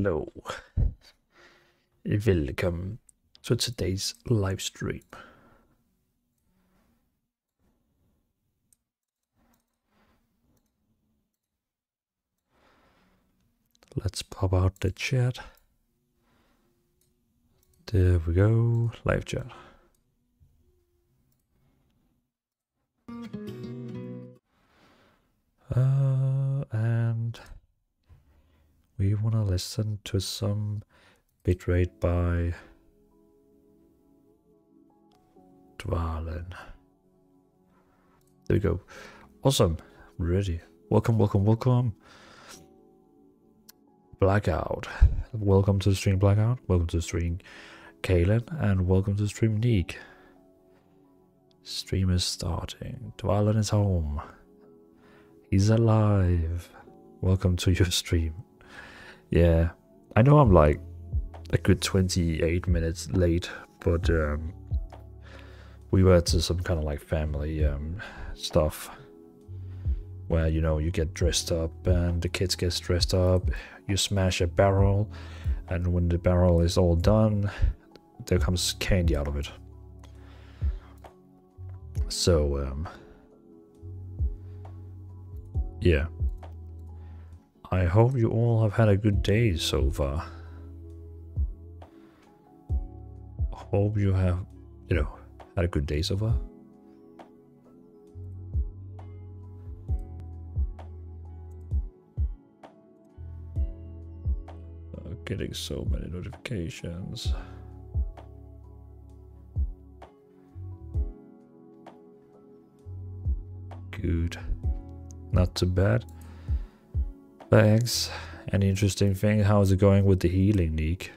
Hello. Welcome to today's live stream. Let's pop out the chat. There we go, live chat. Uh, and we want to listen to some bitrate by Dvalin. There we go. Awesome. Ready. Welcome, welcome, welcome. Blackout. Welcome to the stream, Blackout. Welcome to the stream, Kalen. And welcome to the stream, Neek. Stream is starting. Dvalin is home. He's alive. Welcome to your stream. Yeah, I know I'm like a good 28 minutes late, but um, we were to some kind of like family um, stuff where you know you get dressed up and the kids get dressed up, you smash a barrel, and when the barrel is all done, there comes candy out of it. So, um, yeah. I hope you all have had a good day so far. Hope you have, you know, had a good day so far. Uh, getting so many notifications. Good. Not too bad. Thanks. Any interesting thing? How is it going with the healing, Neek?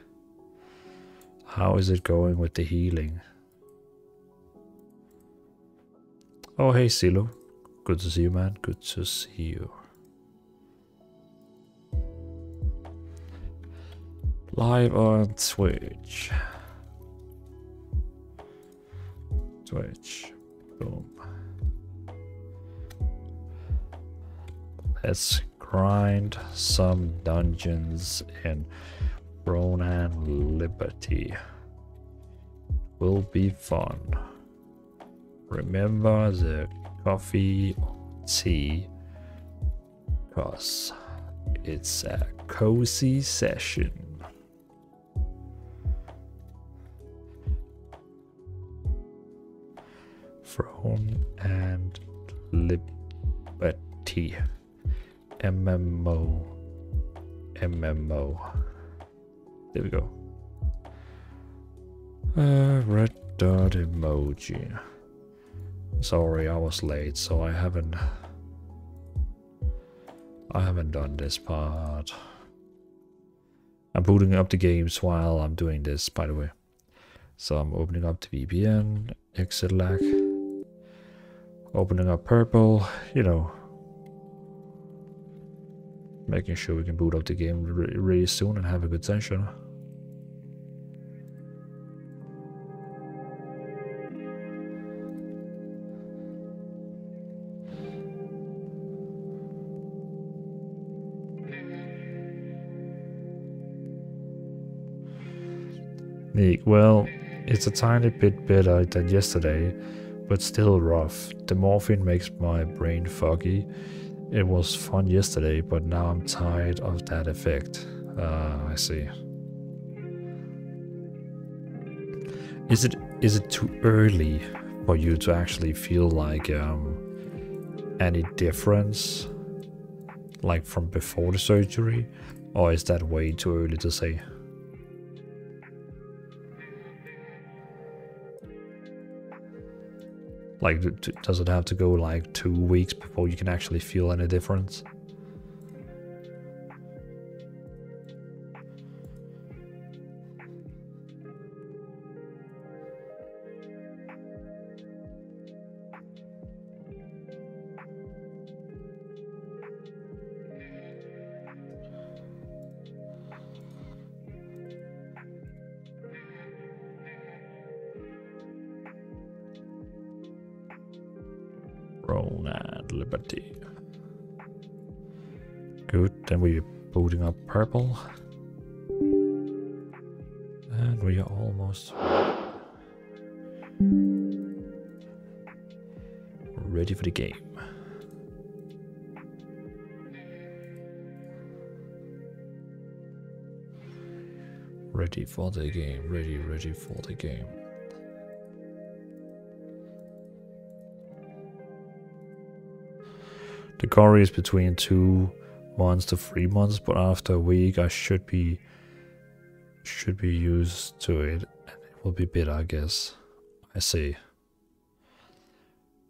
How is it going with the healing? Oh, hey, Silo. Good to see you, man. Good to see you. Live on Twitch. Twitch. Boom. Let's grind some dungeons in Throne and Liberty. Will be fun. Remember the coffee tea cause it's a cozy session. Throne and Liberty. MMO. MMO. There we go. Uh, red dot emoji. Sorry, I was late, so I haven't. I haven't done this part. I'm booting up the games while I'm doing this, by the way. So I'm opening up the VPN, exit lag, opening up purple, you know, making sure we can boot up the game really soon and have a good session. Nick, well, it's a tiny bit better than yesterday, but still rough. The morphine makes my brain foggy it was fun yesterday, but now I'm tired of that effect. Uh, I see. Is it is it too early for you to actually feel like um, any difference, like from before the surgery, or is that way too early to say? Like, does it have to go like two weeks before you can actually feel any difference? We're booting up purple. And we are almost ready for the game. Ready for the game, ready, ready for the game. The gory is between two months to three months, but after a week I should be should be used to it and it will be better I guess. I see.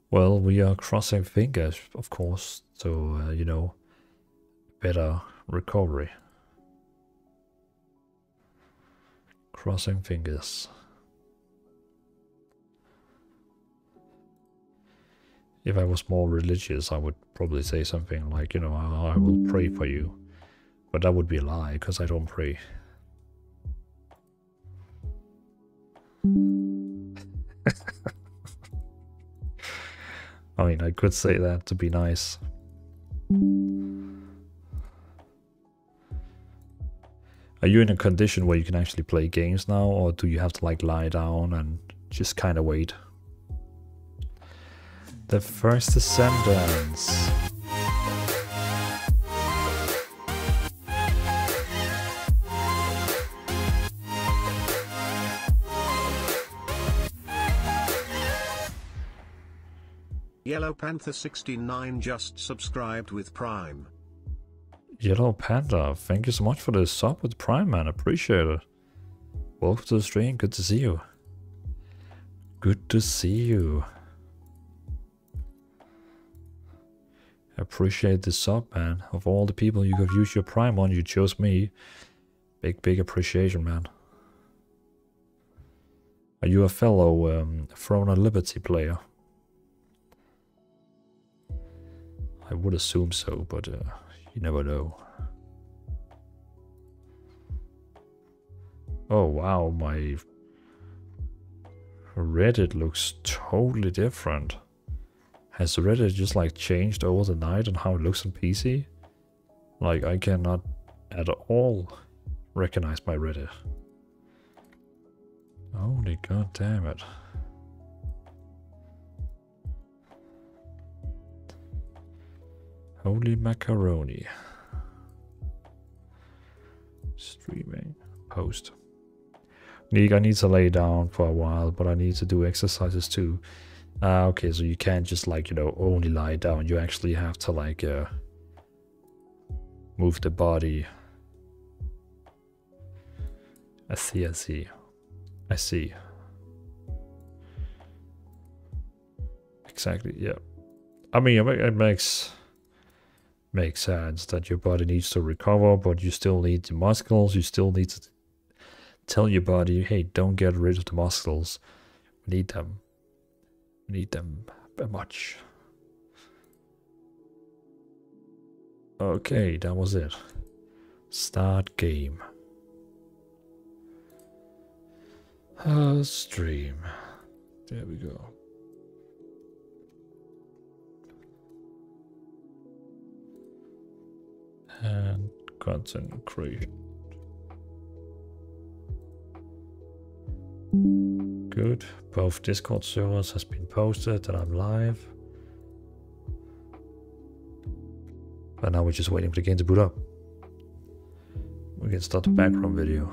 Well, we are crossing fingers, of course, so, uh, you know, better recovery. Crossing fingers. if I was more religious, I would probably say something like, you know, I, will pray for you. But that would be a lie, because I don't pray. I mean, I could say that to be nice. Are you in a condition where you can actually play games now, or do you have to like lie down and just kind of wait? The first descendants. Yellow Panther 69 just subscribed with Prime. Yellow Panther, thank you so much for the sub with Prime, man. Appreciate it. Welcome to the stream. Good to see you. Good to see you. Appreciate the sub, man. Of all the people you could use your prime on, you chose me. Big, big appreciation, man. Are you a fellow um, Throne of Liberty player? I would assume so, but uh, you never know. Oh wow, my Reddit looks totally different. Has Reddit just like changed over the night on how it looks on PC? Like I cannot at all recognize my Reddit. Holy god damn it. Holy macaroni. Streaming. Post. Nick, I need to lay down for a while, but I need to do exercises too. Ah, okay, so you can't just like, you know, only lie down. You actually have to like uh, move the body. I see, I see. I see. Exactly, yeah. I mean, it makes makes sense that your body needs to recover, but you still need the muscles. You still need to tell your body, hey, don't get rid of the muscles. We need them need them much. Okay, that was it. Start game. Uh, stream. There we go. And content creation. Good. Both Discord servers has been posted that I'm live. And now we're just waiting for the game to boot up. We can start the background video.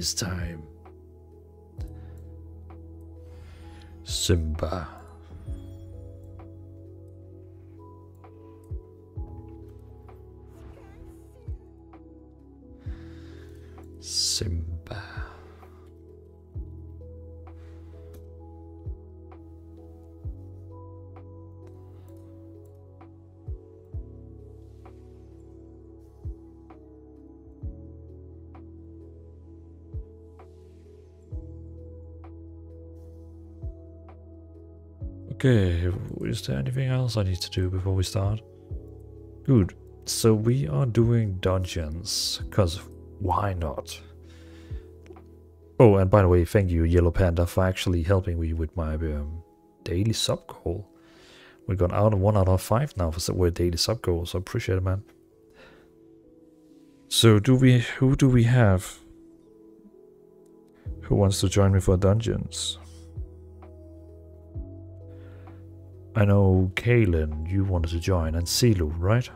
It is time. Simba. Okay, is there anything else I need to do before we start? Good. So we are doing dungeons, because why not? Oh, and by the way, thank you, Yellow Panda, for actually helping me with my um, daily sub goal. We got out of one out of five now for we're daily sub goal, so appreciate it, man. So do we? Who do we have? Who wants to join me for dungeons? I know Kaylin, you wanted to join, and Silu, right?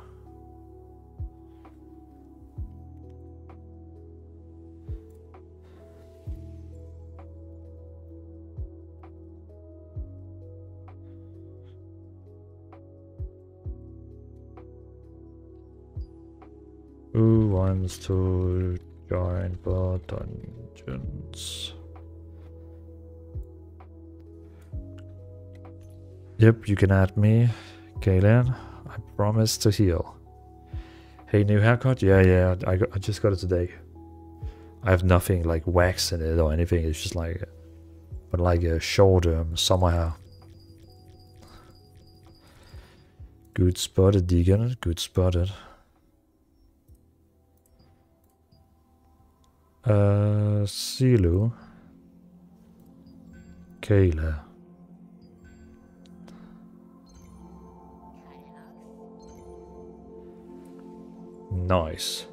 Who wants to join the dungeons? Yep, you can add me, Kaylin. I promise to heal. Hey, new haircut? Yeah, yeah, I, got, I just got it today. I have nothing like wax in it or anything. It's just like, but like a shoulder summer. Good spotted, Deegan. Good spotted. Uh, Silu. Kayla. Nice.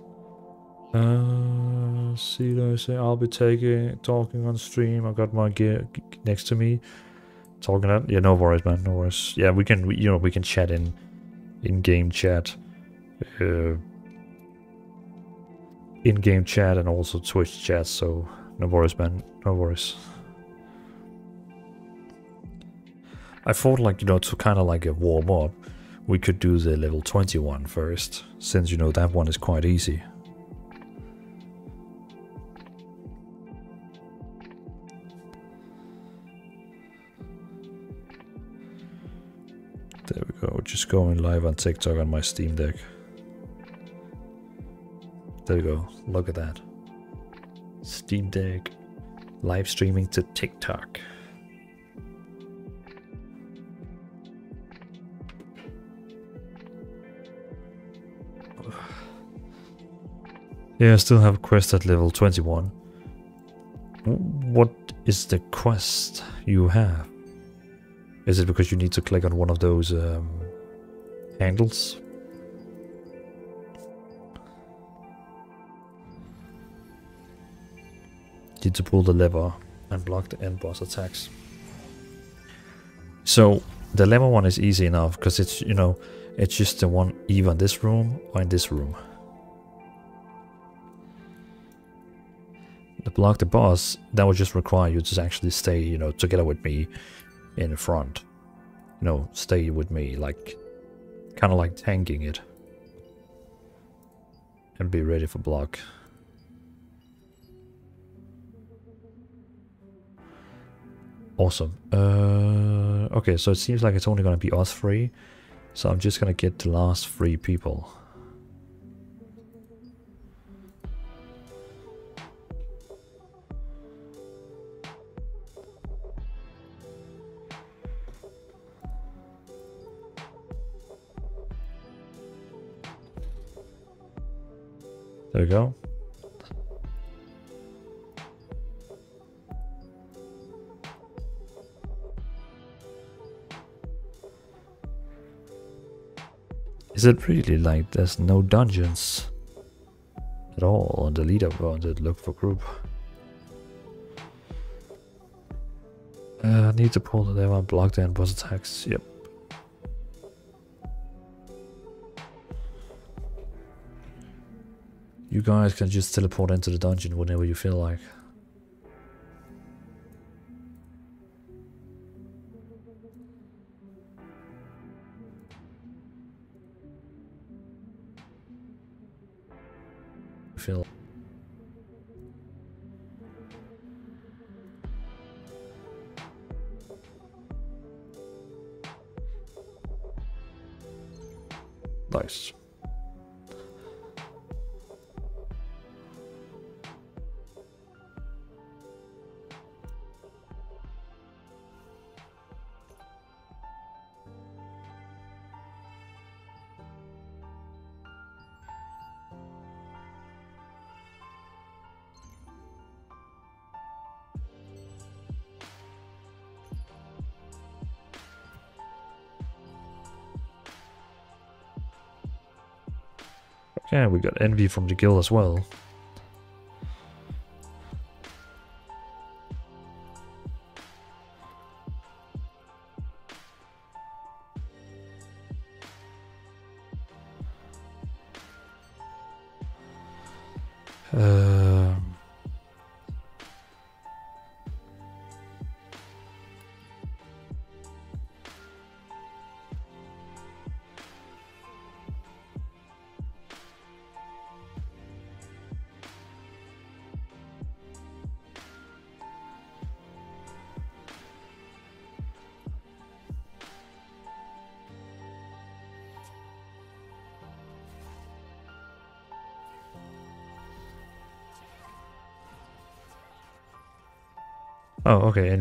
Uh, see, I say I'll be taking talking on stream. I got my gear next to me, talking. At, yeah, no worries, man. No worries. Yeah, we can. You know, we can chat in in game chat. Uh, in-game chat and also Twitch chat, so no worries, man. No worries. I thought, like, you know, to kind of like a warm up, we could do the level 21 first, since, you know, that one is quite easy. There we go, just going live on TikTok on my Steam Deck. There we go. Look at that. Steam Deck live streaming to TikTok. Yeah, I still have a quest at level 21. What is the quest you have? Is it because you need to click on one of those um, handles? need to pull the lever and block the end boss attacks. So the lever one is easy enough because it's, you know, it's just the one either in this room or in this room. The block the boss, that would just require you to actually stay, you know, together with me in front. You know, stay with me, like, kind of like tanking it. And be ready for block. Awesome. Uh, okay, so it seems like it's only going to be us three. So I'm just going to get the last three people. There we go. Is it really like there's no dungeons at all on the leaderboard that look for group? Uh, I need to pull the lever, block the boss attacks. Yep. You guys can just teleport into the dungeon whenever you feel like. Feel Nice. Yeah, we got envy from the guild as well.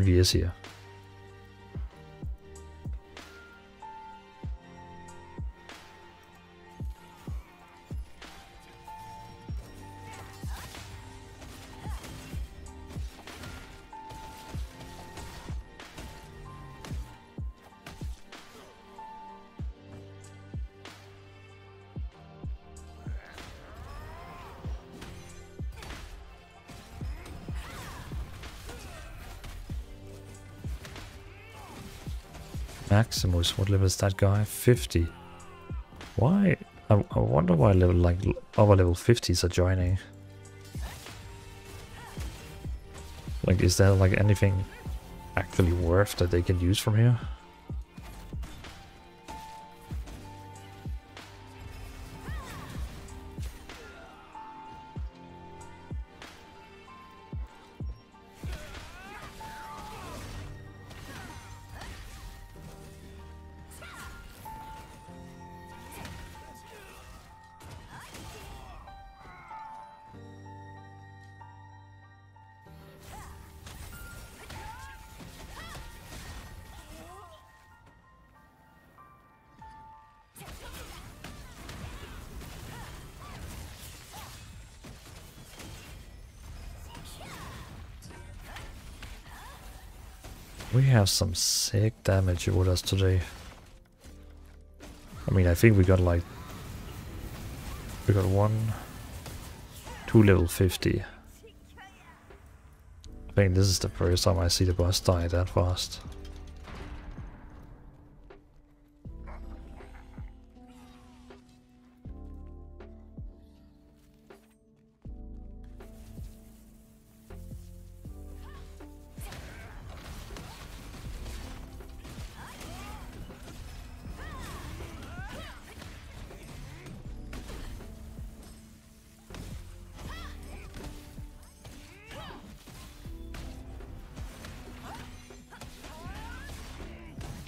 Oh, okay, envy is Maximus, what level is that guy? 50. Why? I, I wonder why level like other level 50s are joining. Like, is there like anything actually worth that they can use from here? Have some sick damage with us today. I mean, I think we got like... We got one... Two level 50. I think this is the first time I see the boss die that fast.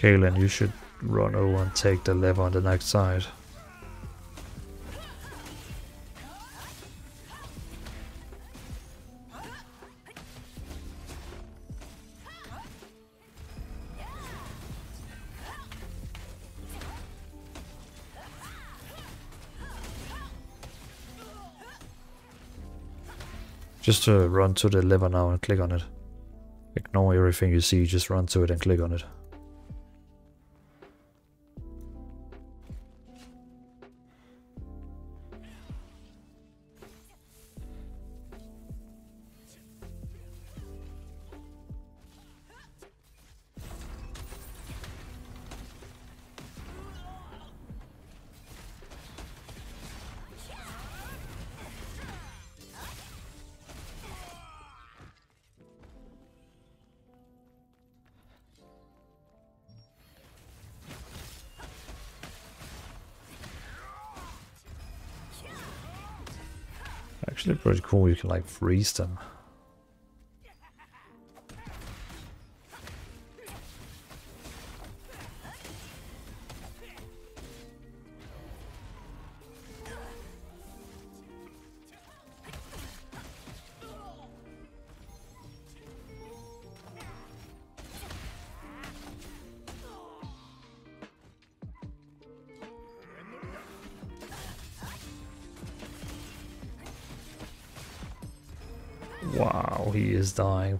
Kalen, you should run over and take the lever on the next side. Just run to the lever now and click on it. Ignore everything you see, just run to it and click on it. Cool, you can like freeze them.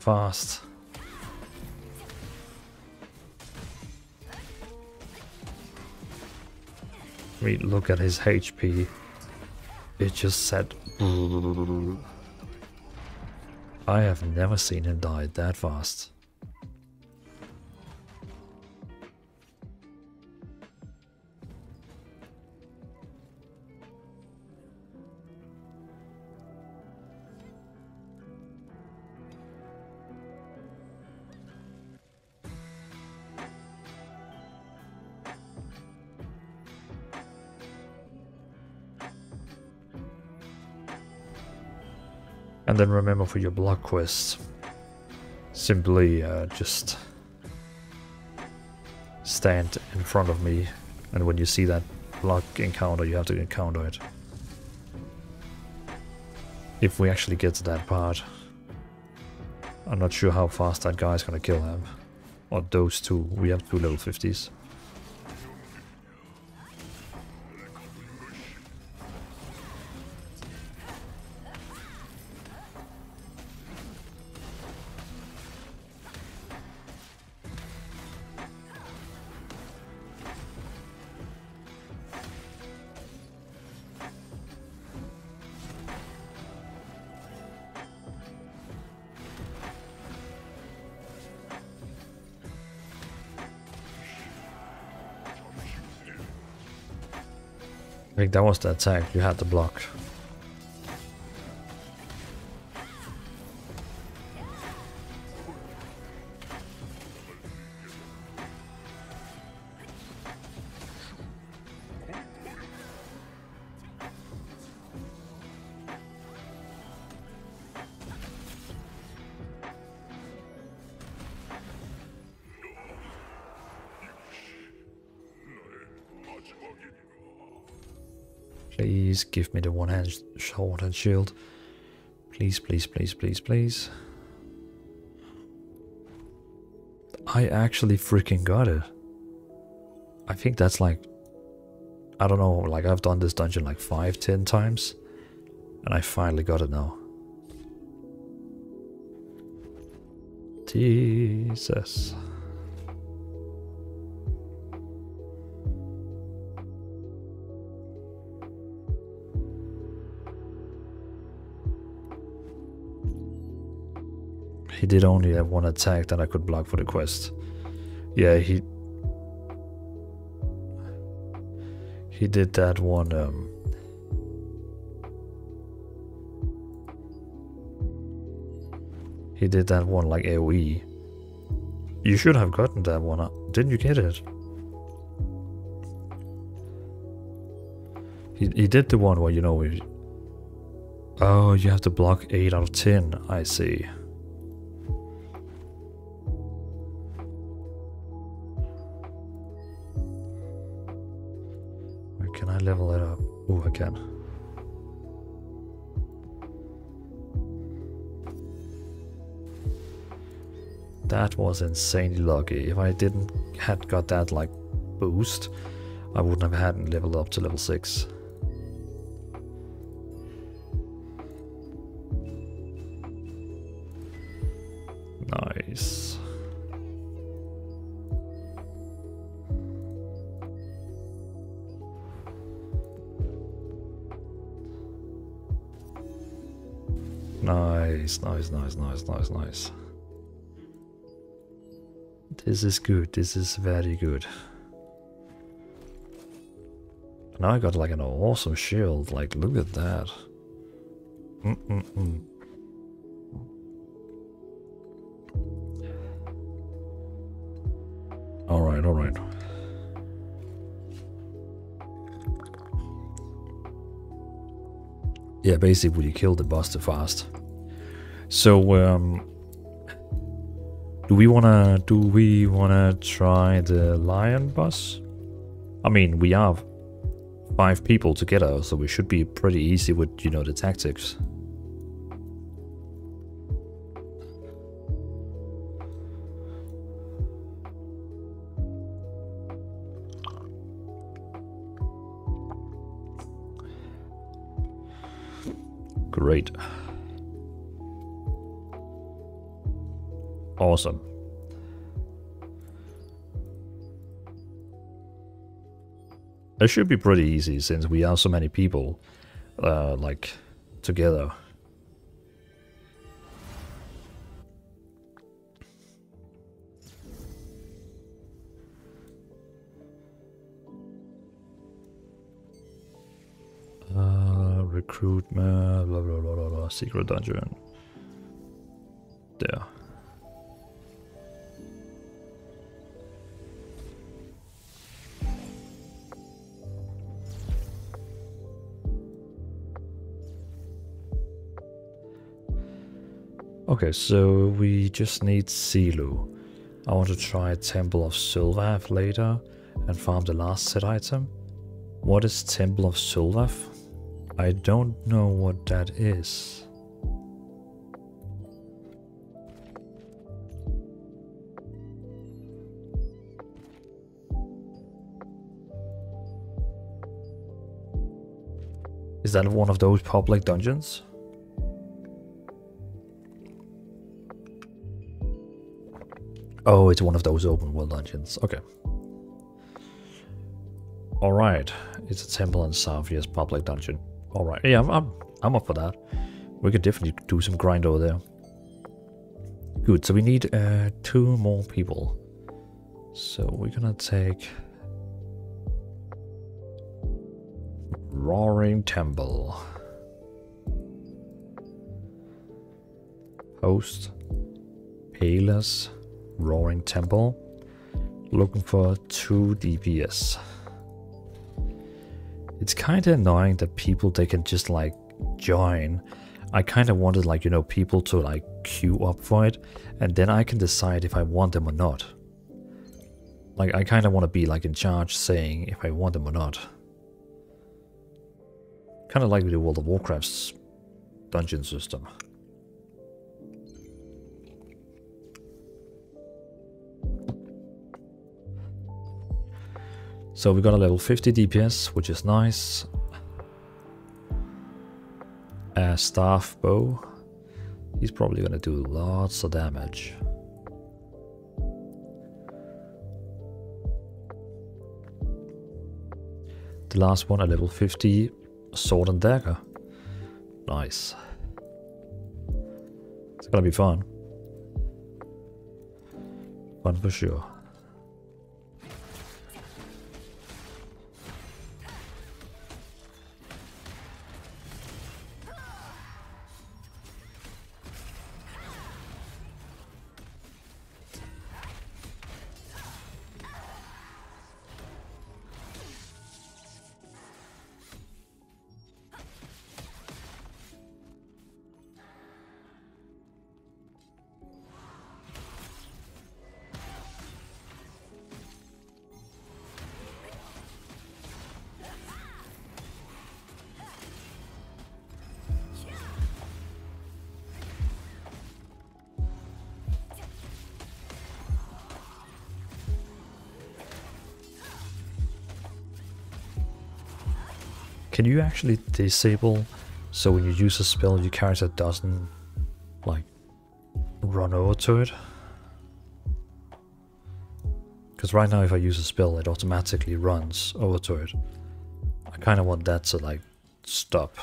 Fast. I mean, look at his HP. It just said... I have never seen him die that fast. And then remember for your block quests, simply uh, just stand in front of me and when you see that block encounter you have to encounter it. If we actually get to that part. I'm not sure how fast that guy's gonna kill him. Or those two, we have two level 50s. That was the attack you had to block. And shield. Please, please, please, please, please. I actually freaking got it. I think that's like, I don't know, like I've done this dungeon like five, ten times. And I finally got it now. Jesus. Did only have one attack that I could block for the quest. Yeah, he... He did that one, um... He did that one like AoE. You should have gotten that one. Didn't you get it? He, he did the one where, you know, we... Oh, you have to block 8 out of 10. I see. That was insanely lucky. If I didn't had got that like boost, I wouldn't have had leveled up to level 6. Nice, nice, nice, nice. This is good, this is very good. Now I got like an awesome shield, like look at that. Mm -mm -mm. Alright, alright. yeah, basically you kill the boss too fast. So um, do we wanna do we wanna try the lion boss? I mean, we have five people together, so we should be pretty easy with you know the tactics. Great. Awesome. It should be pretty easy since we are so many people, uh, like, together. Uh, recruitment, blah, blah, blah, blah, blah, secret dungeon. Okay, so we just need Silu. I want to try Temple of Sylvath later and farm the last set item. What is Temple of Sylvath? I don't know what that is. Is that one of those public dungeons? It's one of those open world dungeons. Okay. Alright. It's a temple South, yes, public dungeon. Alright. Yeah, I'm, I'm, I'm up for that. We could definitely do some grind over there. Good, so we need uh, two more people. So we're gonna take... Roaring Temple. Host. Payless. Roaring Temple. Looking for 2 DPS. It's kind of annoying that people, they can just like join. I kind of wanted like, you know, people to like queue up for it. And then I can decide if I want them or not. Like, I kind of want to be like in charge saying if I want them or not. Kind of like the World of Warcraft's dungeon system. So we got a level 50 DPS, which is nice. A staff bow. He's probably gonna do lots of damage. The last one, a level 50 sword and dagger. Nice. It's gonna be fun. Fun for sure. Actually disable so when you use a spell your character doesn't like run over to it? Because right now if I use a spell it automatically runs over to it. I kind of want that to like stop.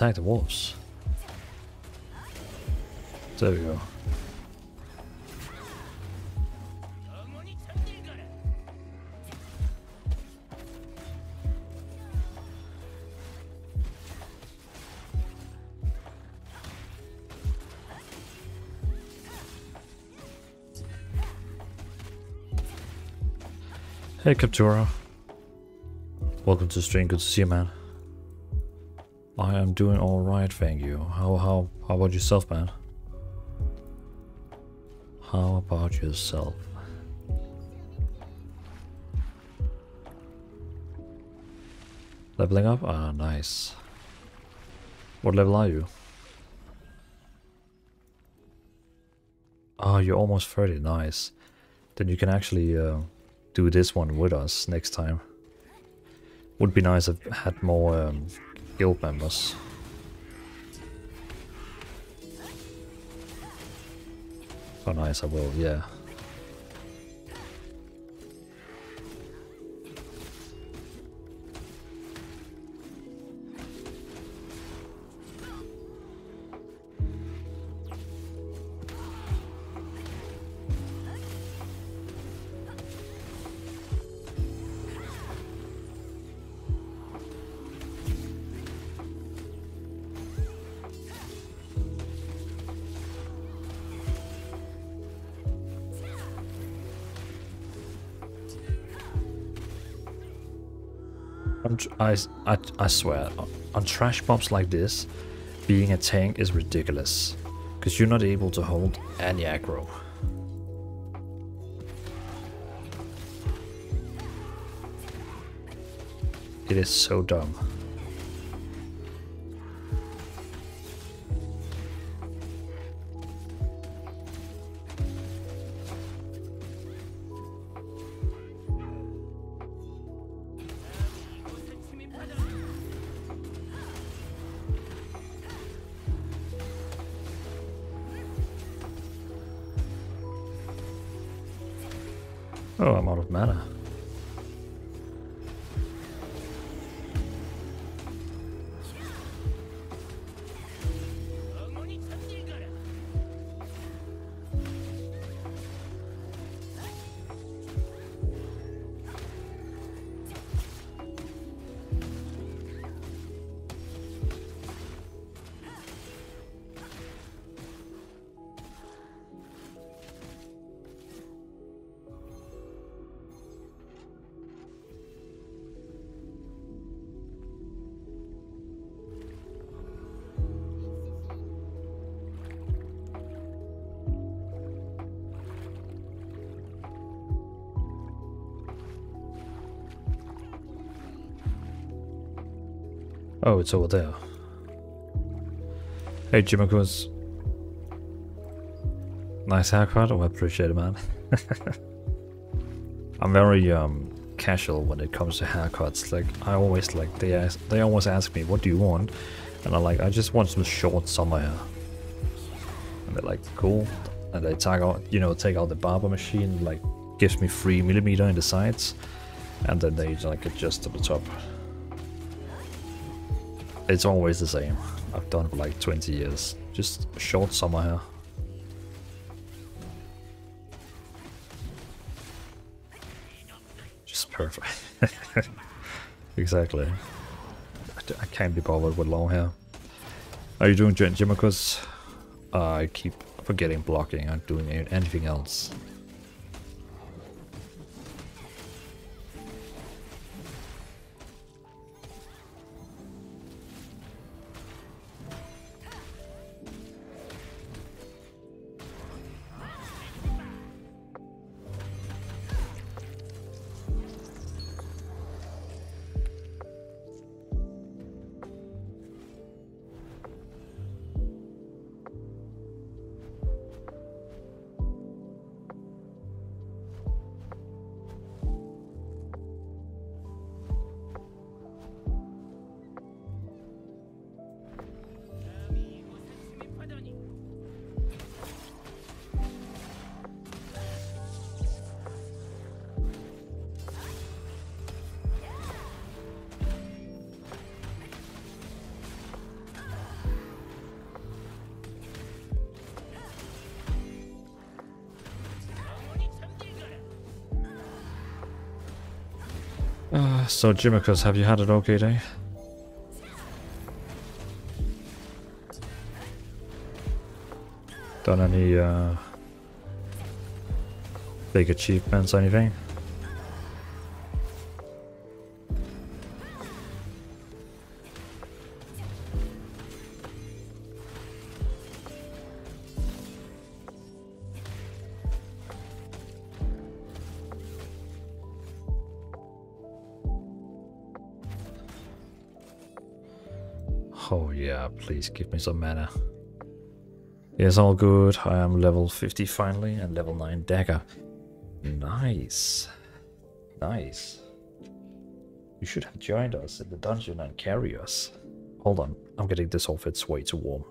Attack the wolves. There we go. Hey Captura. Welcome to the stream, good to see you man. I am doing alright, thank you. How how how about yourself, man? How about yourself? Leveling up? Ah, nice. What level are you? Ah, you're almost 30, nice. Then you can actually uh, do this one with us next time. Would be nice if I had more um, guild members. Oh nice, I will, yeah. I, I, I swear, on trash mobs like this, being a tank is ridiculous. Because you're not able to hold any aggro. It is so dumb. Oh, it's over there. Hey, Jimakos. Nice haircut. Oh, I appreciate it, man. I'm very um casual when it comes to haircuts. Like I always like they ask, they always ask me, "What do you want?" And I'm like, "I just want some short summer hair." And they're like, "Cool." And they take out, you know, take out the barber machine, like gives me three millimeter in the sides, and then they like adjust to the top. It's always the same. I've done it for like 20 years. Just short summer here. Just perfect. exactly. I, can't be bothered with long hair. Are you doing Jimakos? Uh, I keep forgetting blocking. I'm doing anything else. So, Jimakos, have you had an okay day? Done any uh, big achievements anything? Please give me some mana. It's all good. I am level 50 finally and level 9 dagger. Nice. Nice. You should have joined us in the dungeon and carry us. Hold on, I'm getting this off, it's way too warm.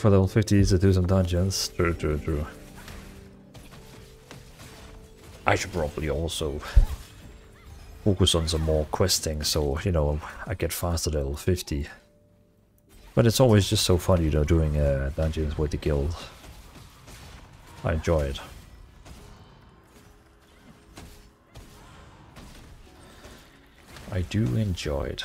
For level 50 to do some dungeons. True, true, true. I should probably also focus on some more questing so, you know, I get faster level 50. But it's always just so fun, you know, doing uh, dungeons with the guild. I enjoy it. I do enjoy it.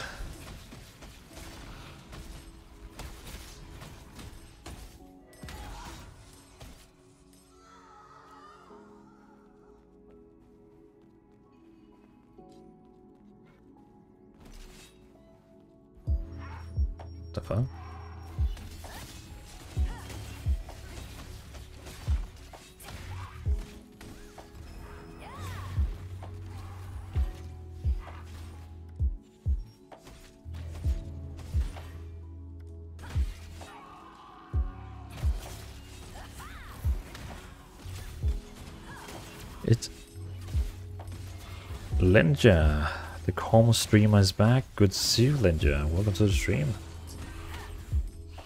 Lenja, the calm streamer is back. Good to see you, Lenja. Welcome to the stream.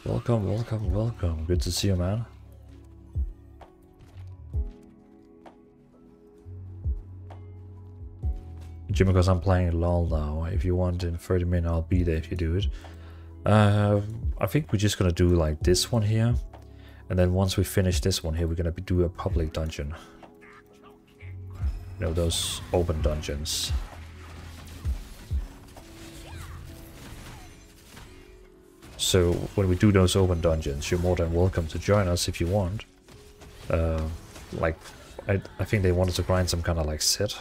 Welcome, welcome, welcome. Good to see you, man. Jim, because I'm playing LOL now. If you want in 30 minutes, I'll be there if you do it. Uh, I think we're just gonna do like this one here. And then once we finish this one here, we're gonna do a public dungeon. Know, those open dungeons. So when we do those open dungeons, you're more than welcome to join us if you want. Uh, like, I, I think they wanted to grind some kind of like set.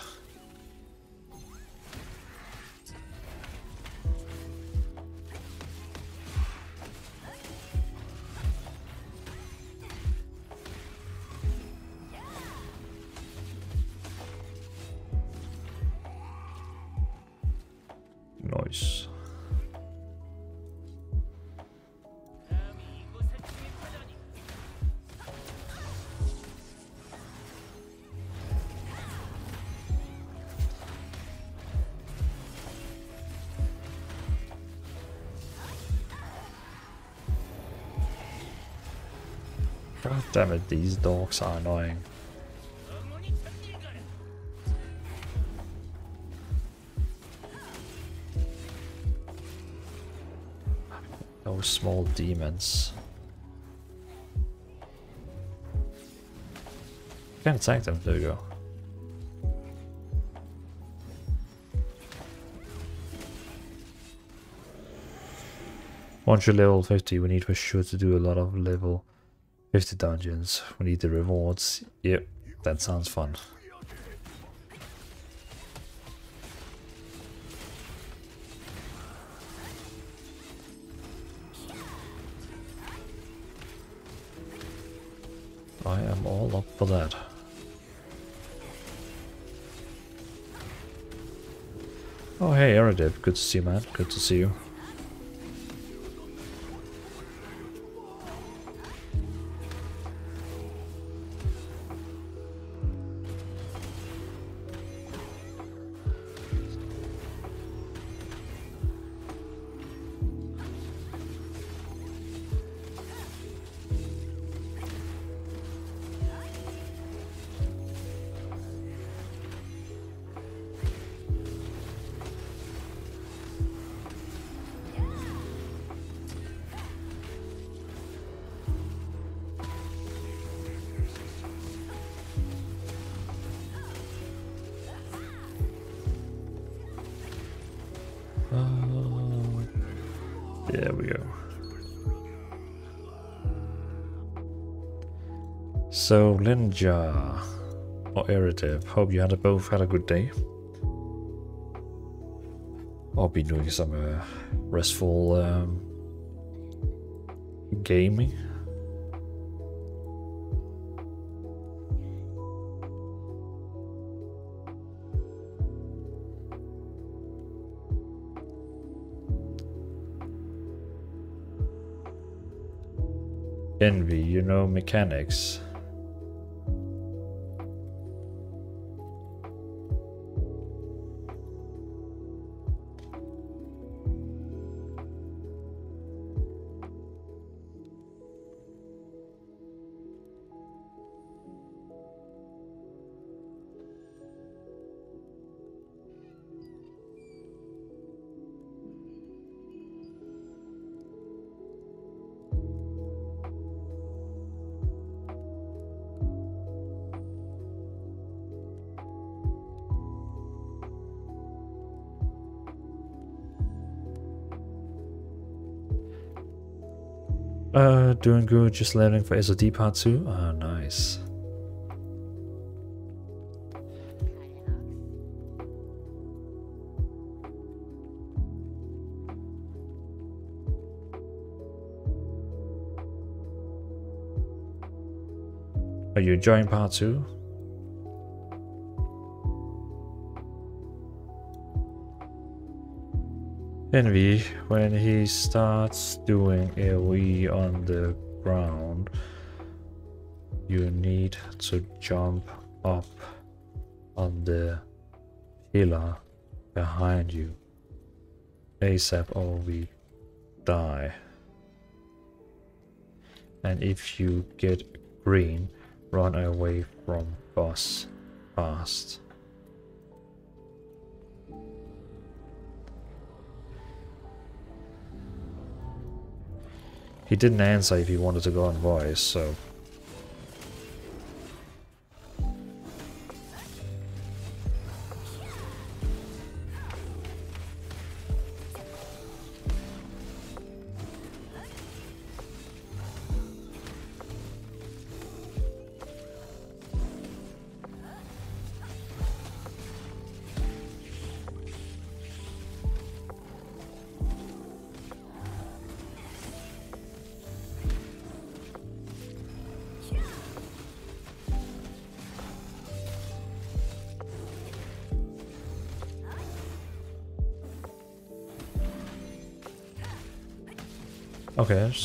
These dogs are annoying. Those small demons. Can't attack them, there you go. Once you're level 50, we need for sure to do a lot of level 50 dungeons. We need the rewards. Yep, that sounds fun. I am all up for that. Oh hey Eridip, good to see you man, good to see you. So, Lenja or Eridev, hope you had both had a good day. I'll be doing some uh, restful um, gaming. Envy, you know mechanics. Doing good, just learning for SOD part 2. Ah, nice. Are you enjoying part 2? Envy, when he starts doing AoE on the ground, you need to jump up on the pillar behind you ASAP or we die. And if you get green, run away from boss fast. He didn't answer if he wanted to go on voice, so...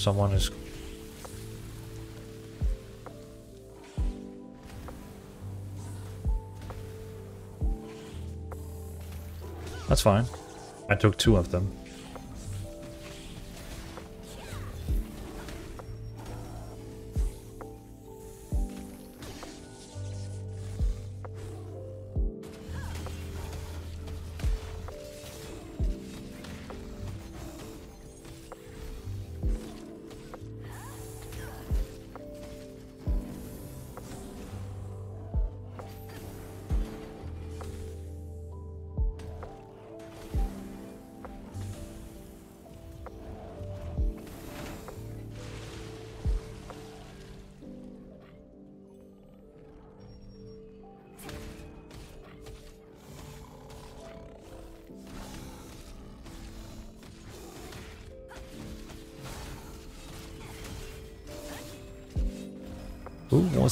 someone is... That's fine. I took two of them.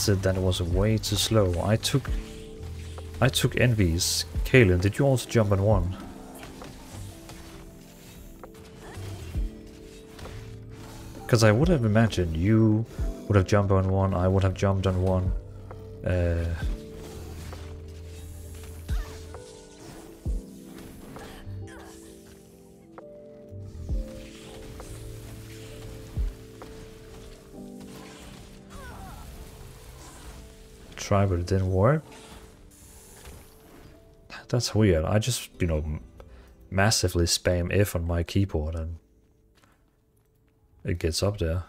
It that was way too slow? I took... I took Envy's. Kaylin, did you also jump on one? Because I would have imagined you would have jumped on one, I would have jumped on one. Uh, but it didn't work. That's weird. I just, you know, massively spam F on my keyboard and it gets up there.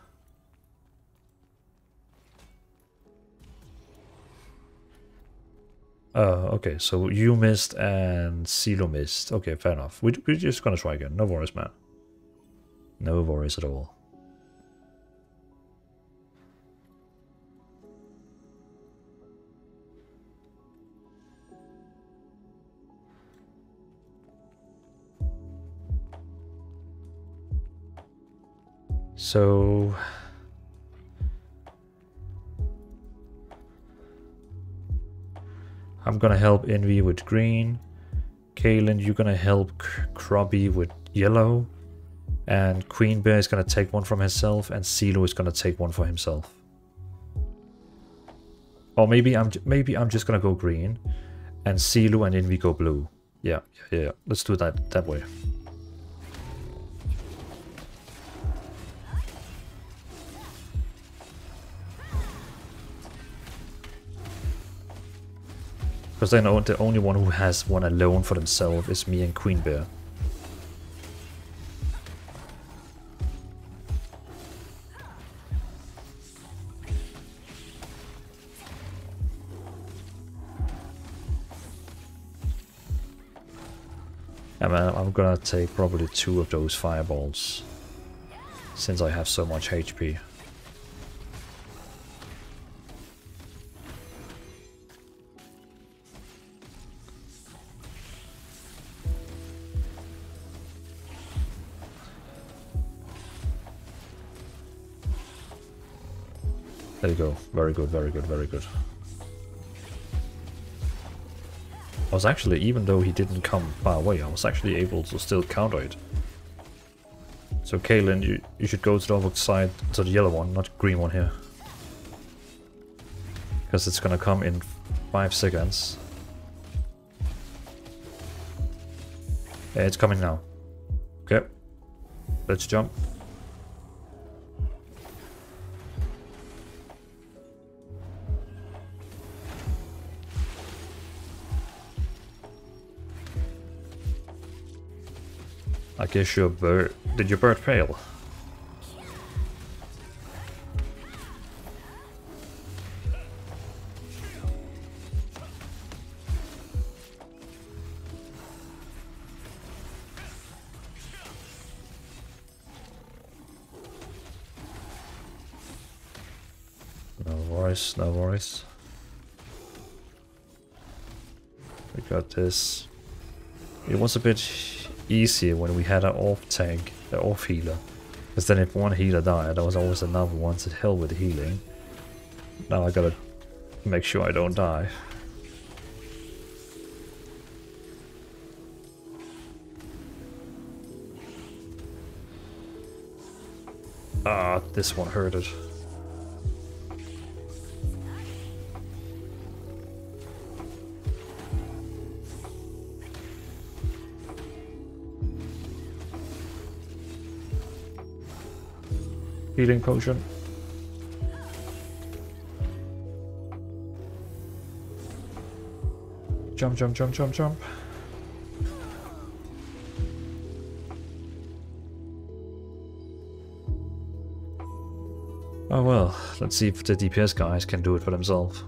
Uh, okay, so you missed and Silo missed. Okay, fair enough. We, we're just gonna try again. No worries, man. No worries at all. So I'm gonna help Envy with green. Kaylin, you're gonna help Krobby with yellow. And Queen Bear is gonna take one from herself, and Silo is gonna take one for himself. Or maybe I'm maybe I'm just gonna go green, and Silo and Envy go blue. Yeah, yeah, yeah. Let's do that that way. Because then the only one who has one alone for themselves is me and Queen Bear. And I'm gonna take probably two of those fireballs. Since I have so much HP. You go. Very good, very good, very good. I was actually, even though he didn't come far away, I was actually able to still counter it. So Kaylin, you, you should go to the other side, to the yellow one, not green one here. Because it's gonna come in 5 seconds. Yeah, it's coming now. Okay. Let's jump. Guess your bird... Did your bird fail? No worries, no worries. We got this. It was a bit easier when we had an off tank, an off healer. Because then if one healer died, there was always another one to help with the healing. Now I gotta make sure I don't die. Ah, this one hurted. Healing potion. Jump, jump, jump, jump, jump. Oh well, let's see if the DPS guys can do it for themselves.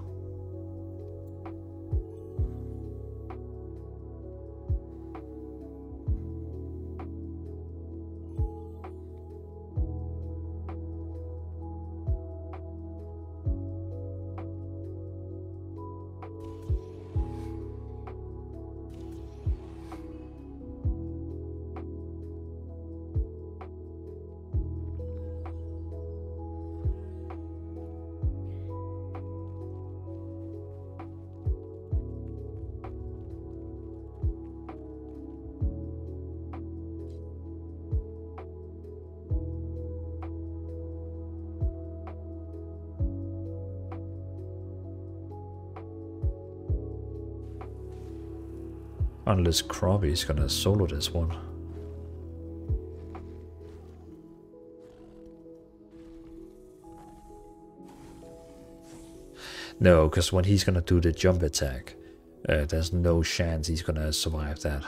Unless Krobby's gonna solo this one. No, because when he's gonna do the jump attack, uh, there's no chance he's gonna survive that.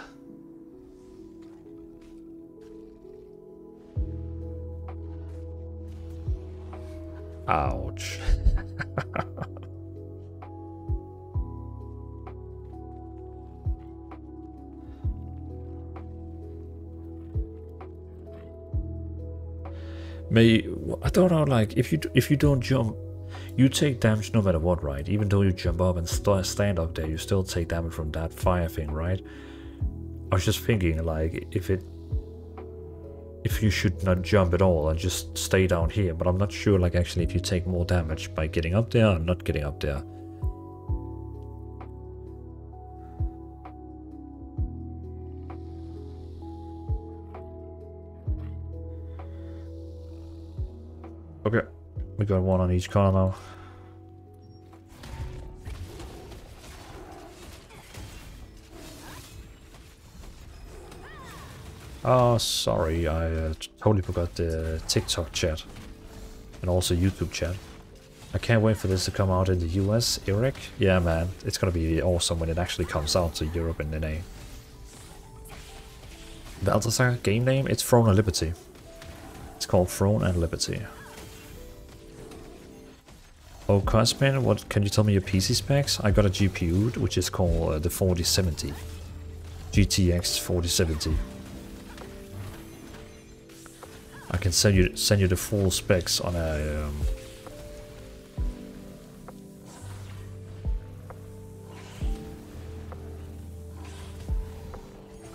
Like if you if you don't jump, you take damage no matter what, right? Even though you jump up and st stand up there, you still take damage from that fire thing, right? I was just thinking, like, if it if you should not jump at all and just stay down here, but I'm not sure, like, actually, if you take more damage by getting up there or not getting up there. One on each corner now. Oh, sorry, I uh, totally forgot the TikTok chat. And also YouTube chat. I can't wait for this to come out in the US, Eric. Yeah, man, it's gonna be awesome when it actually comes out to Europe and NA. Balthasar game name? It's Throne and Liberty. It's called Throne and Liberty. Oh, Cosmin, what can you tell me your PC specs? I got a GPU, which is called uh, the 4070. GTX 4070. I can send you send you the full specs on a um,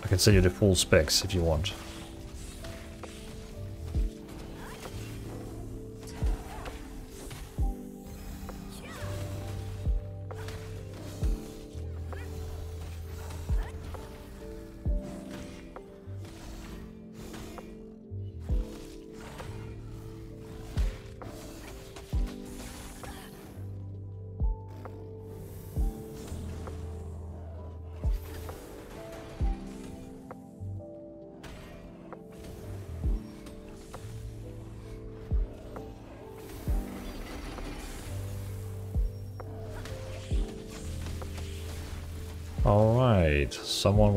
I can send you the full specs if you want.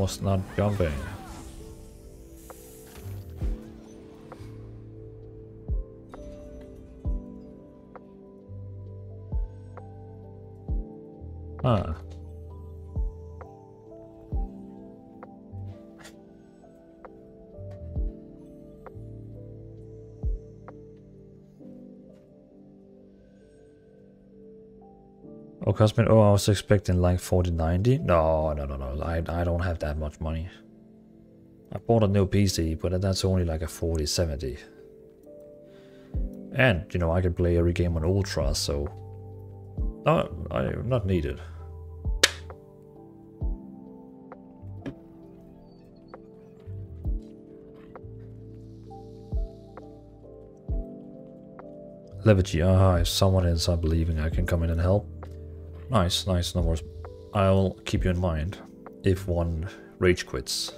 Was not jumping. Oh, I was expecting like 4090. No, no, no, no, I, I don't have that much money. I bought a new PC, but that's only like a 4070. And, you know, I can play every game on Ultra, so... No, I, not needed. Levity, ah, if someone ends up leaving, I can come in and help. Nice, nice, no worries. I'll keep you in mind if one rage quits.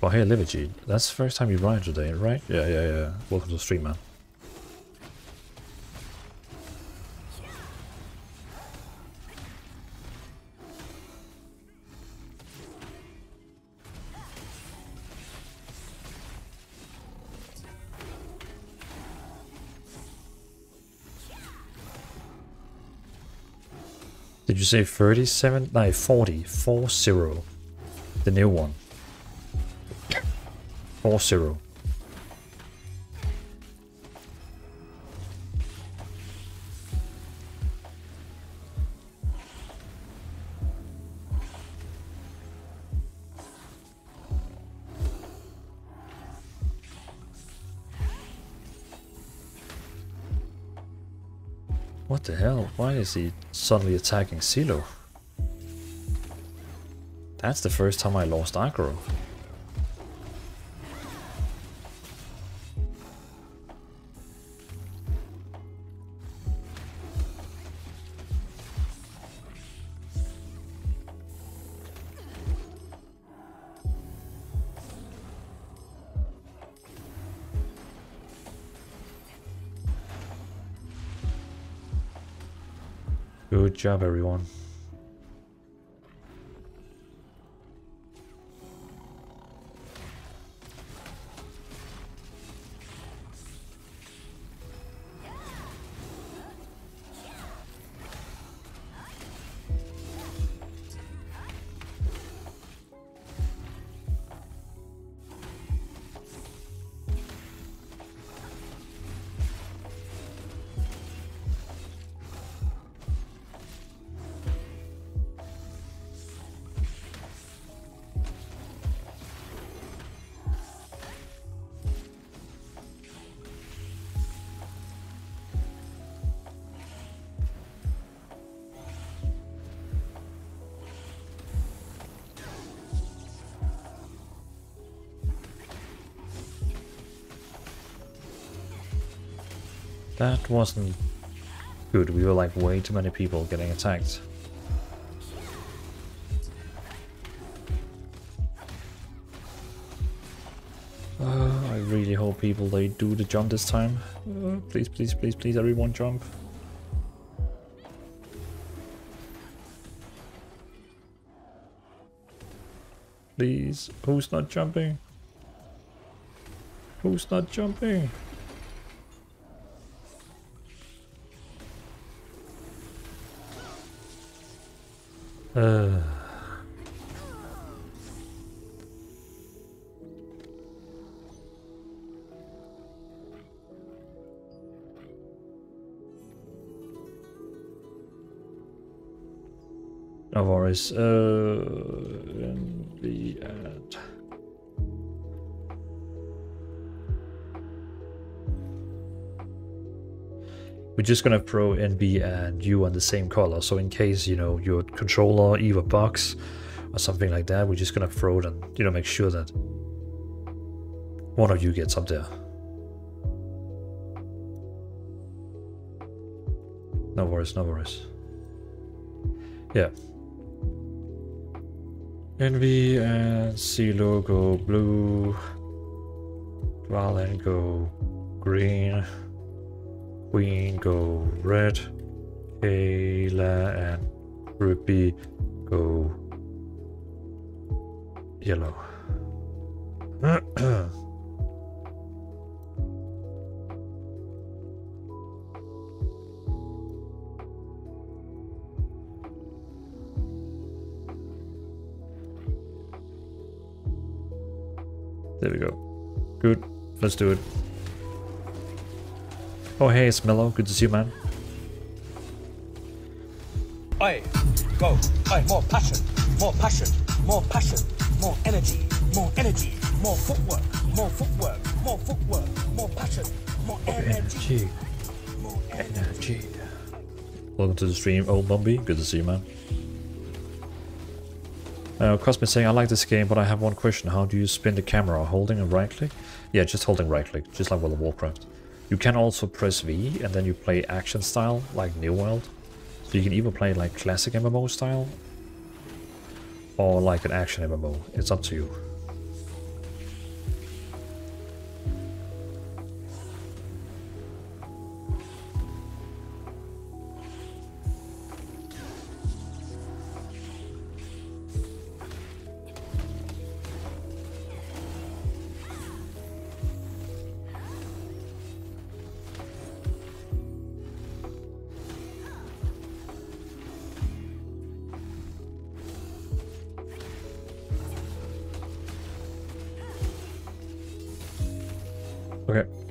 Well, hey, Livigi, that's the first time you ride today, right? Yeah, yeah, yeah. Welcome to the stream, man. Did you say 37? No, 40. 40. The new one. 40. Is he suddenly attacking Silo? That's the first time I lost aggro. Job, everyone. Wasn't good. We were like way too many people getting attacked. Uh, I really hope people they do the jump this time. Uh, please, please, please, please, everyone jump. Please, who's not jumping? Who's not jumping? Uh. No worries. Uh, in the. We're just gonna throw Envy and you on the same color, so in case, you know, your controller either box or something like that, we're just gonna throw it and, you know, make sure that one of you gets up there. No worries, no worries. Yeah. Envy and uh, Silo go blue. Dvalin go green. Queen go red. Kaylin and Krobby go yellow. There we go. Good. Let's do it. Oh, hey, it's Mello. Good to see you, man. Oi, go. Oi, more passion, more passion, more passion, more energy, more energy, more footwork, more footwork, more footwork, more passion, more energy. More Energy. Welcome to the stream, old Bumby. Good to see you, man. Uh, Cosmin saying, I like this game, but I have one question. How do you spin the camera? Holding and right click? Yeah, just holding right click, just like World of Warcraft. You can also press V and then you play action style, like New World. So you can either play like classic MMO style or like an action MMO. It's up to you.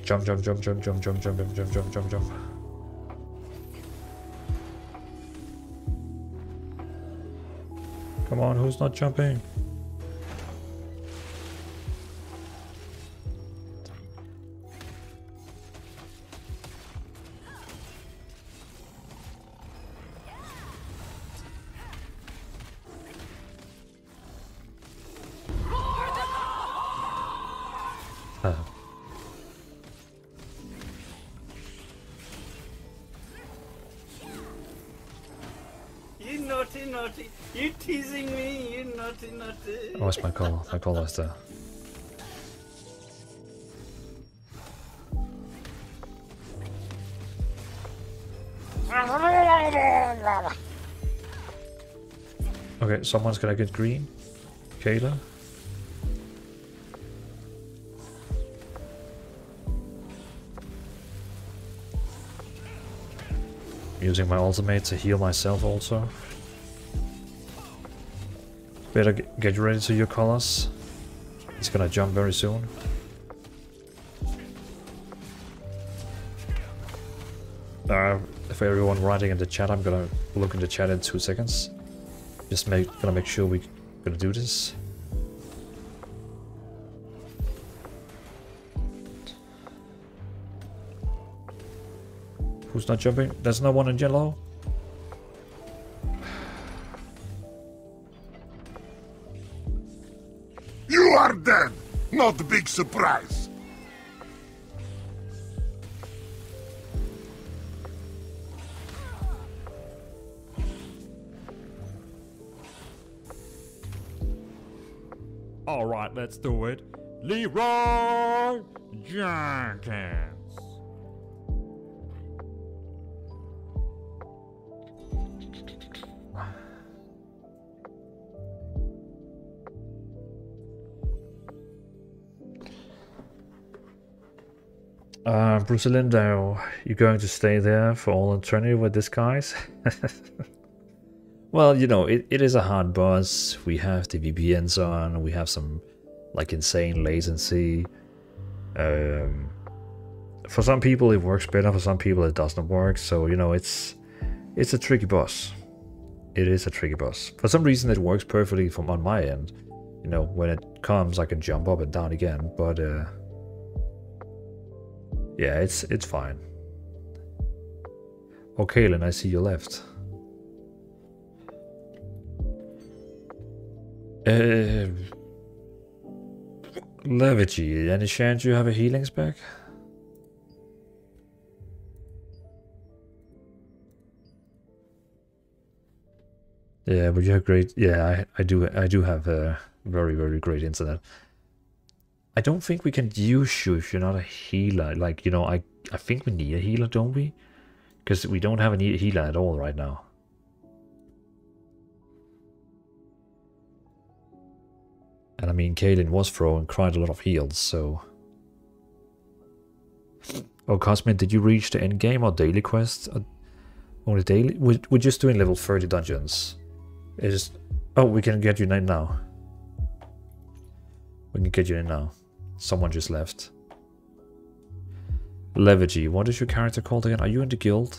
Jump, jump, jump, jump, jump, jump, jump, jump, jump, jump, jump, jump. Come on, who's not jumping? Uh, You naughty, naughty. You teasing me, you naughty, naughty. oh, it's my call. My call is there. Okay, someone's gonna get green. Kayla. Using my ultimate to heal myself also. Better get ready to your colors. He's gonna jump very soon. Uh, for everyone writing in the chat, I'm gonna look in the chat in two seconds. Just make gonna make sure we're gonna do this. Who's not jumping? There's no one in yellow. surprise. All right, let's do it. Leroy Jenkins. Bruce Lindo, you going to stay there for all eternity with these guys? well, you know, it, it is a hard boss. We have the VPNs on, we have some like insane latency. Um, for some people it works better, for some people it doesn't work. So, you know, it's it's a tricky boss. It is a tricky boss. For some reason it works perfectly from on my end. You know, when it comes I can jump up and down again, but uh yeah, it's it's fine. Oh, Kaylin, I see you left. Uh, Levity, any chance you have a healing spec? Yeah, but you have great. Yeah, I, I do. I do have a very very great internet. I don't think we can use you if you're not a healer. Like, you know, I, I think we need a healer, don't we? Because we don't have a healer at all right now. And I mean, Kaylin was throwing quite a lot of heals, so... Oh, Cosmin, did you reach the end game or daily quest? Uh, only daily? We're, we're just doing level 30 dungeons. It's... Oh, we can get you in now. We can get you in now. Someone just left. Levity, what is your character called again? Are you in the guild?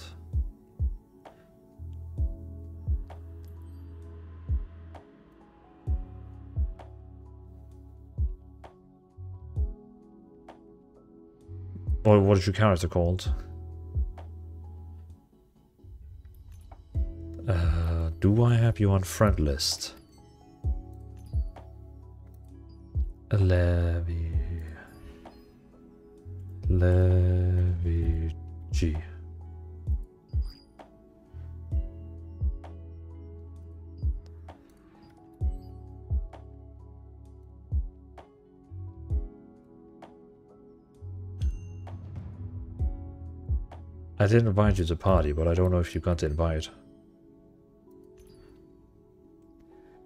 Or what is your character called? Uh, do I have you on friend list? Levy. Levy G. I didn't invite you to party, but I don't know if you got the invite.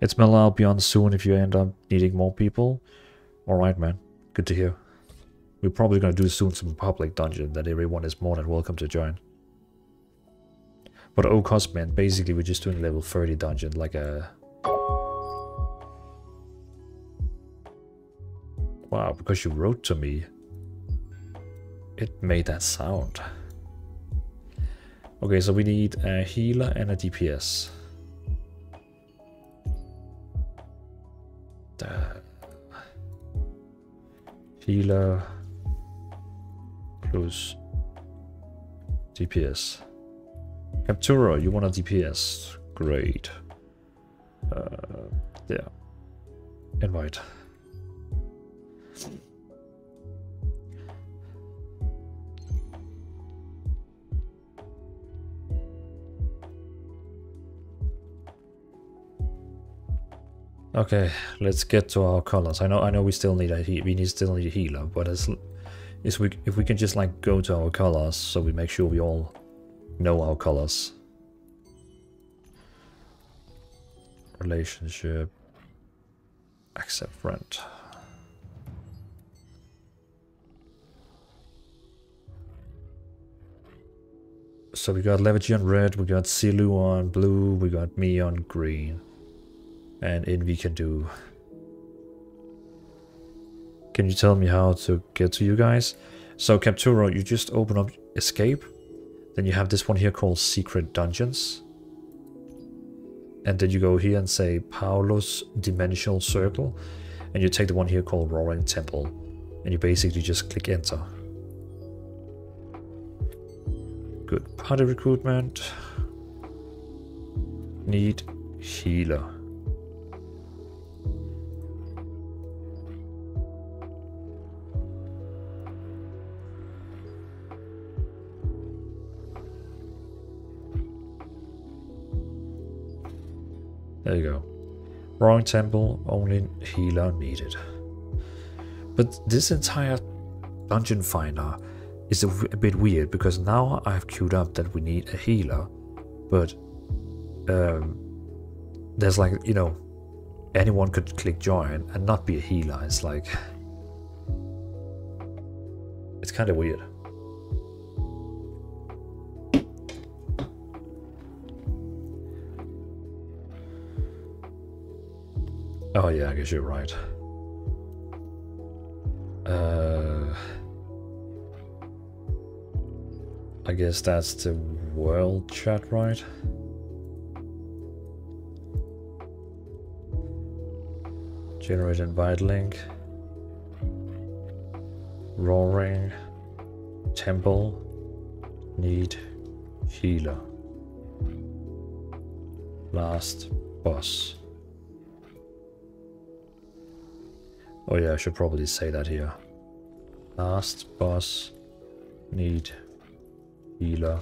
It's I'll on soon if you end up needing more people. Alright, man. Good to hear. We're probably going to do soon some public dungeon that everyone is more than welcome to join. But oh Cosmin, basically we're just doing level 30 dungeon like a... Wow, because you wrote to me, it made that sound. Okay, so we need a healer and a DPS. Uh, healer plus DPS. Captura, you want a DPS. Great. Uh, yeah. Invite. Okay, let's get to our colors. I know, I know, we still need a we need still need a healer, but as is we if we can just like go to our colors so we make sure we all know our colors. Relationship. Accept friend. So we got Levity on red, we got Silu on blue, we got me on green. And Envy can do can you tell me how to get to you guys? So Captura, you just open up escape. Then you have this one here called secret dungeons. And then you go here and say Paulo's dimensional circle. And you take the one here called roaring temple. And you basically just click enter. Good party recruitment. Need healer. There you go. Wrong temple, only healer needed. But this entire dungeon finder is a bit weird because now I've queued up that we need a healer, but um, there's like you know anyone could click join and not be a healer. It's like it's kind of weird. Oh yeah, I guess you're right. Uh, I guess that's the world chat, right? Generate invite link. Roaring. Temple. Need healer. Last boss. Oh yeah, I should probably say that here. Last boss need healer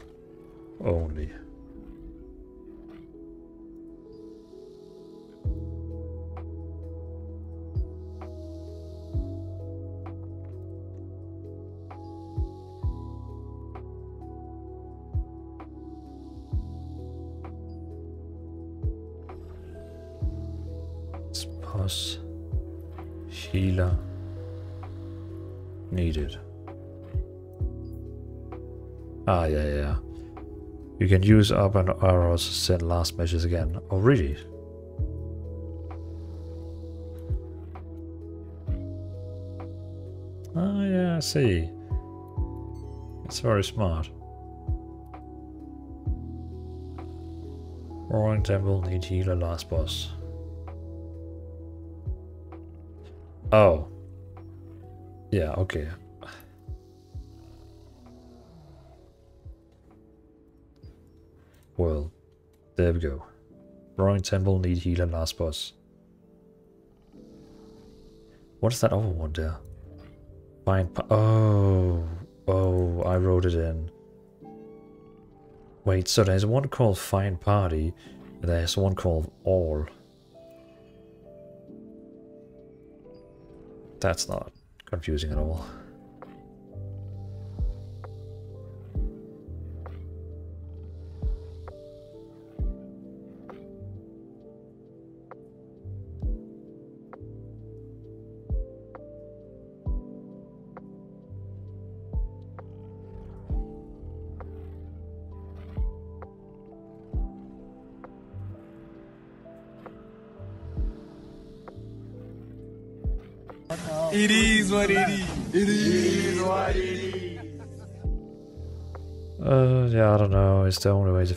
only. Boss healer needed. Ah, yeah, yeah. You can use up and arrows to send last messages again. Oh, really? Ah, yeah, I see. It's very smart. Roaring Temple need healer last boss. Oh. Yeah, okay. Well, there we go. Roaring Temple need healer last boss. What is that other one there? Find pa- Oh, oh, I wrote it in. Wait, so there's one called Find Party, there's one called All. That's not confusing at all.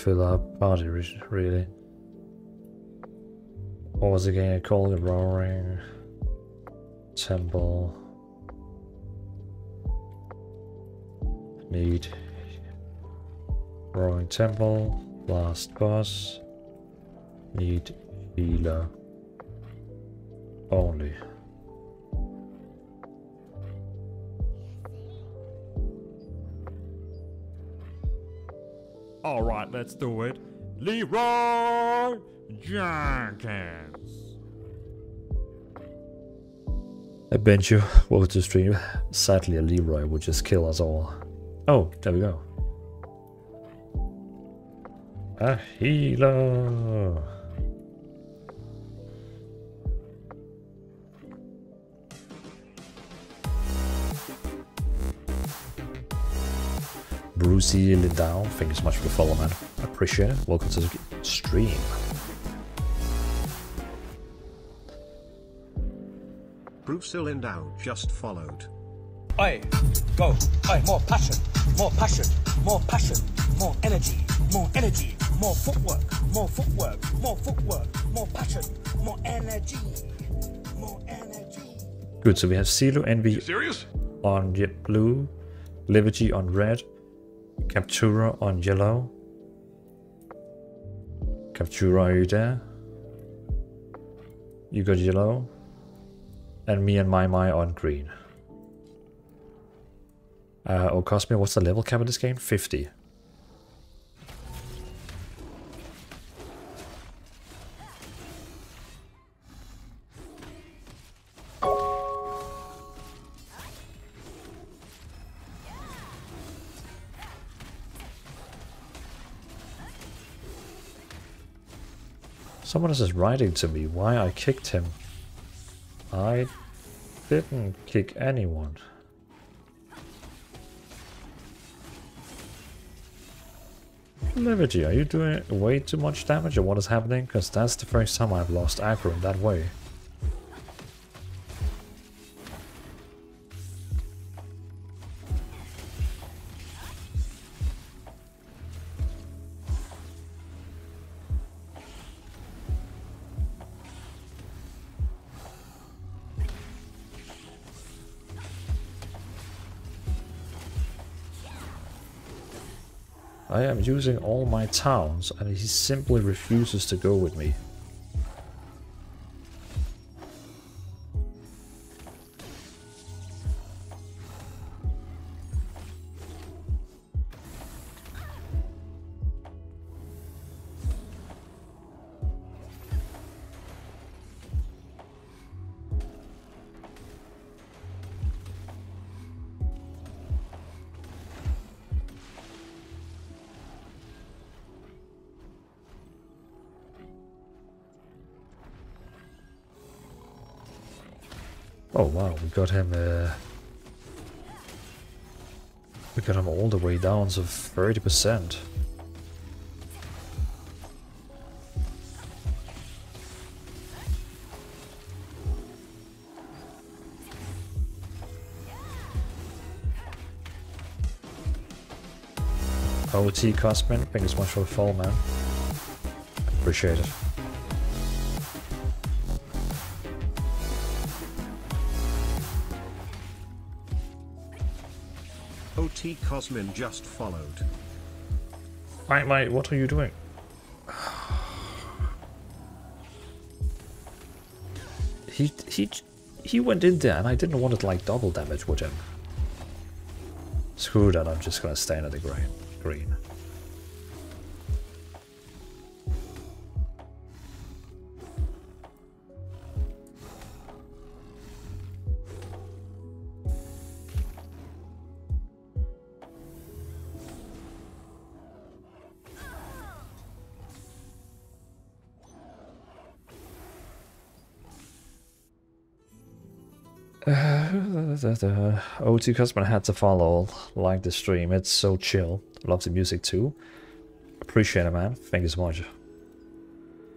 Fill up party, really. What was the game called? The Roaring Temple. Need Roaring Temple. Last boss. Need healer. Only. Let's do it. Leroy Jenkins. I bet you welcome to stream. Sadly, a Leroy would just kill us all. Oh, there we go. A healer. Brucey Lindau, thank you so much for the follow, man. I appreciate it. Welcome to the stream. Bruce Lindau just followed. Oi, go. Oi, more passion, more passion, more passion, more energy, more energy, more footwork, more footwork, more footwork, more passion, more energy, more energy. Good, so we have Silo Envy Serious? on blue, Liberty on red, Captura on yellow. Captura, are you there? You got yellow. And me and my my on green. Uh, oh, Cosmin, what's the level cap of this game? 50. Someone is writing to me why I kicked him. I didn't kick anyone. Liberty, are you doing way too much damage or what is happening? Because that's the first time I've lost aggro in that way. Using all my towns and he simply refuses to go with me. Got him uh, we got him all the way down to 30%. OT Cosmin, thank you so much for the fall, man. Appreciate it. Cosmin just followed. Wait, mate, what are you doing? He he he went in there and I didn't want to like double damage with him. Screw that, I'm just gonna stay in the green. Green. The O2 customer had to follow, like the stream. It's so chill. Love the music too. Appreciate it, man. Thank you so much.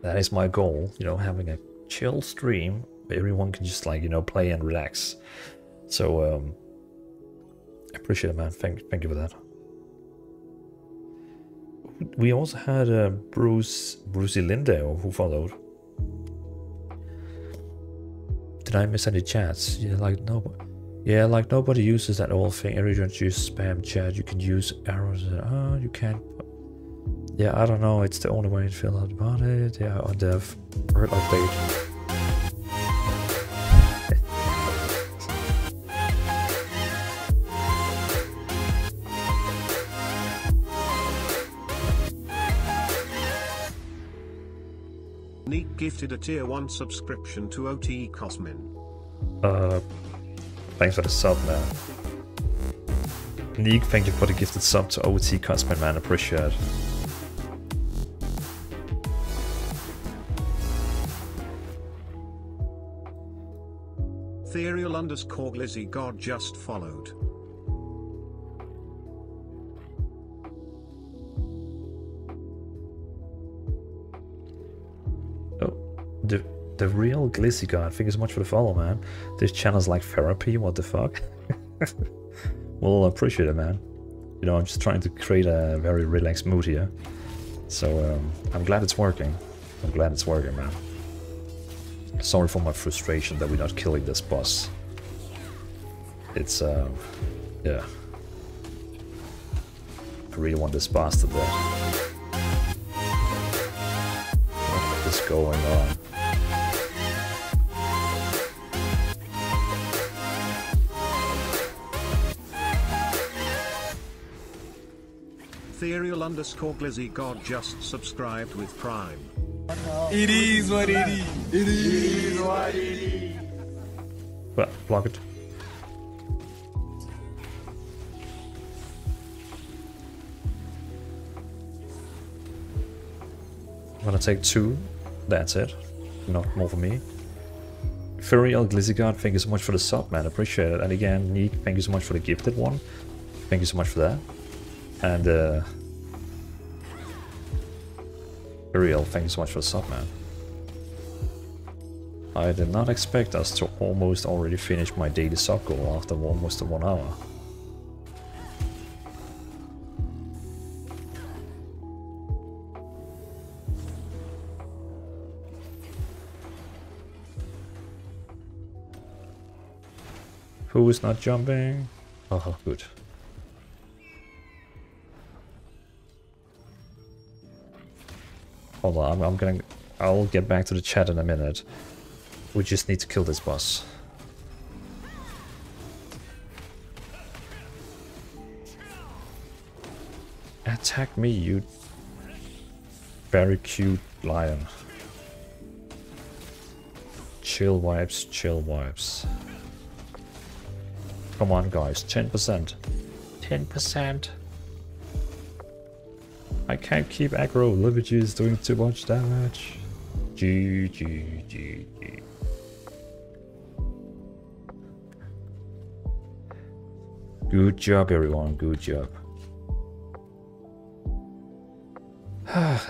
That is my goal, you know, having a chill stream everyone can just like, you know, play and relax. So, um, appreciate it, man. Thank, thank you for that. We also had uh, Bruce, Brucey Lindau who followed. Did I miss any chats? Yeah, like no, yeah, like nobody uses that old thing. Everyone use spam chat. You can use arrows. Oh, you can't. Yeah, I don't know. It's the only way to feel out about it. Yeah, on the bird update. Neek gifted a tier 1 subscription to OT Cosmin. Uh, thanks for the sub, man. Neek, thank you for the gifted sub to OT Cosmin, man. Appreciate it. Ethereal underscore Glizzy God just followed. The real Glizzy God. Thank you so much for the follow, man. This channel's like therapy. What the fuck? well, I appreciate it, man. You know, I'm just trying to create a very relaxed mood here. So um, I'm glad it's working. I'm glad it's working, man. Sorry for my frustration that we're not killing this boss. It's, um, yeah. I really want this bastard dead. What is going on? Ethereal underscore Glizzy God just subscribed with Prime. It is what it is. It is what it is. Well, block it. I'm gonna take two That's it. Not more for me. Furiel Glizigard, thank you so much for the sub, man. Appreciate it. And again, Neek, thank you so much for the gifted one. Thank you so much for that. And uh Furiel, thank you so much for the sub, man. I did not expect us to almost already finish my daily sub goal after almost one hour. Who is not jumping? Oh, good. Hold on, I'm, I'm gonna... I'll get back to the chat in a minute. We just need to kill this boss. Attack me, you very cute lion. Chill wipes, chill wipes. Come on, guys, 10%. 10%. I can't keep aggro. Is doing too much damage. G, G, G, G. Good job, everyone. Good job.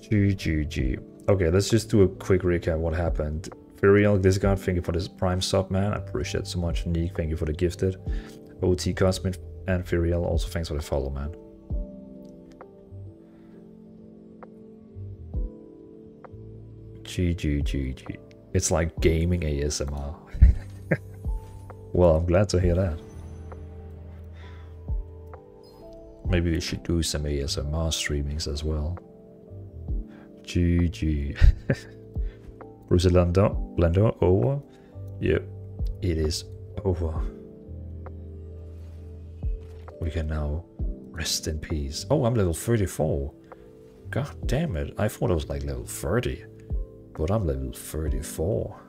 G, G, G. Okay, let's just do a quick recap what happened. Furiel, this guy, thank you for this prime sub, man. I appreciate so much. Neek, thank you for the gifted. OT Cosmin and Furiel, also thanks for the follow, man. G, G, G, G. It's like gaming ASMR. well, I'm glad to hear that. Maybe we should do some ASMR streamings as well. GG. Bruce Lando, Lando over? Yep, it is over. We can now rest in peace. Oh, I'm level 34. God damn it. I thought I was like level 30. But I'm level 34.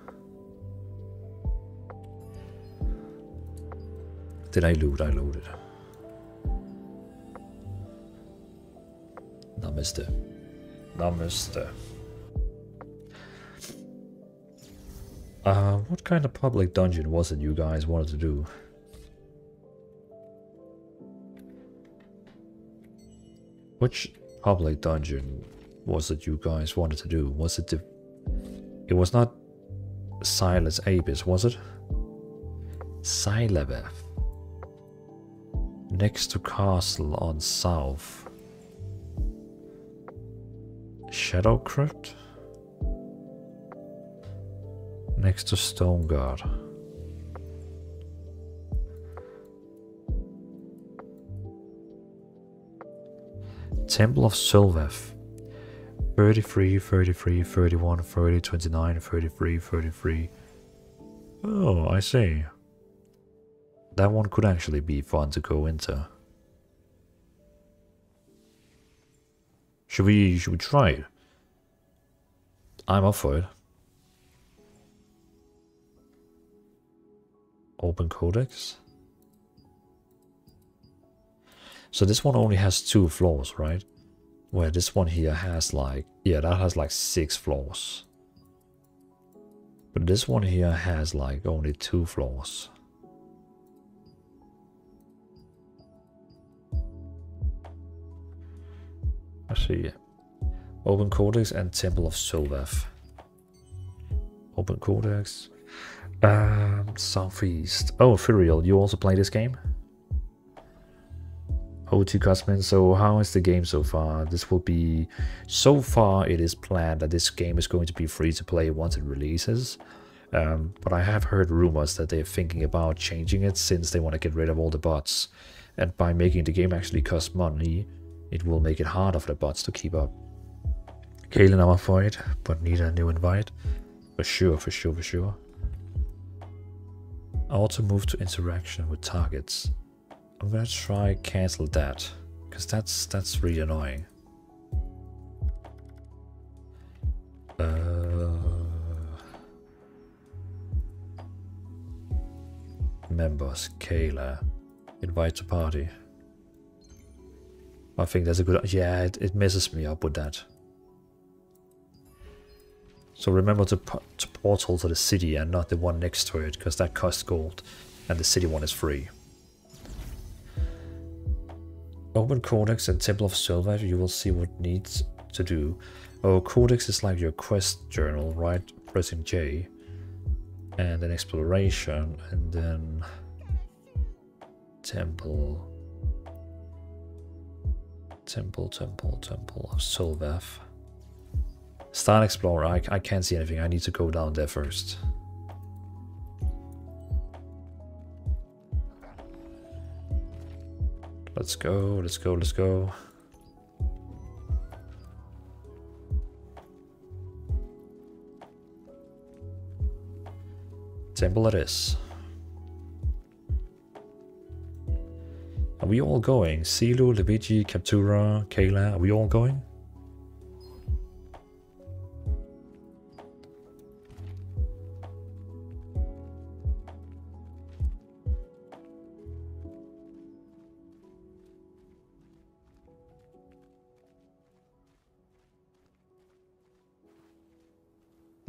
Did I loot? I looted. Namaste. Namaste. Uh, what kind of public dungeon was it you guys wanted to do? Which public dungeon was it you guys wanted to do? Was it the... It was not Silas Abyss, was it? Silabeth. Next to castle on south. Shadow Crypt? Next to Stonegard. Temple of Sylaveth. 33, 33, 31, 30, 29, 33, 33. Oh, I see. That one could actually be fun to go into. Should we should we try it? I'm up for it. Open codex. So this one only has two floors, right? Where this one here has like, yeah, that has like six floors. But this one here has like only two floors. I see. Open Codex and Temple of Sylaveth. Open Codex. Um, Southeast. Oh, Furiel, you also play this game? OT Cosmin, so how is the game so far? This will be... So far it is planned that this game is going to be free to play once it releases. Um, but I have heard rumors that they're thinking about changing it since they want to get rid of all the bots. And by making the game actually cost money, it will make it harder for the bots to keep up. Kaylin, I'm it, but need a new invite. For sure, for sure, for sure. I also move to interaction with targets. I'm gonna try cancel that, because that's that's really annoying. Uh, members, Kayla, invite to party. I think that's a good... Yeah, it, it messes me up with that. So remember to, to portal to the city and not the one next to it, because that costs gold, and the city one is free. Open Codex and Temple of Silver, you will see what needs to do. Oh, Codex is like your quest journal, right? Pressing J. And then exploration, and then temple. Temple, temple, temple of Sylaveth. Start explorer. I, I can't see anything. I need to go down there first. Let's go, let's go, let's go. Temple it is. Are we all going? Silu, Levigi, Captura, Kayla, are we all going?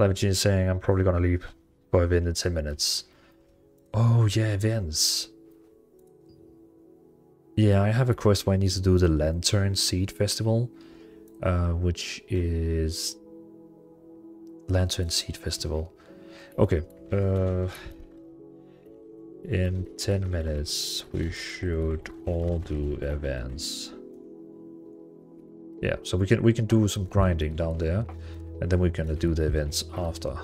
Levigi is saying I'm probably gonna leave for event in 10 minutes. Oh yeah, events. Yeah, I have a quest where I need to do the Lantern Seed Festival, uh, which is Lantern Seed Festival. Okay, uh, in 10 minutes we should all do events. Yeah, so we can we can do some grinding down there, and then we're gonna do the events after.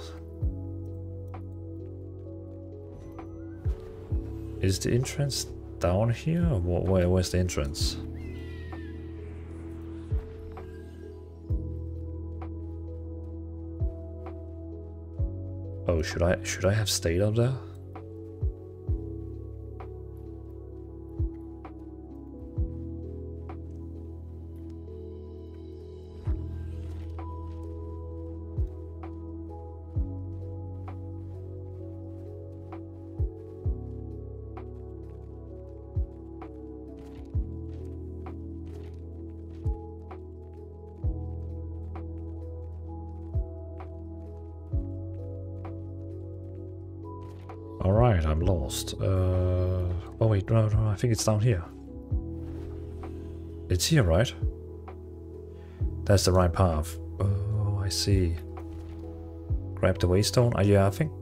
Is the entrance down here? Where, where's the entrance? Oh, should I should I have stayed up there? Alright, Uh, oh wait, no, no, I think it's down here. It's here, right? That's the right path. Oh, I see. Grab the waystone? Uh, yeah, I think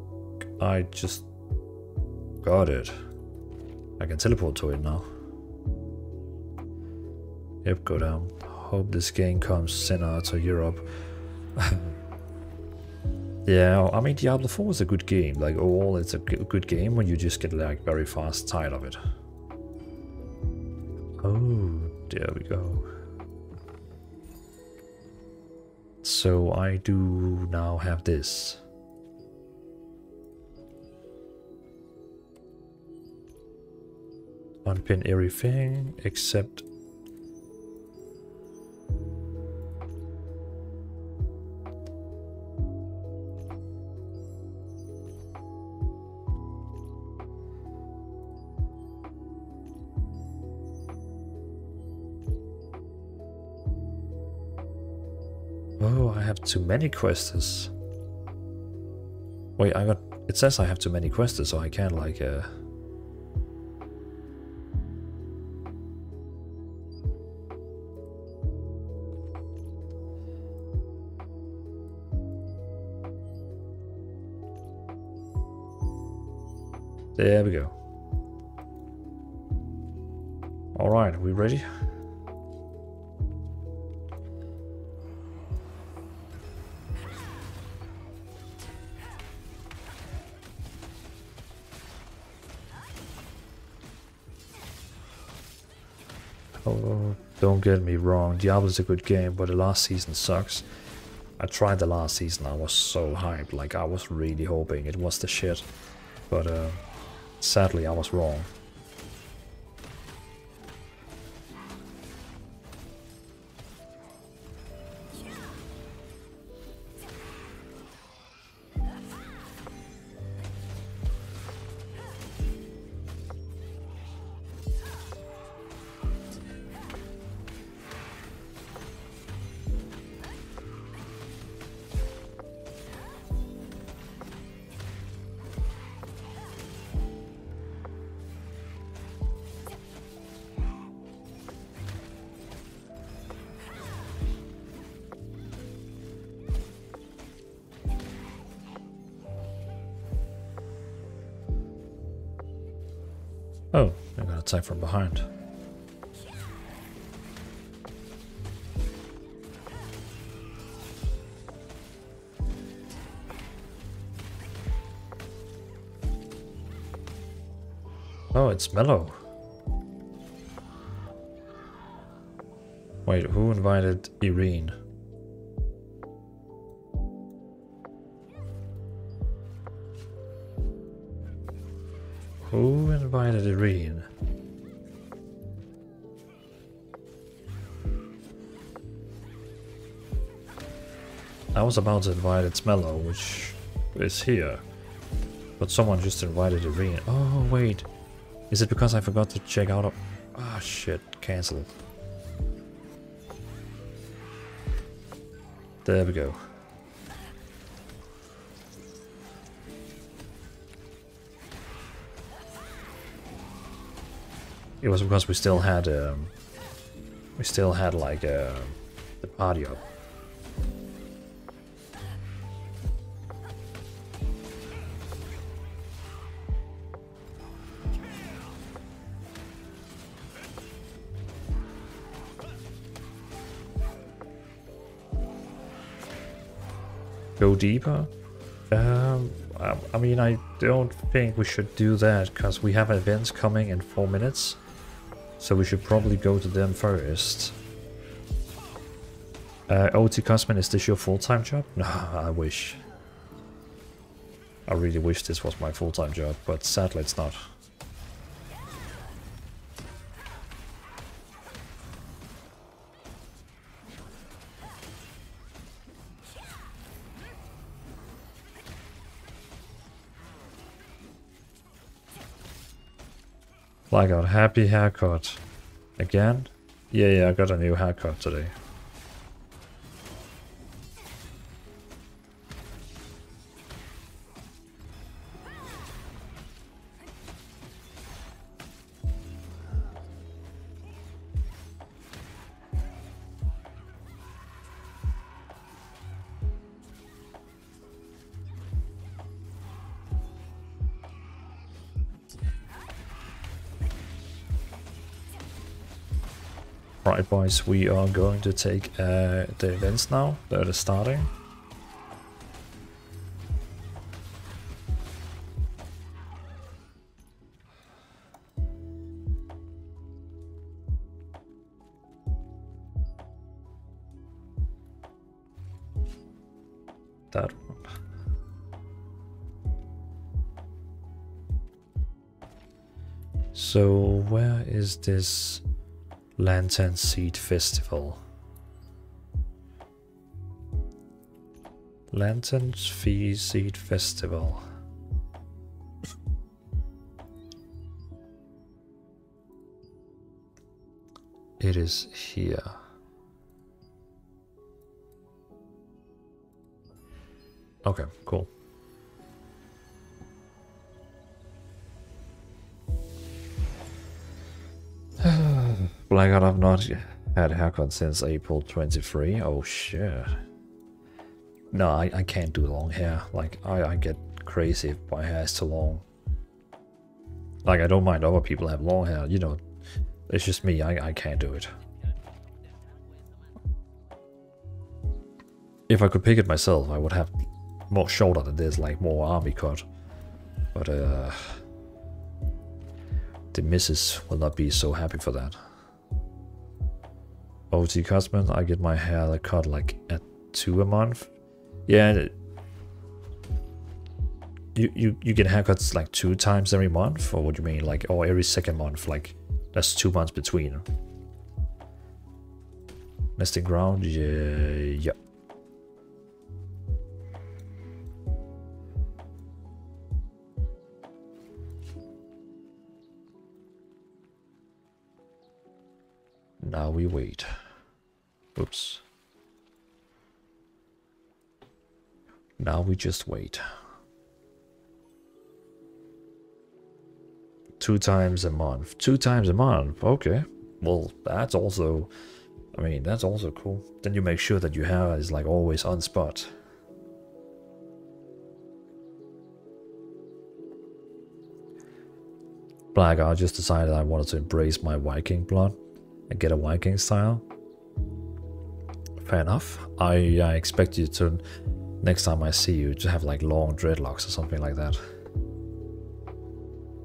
I just got it. I can teleport to it now. Yep, go down. Hope this game comes sooner to Europe. Yeah, I mean Diablo 4 is a good game. Like overall, it's a good game when you just get like very fast tired of it. Oh, there we go. So I do now have this. Unpin everything except have too many quests. Wait, I got. It says I have too many quests, so I can't like. Uh... There we go. All right, we ready? Oh, don't get me wrong, Diablo's a good game, but the last season sucks. I tried the last season, I was so hyped, like I was really hoping it was the shit. But uh, sadly I was wrong. Attack from behind. Oh, it's Mellow. Wait, who invited Irene? Who invited Irene? Was about to invite Smello, which is here. But someone just invited Irene. Oh, wait. Is it because I forgot to check out? Ah, oh, shit. Cancelled. There we go. It was because we still had um, we still had like uh, the party up. Deeper? Um, I, I mean, I don't think we should do that because we have events coming in four minutes. So we should probably go to them first. Uh, OT Cosmin, is this your full-time job? No, I wish. I really wish this was my full-time job, but sadly it's not. I got happy haircut. Again? Yeah, yeah, I got a new haircut today. We are going to take uh, the events now that are starting. That. So where is this Lantern Seed Festival. Lantern Seed Festival. It is here. Okay, cool. Blackout, I've not had haircut since April 23. Oh shit. No, I, I can't do long hair. Like, I, I get crazy if my hair is too long. Like, I don't mind other people have long hair, you know. It's just me, I, I can't do it. If I could pick it myself, I would have more shoulder than this, like more army cut. But, uh... The missus will not be so happy for that. OT Cosmin, I get my hair cut like at two a month. Yeah, you you you get haircuts like two times every month, or what do you mean? Like, or every second month? Like, that's two months between. Nesting ground, yeah, yeah. Now we wait. Oops. Now we just wait. Two times a month. Two times a month. Okay. Well, that's also... I mean, that's also cool. Then you make sure that your hair is like always on spot. Black, I just decided I wanted to embrace my Viking blood and get a Viking style. Fair enough. I, I expect you to, next time I see you, to have like long dreadlocks or something like that.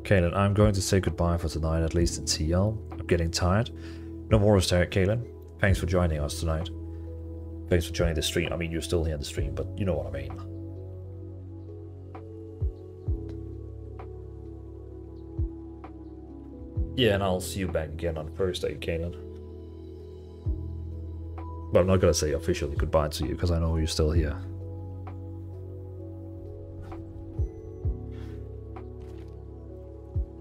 Kaylin, I'm going to say goodbye for tonight, at least in TL. I'm getting tired. No worries there, Kaylin. Thanks for joining us tonight. Thanks for joining the stream. I mean, you're still here in the stream, but you know what I mean. Yeah, and I'll see you back again on Thursday, Kanan. But I'm not gonna say officially goodbye to you because I know you're still here.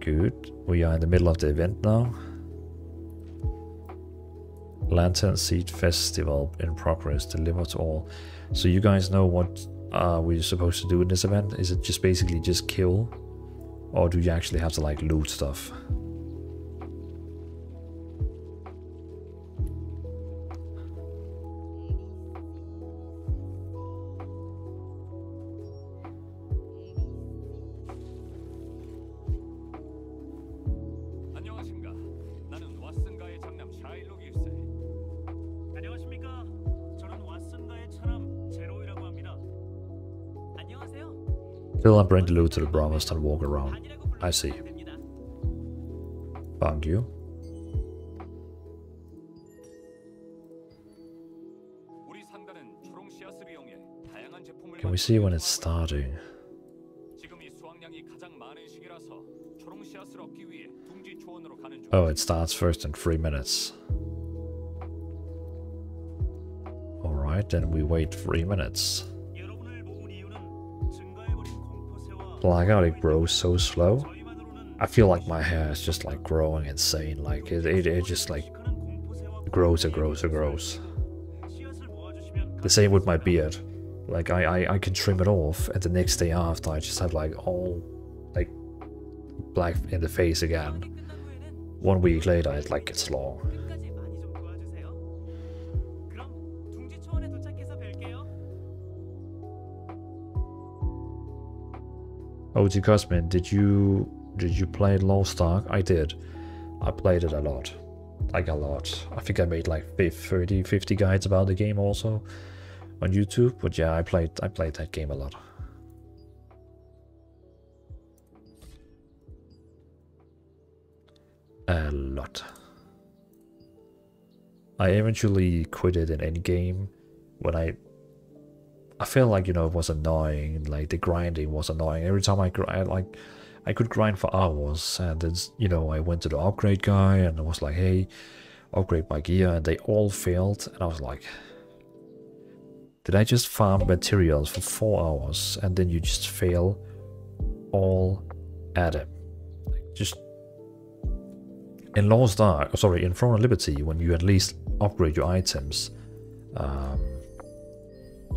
Good. We are in the middle of the event now. Lantern Seed Festival in progress, deliver to all. So you guys know what uh, we're supposed to do in this event? Is it just basically just kill? Or do you actually have to like loot stuff? Bill and the loot to the promised and walk around. I see. Thank you. Can we see when it's starting? Oh, it starts first in three minutes. Alright, then we wait three minutes. Like, oh, it grows so slow. I feel like my hair is just like growing insane. Like it, it, it just like grows and grows and grows. The same with my beard. Like I, I, I can trim it off, and the next day after, I just have like all like black in the face again. One week later, it like gets long. OG Cosmin, did you did you play Lost Ark? I did. I played it a lot. Like a lot. I think I made like 30, 50 guides about the game also on YouTube. But yeah, I played I played that game a lot. A lot. I eventually quit it in endgame when I I felt like you know it was annoying. Like the grinding was annoying. Every time I, gr- I like, I could grind for hours, and then you know I went to the upgrade guy and I was like, hey, upgrade my gear, and they all failed, and I was like, did I just farm materials for four hours and then you just fail all at it? Just in Lost Ark, sorry, in Throne of Liberty, when you at least upgrade your items. Um,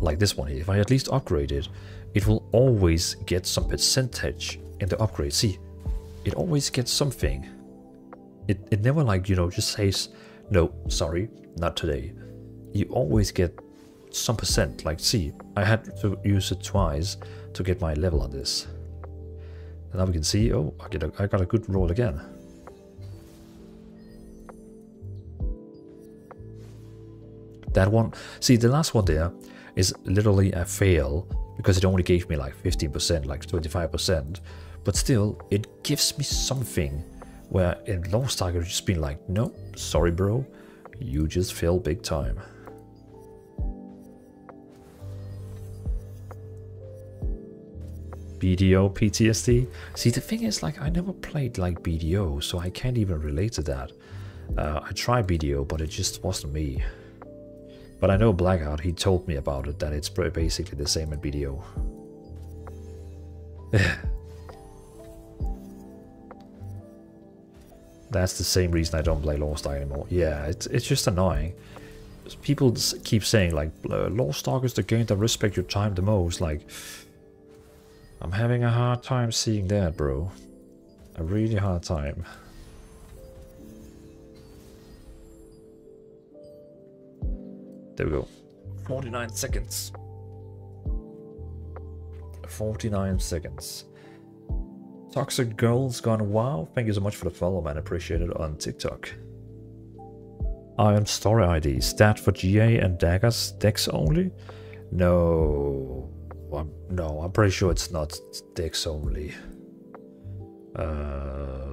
like this one if I at least upgrade it, it will always get some percentage in the upgrade. See, it always gets something. It, it never like, you know, just says, no, sorry, not today. You always get some percent. Like, see, I had to use it twice to get my level on this. And now we can see, oh, I, get a, I got a good roll again. That one, see, the last one there, is literally a fail because it only gave me like 15%, like 25%. But still, it gives me something where in Lost Ark, it's just been like, no, sorry, bro, you just fail big time. BDO PTSD? See, the thing is, like, I never played like BDO, so I can't even relate to that. Uh, I tried BDO, but it just wasn't me. But I know Blackout, he told me about it, that it's basically the same in BDO. That's the same reason I don't play Lost Ark anymore. Yeah, it's, it's just annoying. People keep saying, like, Lost Ark is the game that respect your time the most. Like, I'm having a hard time seeing that, bro. A really hard time. There we go. 49 seconds. 49 seconds. Toxic Girls Gone Wow. Thank you so much for the follow, man. Appreciate it on TikTok. I am story ID. Stat for GA and daggers. Dex only? No. I'm, no, I'm pretty sure it's not Dex only. Uh,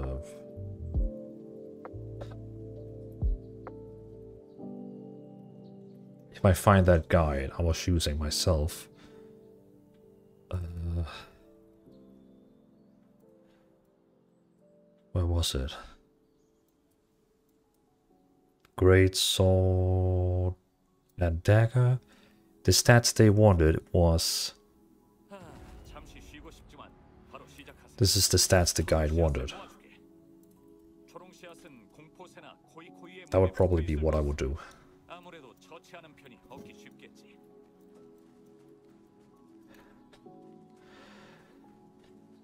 If I find that guide I was using myself. Uh, where was it? Great sword and dagger. The stats they wanted was... This is the stats the guide wanted. That would probably be what I would do.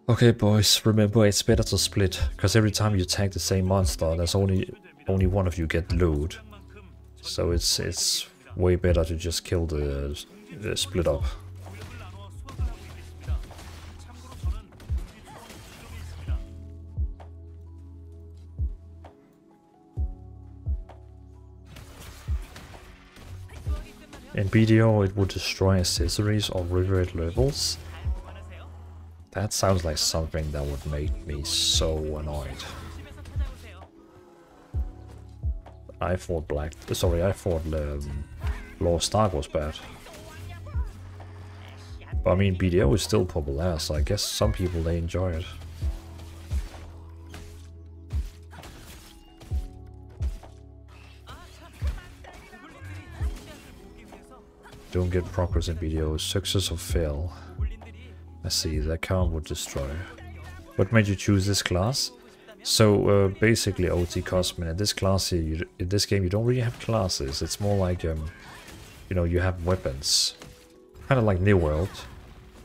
Okay, boys, remember it's better to split, because every time you attack the same monster, there's only only one of you get loot. So it's it's way better to just kill the, the split up. In BDO, it would destroy accessories or revert levels. That sounds like something that would make me so annoyed. I thought Black. Sorry, I thought um, Lost Ark was bad. But I mean, BDO is still popular, so I guess some people they enjoy it. Don't get progress in BDO. Success or fail. I see, the account would destroy. What made you choose this class? So uh, basically, OT Cosmin. In this class here, you, in this game, you don't really have classes. It's more like, um, you know, you have weapons, kind of like New World.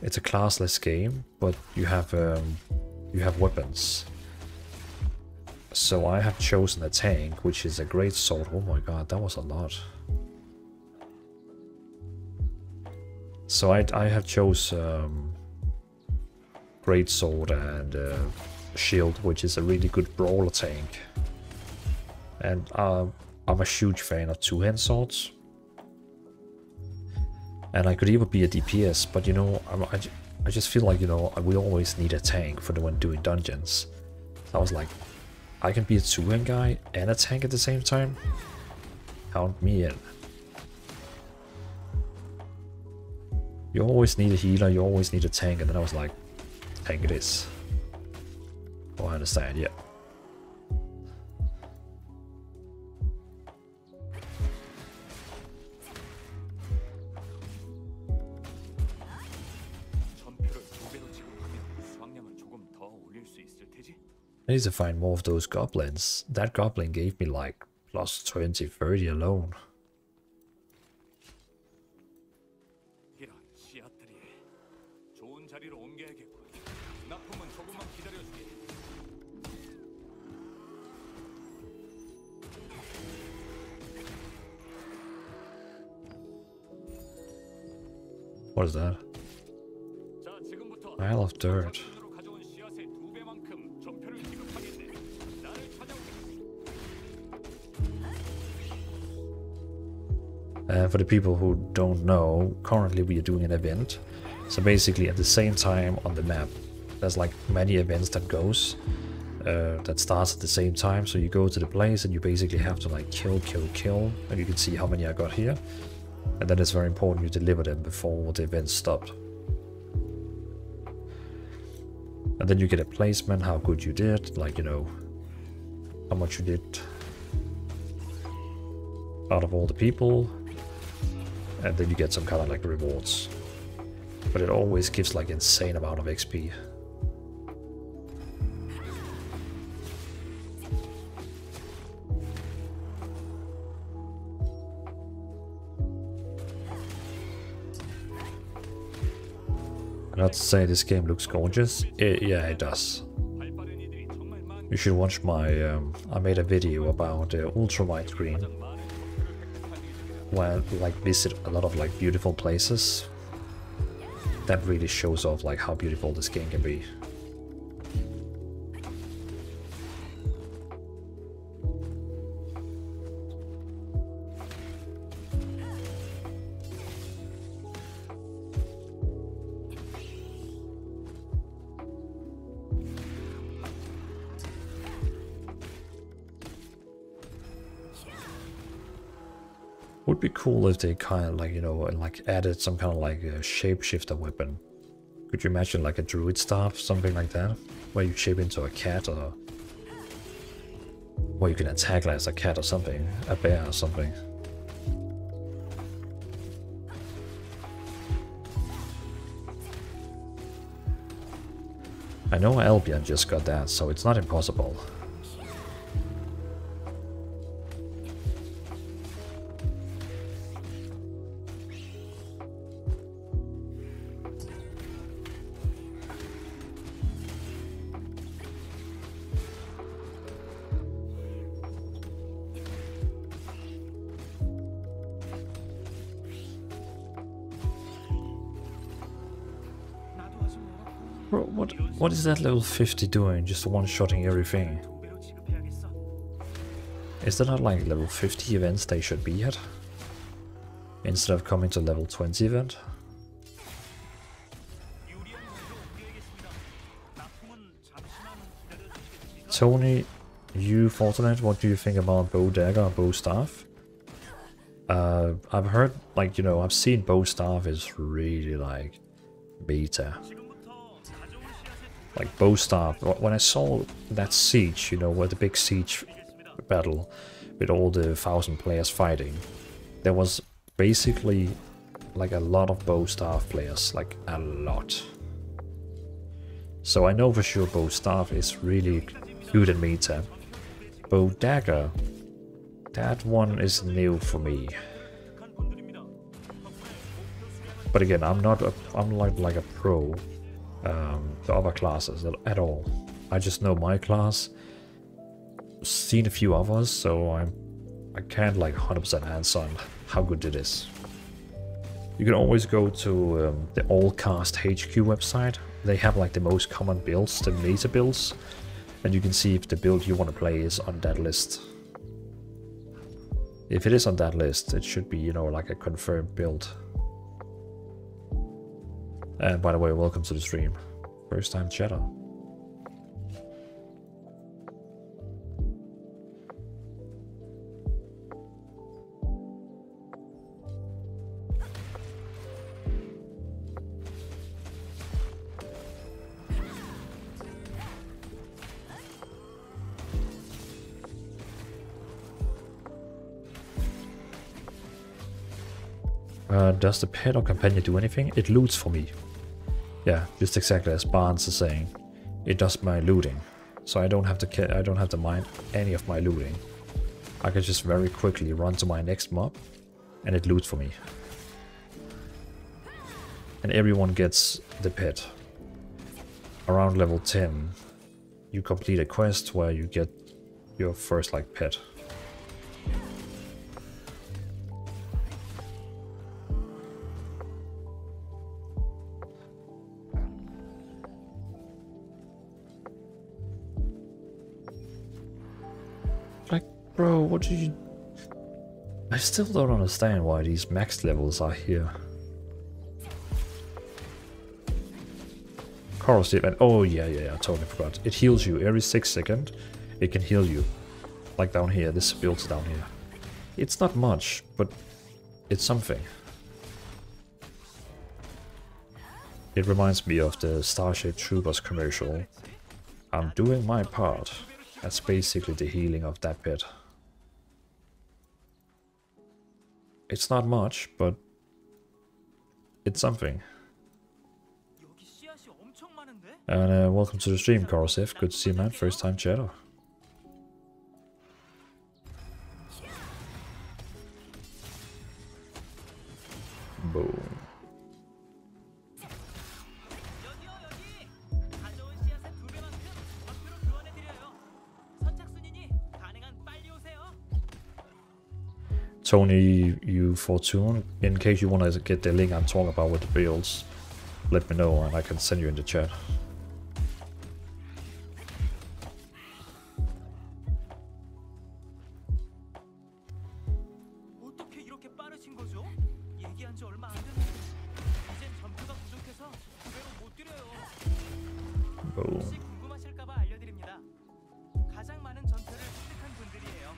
It's a classless game, but you have um, you have weapons. So I have chosen a tank, which is a great sword. Oh my god, that was a lot. So I I have chose um, great sword and. Uh, shield, which is a really good brawler tank. And uh, I'm a huge fan of two-hand swords. And I could even be a DPS, but you know, I'm, I, I just feel like, you know, we always need a tank for the one doing dungeons. So I was like, I can be a two-hand guy and a tank at the same time? Count me in. You always need a healer, you always need a tank, and then I was like, I think it is. Oh, I understand, yeah. I need to find more of those goblins. That goblin gave me like plus 20, 30 alone. What is that? Pile of dirt. Uh, for the people who don't know, currently we are doing an event. So basically at the same time on the map, there's like many events that goes, uh, that starts at the same time. So you go to the place and you basically have to like kill, kill, kill. And you can see how many I got here. And then it's very important you deliver them before the event stopped. And then you get a placement, how good you did, like you know, how much you did out of all the people, and then you get some kind of like rewards. But it always gives like insane amount of XP. not say this game looks gorgeous. It, yeah, it does. You should watch my... Um, I made a video about uh, ultra widescreen. Where like visit a lot of like beautiful places. That really shows off like how beautiful this game can be. Cool if they kind of like you know like added some kind of like a shapeshifter weapon. Could you imagine like a druid staff, something like that, where you shape into a cat or, Where you can attack like as a cat or something, a bear or something. I know Albion just got that, so it's not impossible. What is that level 50 doing, just one-shotting everything? Is that not like level 50 events they should be at? Instead of coming to level 20 event? Tony, you Fortnite, what do you think about bow dagger and bow staff? Uh, I've heard, like, you know, I've seen bow staff is really like beta like Bowstaff. When I saw that siege, you know, where the big siege battle with all the thousand players fighting, there was basically like a lot of Bowstaff players, like a lot. So I know for sure Bowstaff is really good at meta. Bow Dagger, that one is new for me. But again, I'm not a, I'm not like a pro um, the other classes at, all. I just know my class. Seen a few others, so I'm I can't like 100% answer on how good it is. You can always go to um, the Alcast HQ website. They have like the most common builds, the meta builds, and you can see if the build you want to play is on that list. If it is on that list, it should be, you know, like a confirmed build. And by the way, welcome to the stream. First time chatter. Uh, does the pet or companion do anything? It loots for me. Yeah, just exactly as Barnes is saying. It does my looting, so I don't have to I don't have to mind any of my looting. I can just very quickly run to my next mob, and it loots for me. And everyone gets the pet. Around level 10, you complete a quest where you get your first like pet. Bro, what do you... I still don't understand why these max levels are here. Corrosive and oh yeah, yeah, yeah, I totally forgot. It heals you every 6 second. It can heal you. Like down here, this builds down here. It's not much, but it's something. It reminds me of the Starship Troopers commercial. I'm doing my part. That's basically the healing of that pit. It's not much, but it's something. And uh, welcome to the stream, Karosif. Good to see you, man. First time Shadow. Boom. Tony, you Fortune, in case you want to get the link I'm talking about with the builds, let me know and I can send you in the chat.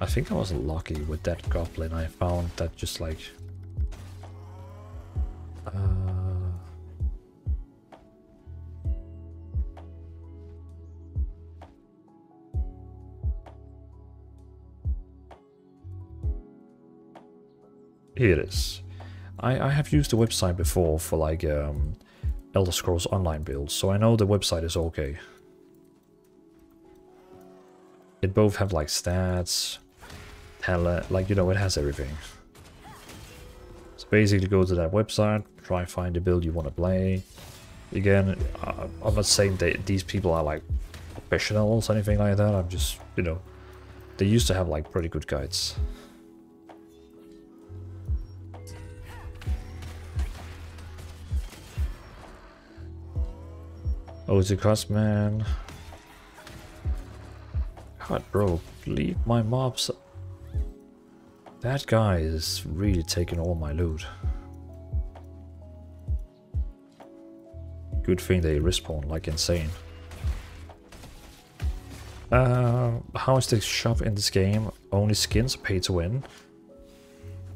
I think I was lucky with that goblin. I found that just like... Uh, here it is. I, I have used the website before for like um, Elder Scrolls Online builds, so I know the website is okay. It both have like stats, talent, like you know, it has everything. So basically go to that website, try find the build you want to play. Again, uh, I'm not saying that these people are like professionals or anything like that, I'm just, you know, they used to have like pretty good guides. Oh, it's a cost man. God, bro, leave my mobs. That guy is really taking all my loot. Good thing they respawn like insane. Uh, how is the shop in this game? Only skins pay to win?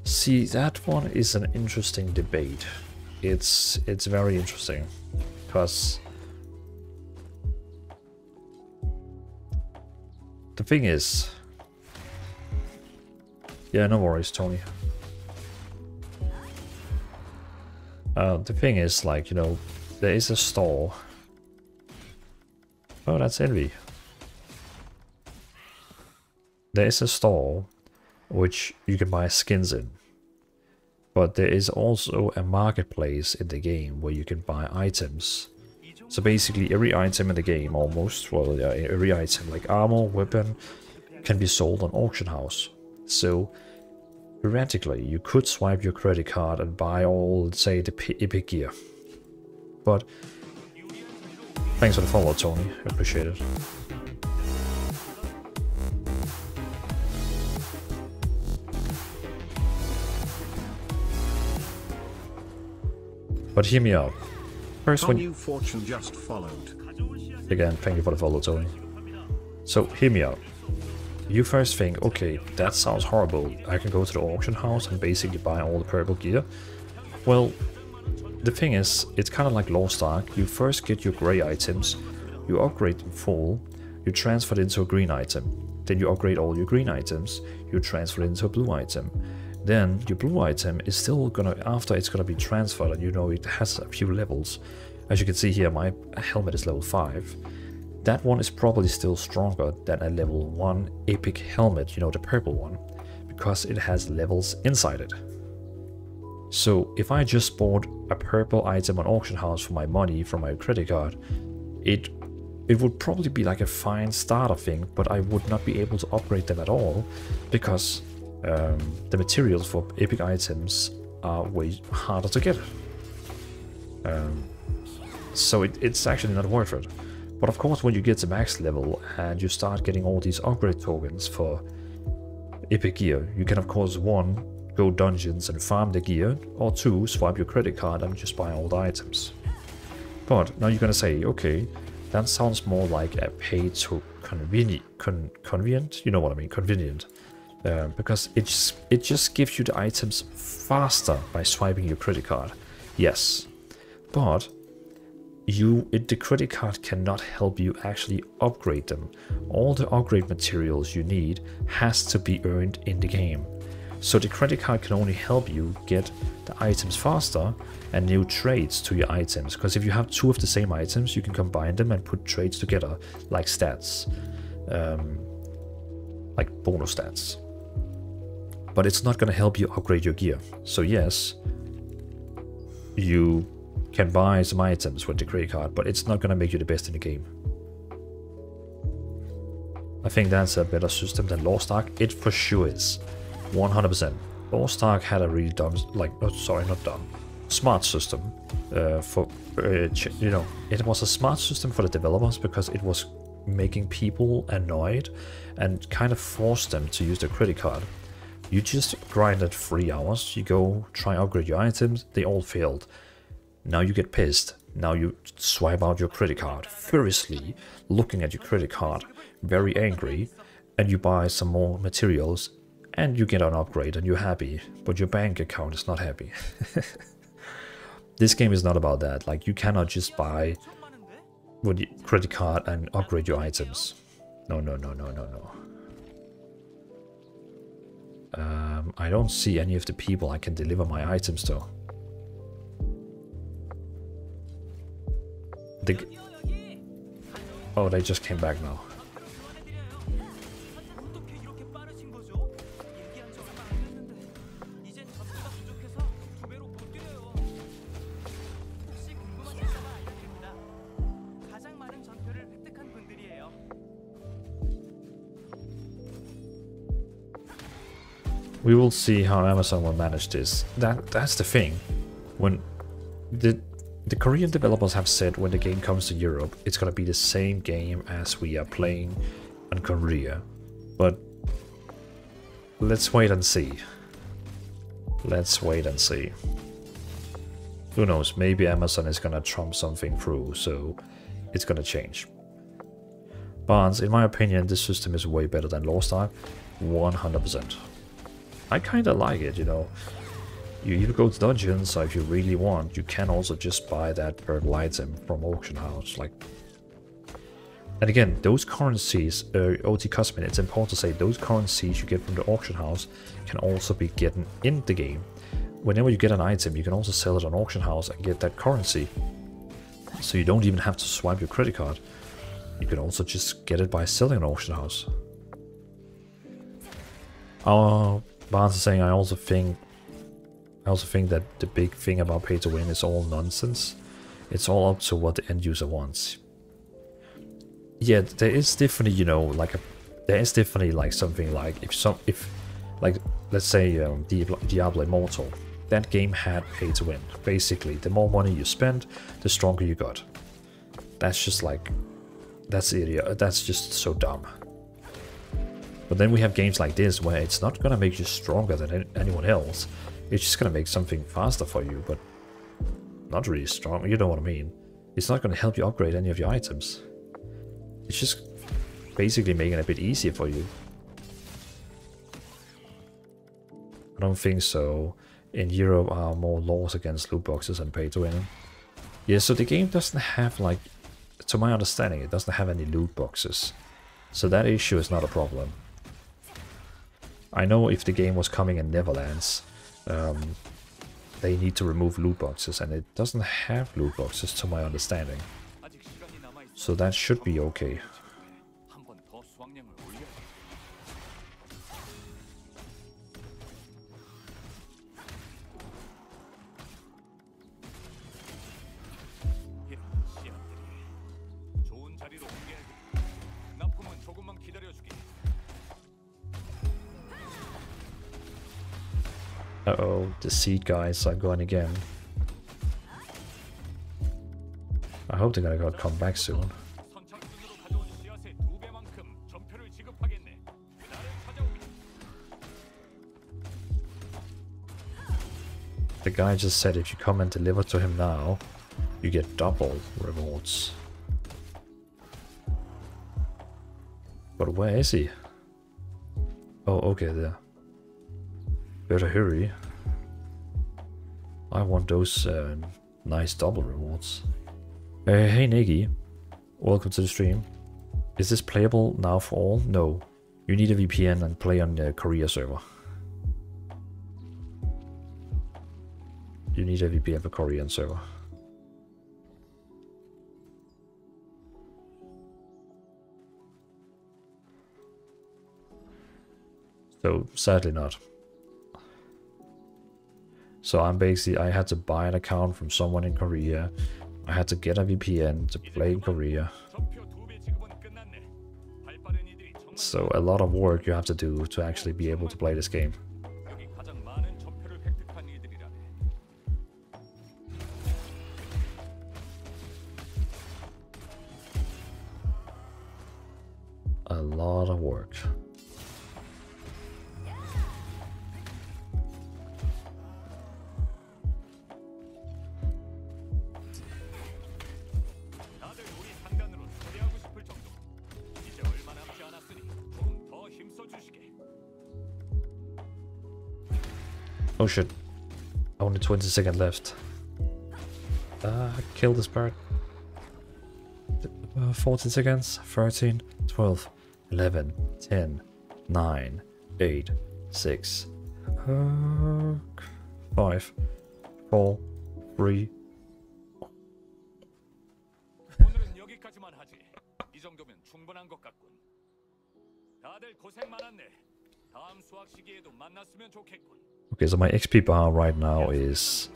See, that one is an interesting debate. It's it's very interesting because the thing is, yeah, no worries, Tony. Uh, the thing is, like, you know, there is a store. Oh, that's Envy. There is a store which you can buy skins in. But there is also a marketplace in the game where you can buy items. So basically every item in the game, almost, well, yeah, every item, like armor, weapon, can be sold on auction house. So theoretically, you could swipe your credit card and buy all, say, the p- epic gear. But thanks for the follow, Tony. I appreciate it. But hear me out. First, when New Fortune just followed. Again, thank you for the follow, Tony. So, hear me out. You first think, okay, that sounds horrible. I can go to the auction house and basically buy all the purple gear. Well, the thing is, it's kind of like Lost Ark. You first get your grey items, you upgrade them full, you transfer it into a green item. Then you upgrade all your green items, you transfer it into a blue item. Then your blue item is still gonna, after it's gonna be transferred, and you know it has a few levels. As you can see here, my helmet is level 5. That one is probably still stronger than a level 1 epic helmet, you know, the purple one, because it has levels inside it. So if I just bought a purple item on auction house for my money from my credit card, it it would probably be like a fine starter thing, but I would not be able to upgrade them at all because um, the materials for epic items are way harder to get. Um, so it, it's actually not worth it. But of course, when you get to max level and you start getting all these upgrade tokens for epic gear, you can of course one go dungeons and farm the gear, or two swipe your credit card and just buy all the items. But now you're gonna say, okay, that sounds more like a pay to convenient, con convenient. You know what I mean, convenient. Uh, because it just, it just gives you the items faster by swiping your credit card. Yes, but you it, the credit card cannot help you actually upgrade them. All the upgrade materials you need has to be earned in the game. So the credit card can only help you get the items faster and new trades to your items. Because if you have two of the same items, you can combine them and put trades together, like stats, um, like bonus stats. But it's not going to help you upgrade your gear. So yes, you can buy some items with the credit card, but it's not going to make you the best in the game. I think that's a better system than Lost Ark. It for sure is. 100%. Lost Ark had a really dumb, like, oh, sorry, not dumb, smart system uh, for, uh, you know, it was a smart system for the developers because it was making people annoyed and kind of forced them to use their credit card. You just grind grinded three hours, you go try upgrade your items, they all failed. Now you get pissed. Now you swipe out your credit card furiously, looking at your credit card, very angry, and you buy some more materials and you get an upgrade and you're happy, but your bank account is not happy. this game is not about that. Like you cannot just buy with your credit card and upgrade your items. No, no, no, no, no, no. Um, I don't see any of the people I can deliver my items to. The oh, they just came back now. We will see how Amazon will manage this. That that's the thing. When the the Korean developers have said when the game comes to Europe, it's gonna be the same game as we are playing in Korea. But let's wait and see. Let's wait and see. Who knows? Maybe Amazon is gonna trump something through, so it's gonna change. Barnes, in my opinion, this system is way better than Lost Ark, 100%. I kind of like it, you know. You either go to dungeons, or if you really want, you can also just buy that purple item from auction house. Like, and again, those currencies, uh, OT Cosmin, it's important to say those currencies you get from the auction house can also be getting in the game. Whenever you get an item, you can also sell it on auction house and get that currency. So you don't even have to swipe your credit card. You can also just get it by selling an auction house. Uh, Barnes is saying I also think I also think that the big thing about pay to win is all nonsense. It's all up to what the end user wants. Yeah, there is definitely, you know, like a there is definitely like something like if some if like let's say um, Diablo, Immortal, that game had pay to win. Basically, the more money you spend, the stronger you got. That's just like that's idiot. That's just so dumb. But then we have games like this where it's not gonna make you stronger than an- anyone else. It's just gonna make something faster for you, but not really strong. You know what I mean? It's not gonna help you upgrade any of your items. It's just basically making it a bit easier for you. I don't think so. In Europe are more laws against loot boxes and pay to win. Yeah, so the game doesn't have like to my understanding it doesn't have any loot boxes. So that issue is not a problem. I know if the game was coming in Netherlands, um, they need to remove loot boxes, and it doesn't have loot boxes to my understanding. So that should be okay. Uh-oh, seed guys, are I'm going again. I hope they're gonna come back soon. The guy just said if you come and deliver to him now, you get double rewards. But where is he? Oh, okay, there. Better hurry. I want those uh, nice double rewards. Uh, hey, Negi. Welcome to the stream. Is this playable now for all? No. You need a VPN and play on the Korea server. You need a VPN for Korean server. So sadly not. So I'm basically, I had to buy an account from someone in Korea. I had to get a VPN to play in Korea. So a lot of work you have to do to actually be able to play this game. A lot of work. Oh shit. Only 20 seconds left. Uh, kill this bird. Uh, 14 seconds. 13, 12, 11, 10, 9, 8, 6, uh, 5, 4, 3. 오늘은 여기까지만 하지. 이 정도면 충분한 것 같군. 다들 고생 많았네. 다음 수학 시기에도 만났으면 좋겠군. Okay, so my XP bar right now is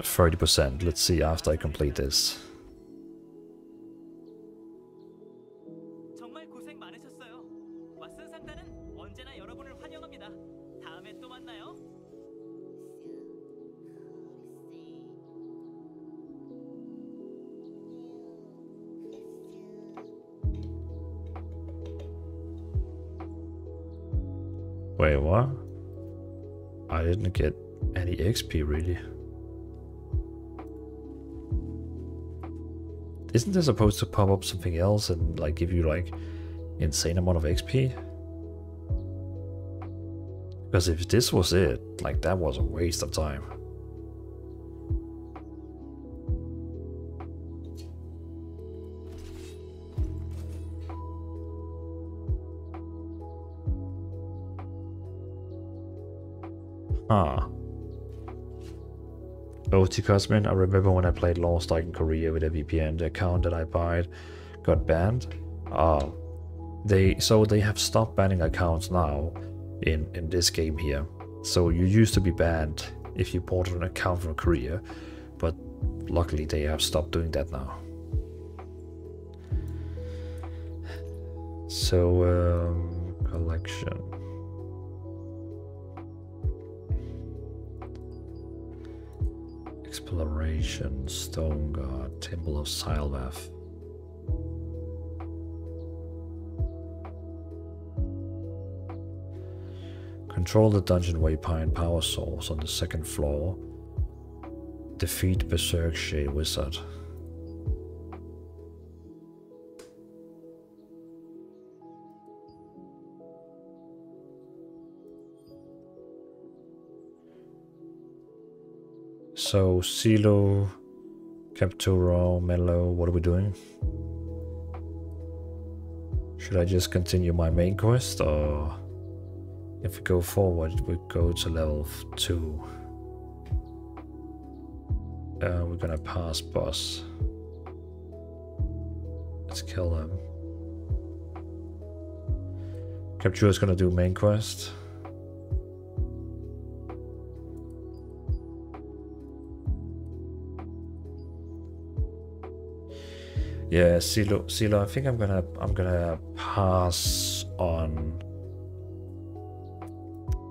30%. Let's see after I complete this. Wait, what? I didn't get any XP really. Isn't there supposed to pop up something else and like give you like insane amount of XP? Because if this was it, like that was a waste of time. Huh. OT Cosmin, I remember when I played Lost Ark in Korea with a VPN, the account that I bought got banned. Uh, they so they have stopped banning accounts now in, in this game here. So you used to be banned if you bought an account from Korea, but luckily they have stopped doing that now. So um, collection. Exploration, Stonegard, Temple of Sylaveth. Control the dungeon waypoint power source on the second floor. Defeat Berserk Shade Wizard. So, Silo, Capturo, Mello, what are we doing? Should I just continue my main quest or if we go forward, we go to level 2. Uh, we're gonna pass boss. Let's kill them. Capture is gonna do main quest. Yeah, Silo, Silo. I think I'm gonna, I'm gonna pass on.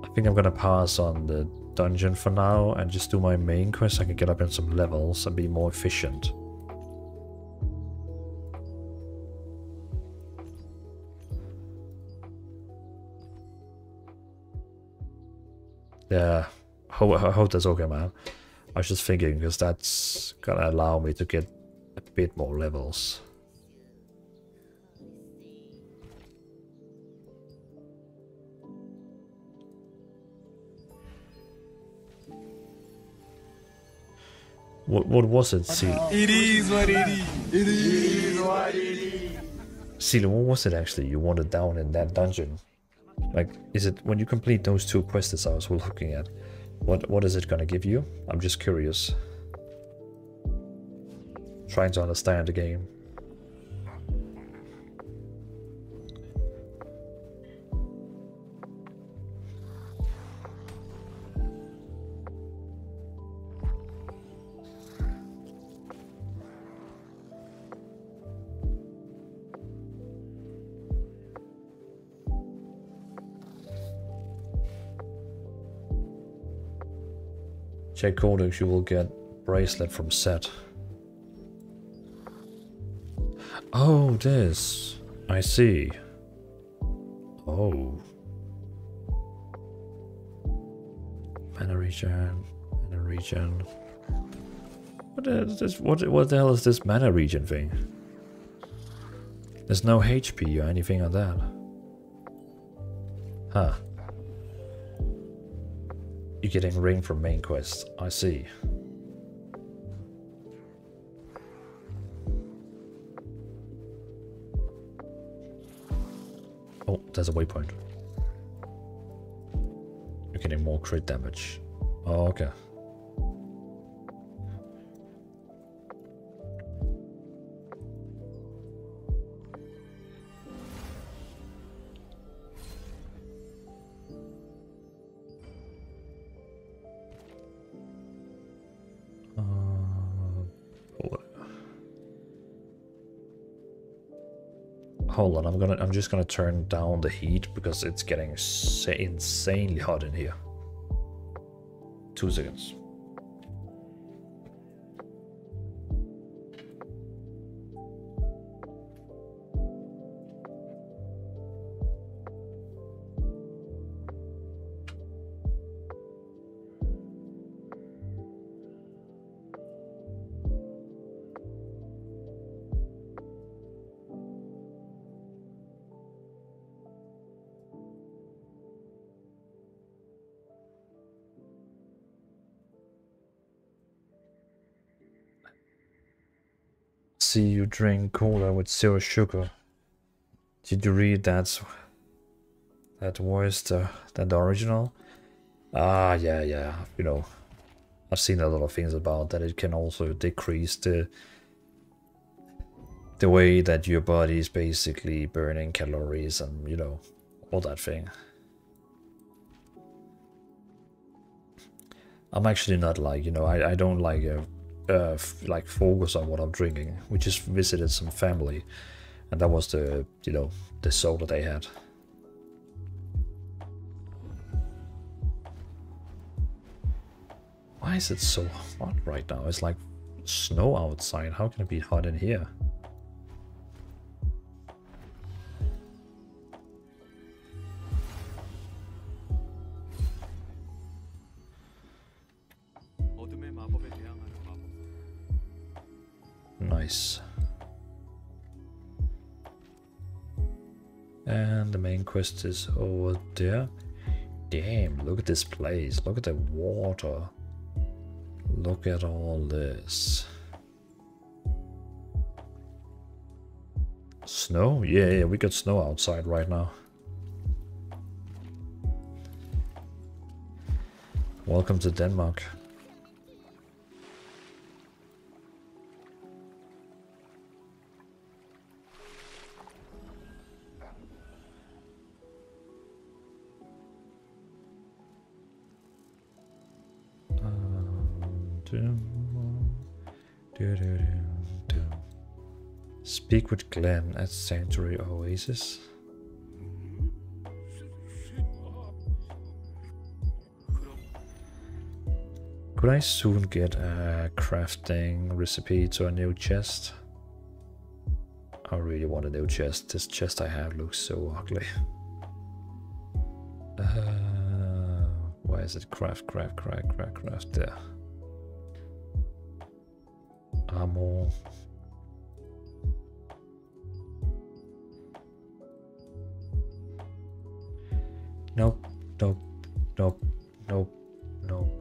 I think I'm gonna pass on the dungeon for now and just do my main quest. I can get up in some levels and be more efficient. Yeah, hope, I hope that's okay, man. I was just thinking because that's gonna allow me to get a bit more levels. What what was it, Seal? It is what it is. It is what it is. Seal, what was it actually you wanted down in that dungeon? Like, is it when you complete those two quests I was looking at? What what is it gonna give you? I'm just curious. Trying to understand the game. Check Codex, you will get bracelet from set. Oh, this. I see. Oh. Mana regen. Mana regen. What is this? What, what the hell is this mana regen thing? There's no HP or anything like that. Huh. You're getting ring from main quest. I see. There's a waypoint. You're getting more crit damage. Oh, okay. I'm just gonna turn down the heat because it's getting insanely hot in here. Two seconds. Drink cola with zero sugar. Did you read that? That was the than the original? Ah, yeah, yeah. You know, I've seen a lot of things about that. It can also decrease the the way that your body is basically burning calories and you know all that thing. I'm actually not like you know I I don't like uh, uh like focus on what I'm drinking. We just visited some family, and that was the you know the soda they had. Why is it so hot right now? It's like snow outside. How can it be hot in here? Quest is over there. Damn, look at this place. Look at the water. Look at all this. Snow? Yeah, yeah, we got snow outside right now. Welcome to Denmark. Speak with Glenn at Sanctuary Oasis. Could I soon get a crafting recipe to a new chest? I really want a new chest. This chest I have looks so ugly. Uh, is it? Craft, craft, craft, craft, craft. There. Ammo. Nope, nope, nope, nope, nope,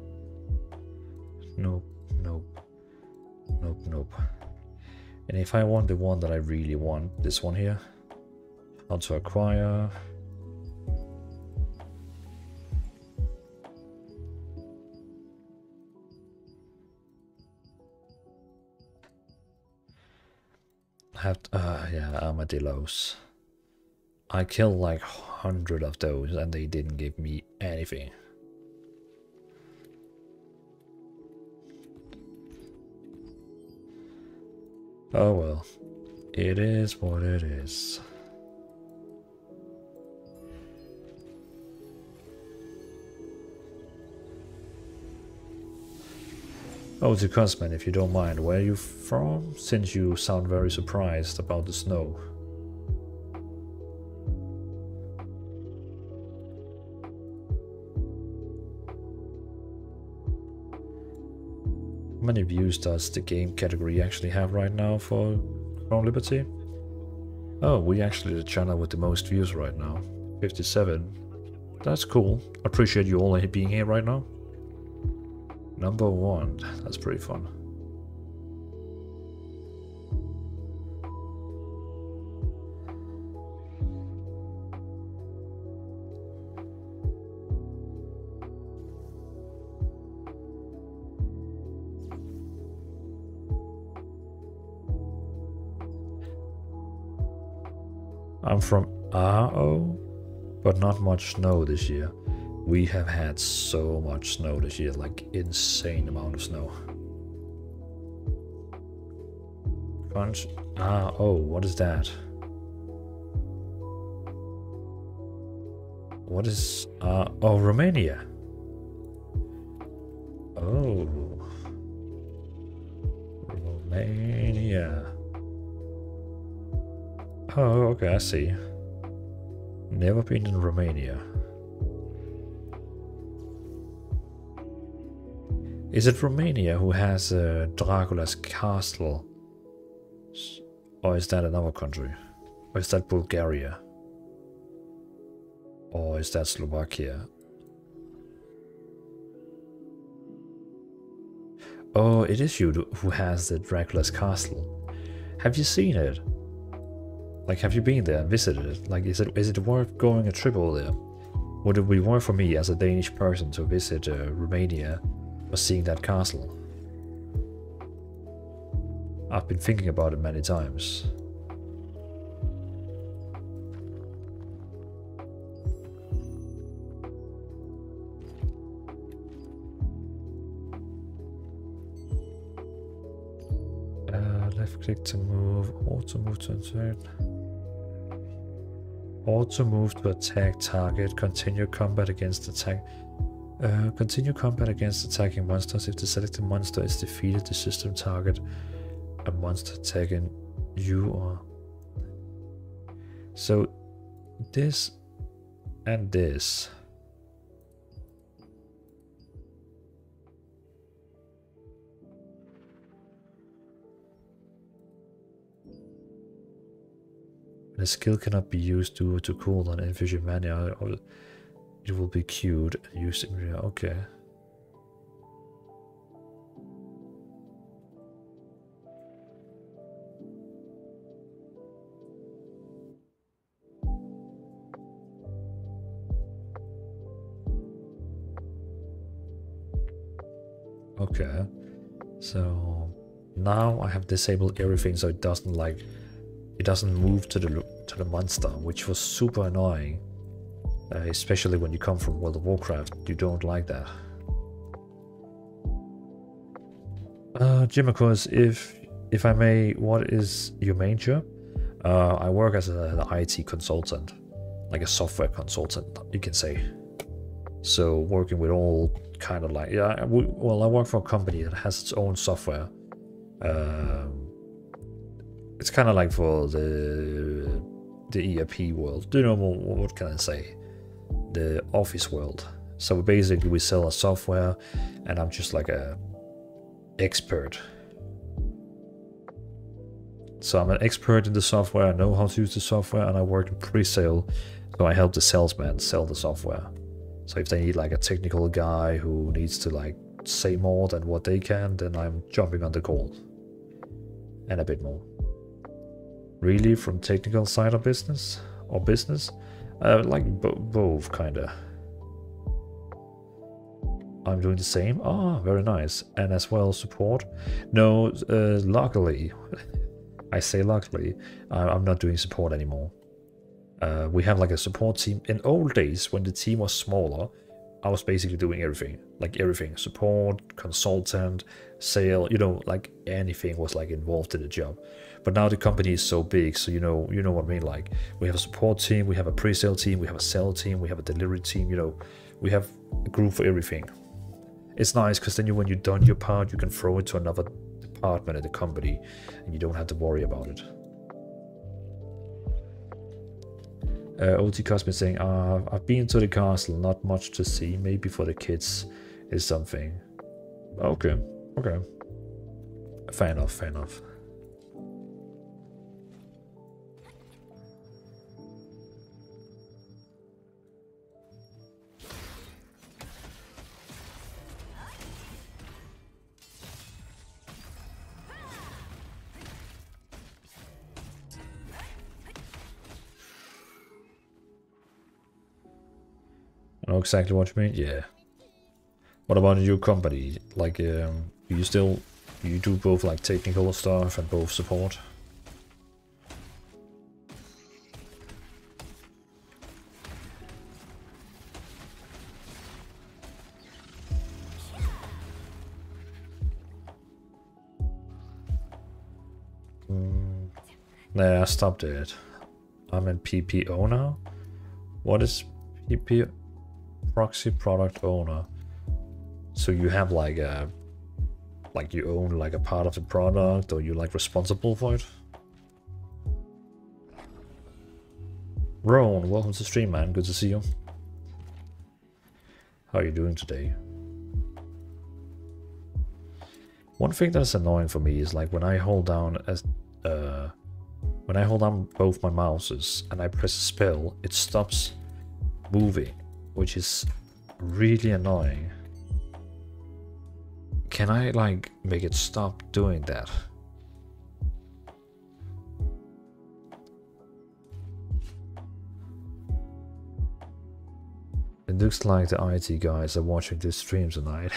nope, nope, nope, nope. And if I want the one that I really want, this one here, how to acquire. Have uh yeah armadillos. I killed like hundred of those and they didn't give me anything. Oh well. It is what it is Oh, to Cosmin, if you don't mind, where are you from? Since you sound very surprised about the snow. How many views does the game category actually have right now for Crown Liberty? Oh, we actually the channel with the most views right now. 57. That's cool. Appreciate you all being here right now. Number one. That's pretty fun. I'm from RO, but not much snow this year. We have had so much snow this year, like insane amount of snow. Crunch. Ah, oh, what is that? What is. Uh, oh, Romania. Oh. Romania. Oh, okay, I see. Never been in Romania. Is it Romania who has uh, Dracula's castle? Or is that another country? Or is that Bulgaria? Or is that Slovakia? Oh, it is you who has the Dracula's castle. Have you seen it? Like, have you been there and visited it? Like, is it is it worth going a trip over there? Would it be worth for me as a Danish person to visit uh, Romania or seeing that castle? I've been thinking about it many times. Uh, left click to move, auto move to insert. Auto move to attack target, continue combat against attack. Uh, continue combat against attacking monsters. If the selected monster is defeated, the system target a monster attacking you or. So, this and this. The skill cannot be used due to cooldown in Vision or it will be queued and used in real. Okay. Okay. So now I have disabled everything so it doesn't like it doesn't move to the to the monster, which was super annoying. Uh, especially when you come from World of Warcraft, you don't like that. Uh, Jimakos, if if I may, what is your main job? Uh, I work as an IT consultant, like a software consultant, you can say. So working with all kind of like yeah, we, well, I work for a company that has its own software. Um, it's kind of like for the the ERP world. Do you know what, what can I say? The office world. So basically, we sell a software, and I'm just like a expert. So I'm an expert in the software. I know how to use the software, and I work in pre-sale. So I help the salesman sell the software. So if they need like a technical guy who needs to like say more than what they can, then I'm jumping on the call. And a bit more. Really, from technical side of business or business, uh, like bo- both kinda. I'm doing the same. Ah, very nice. And as well support. No, uh, luckily, I say luckily, I'm not doing support anymore. Uh, we have like a support team. In old days, when the team was smaller, I was basically doing everything, like everything, support, consultant, sale, you know, like anything was like involved in the job. But now the company is so big, so you know, you know what I mean. Like we have a support team, we have a pre-sale team, we have a sell team, we have a delivery team. You know, we have a group for everything. It's nice because then you, when you've done your part, you can throw it to another department in the company, and you don't have to worry about it. Uh, OT Cosmin saying, uh, I've been to the castle, not much to see. Maybe for the kids is something. Okay, okay. Fair enough, fair enough. Know exactly what you mean. Yeah. What about your company? Like, um, you still you do both like technical stuff and both support? Mm, nah, I stopped it. I'm in PPO now. What is PP? Proxy product owner. So you have like a, like you own like a part of the product, or you like responsible for it. Roan, welcome to stream, man. Good to see you. How are you doing today? One thing that's annoying for me is like when I hold down as uh, when I hold down both my mouses and I press a spell, it stops moving, which is really annoying. Can I like make it stop doing that? It looks like the IT guys are watching this stream tonight.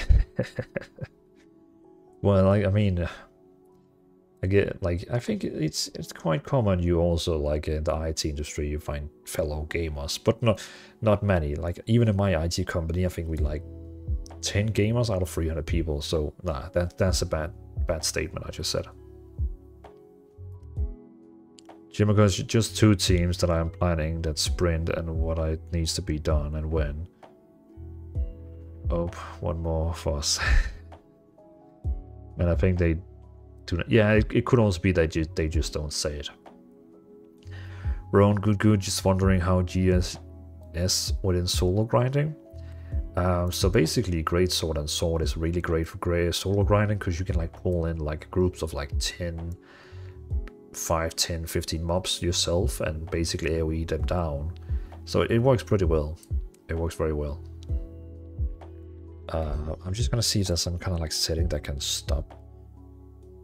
well, like, I mean, Get like I think it's it's quite common. You also like in the IT industry, you find fellow gamers, but not not many. Like even in my IT company, I think we like ten gamers out of three hundred people. So nah, that that's a bad bad statement I just said. Jimakos just two teams that I'm planning that sprint and what I needs to be done and when. Oh, one more for us. and I think they not. Yeah, it, it could also be that ju they just don't say it. Roan Good Good just wondering how GS within solo grinding. Um, so basically, Great Sword and Sword is really great for gray solo grinding because you can like pull in like groups of like 10, 5, 10, 15 mobs yourself and basically AoE them down. So it works pretty well. It works very well. Uh, I'm just gonna see if there's some kind of like setting that can stop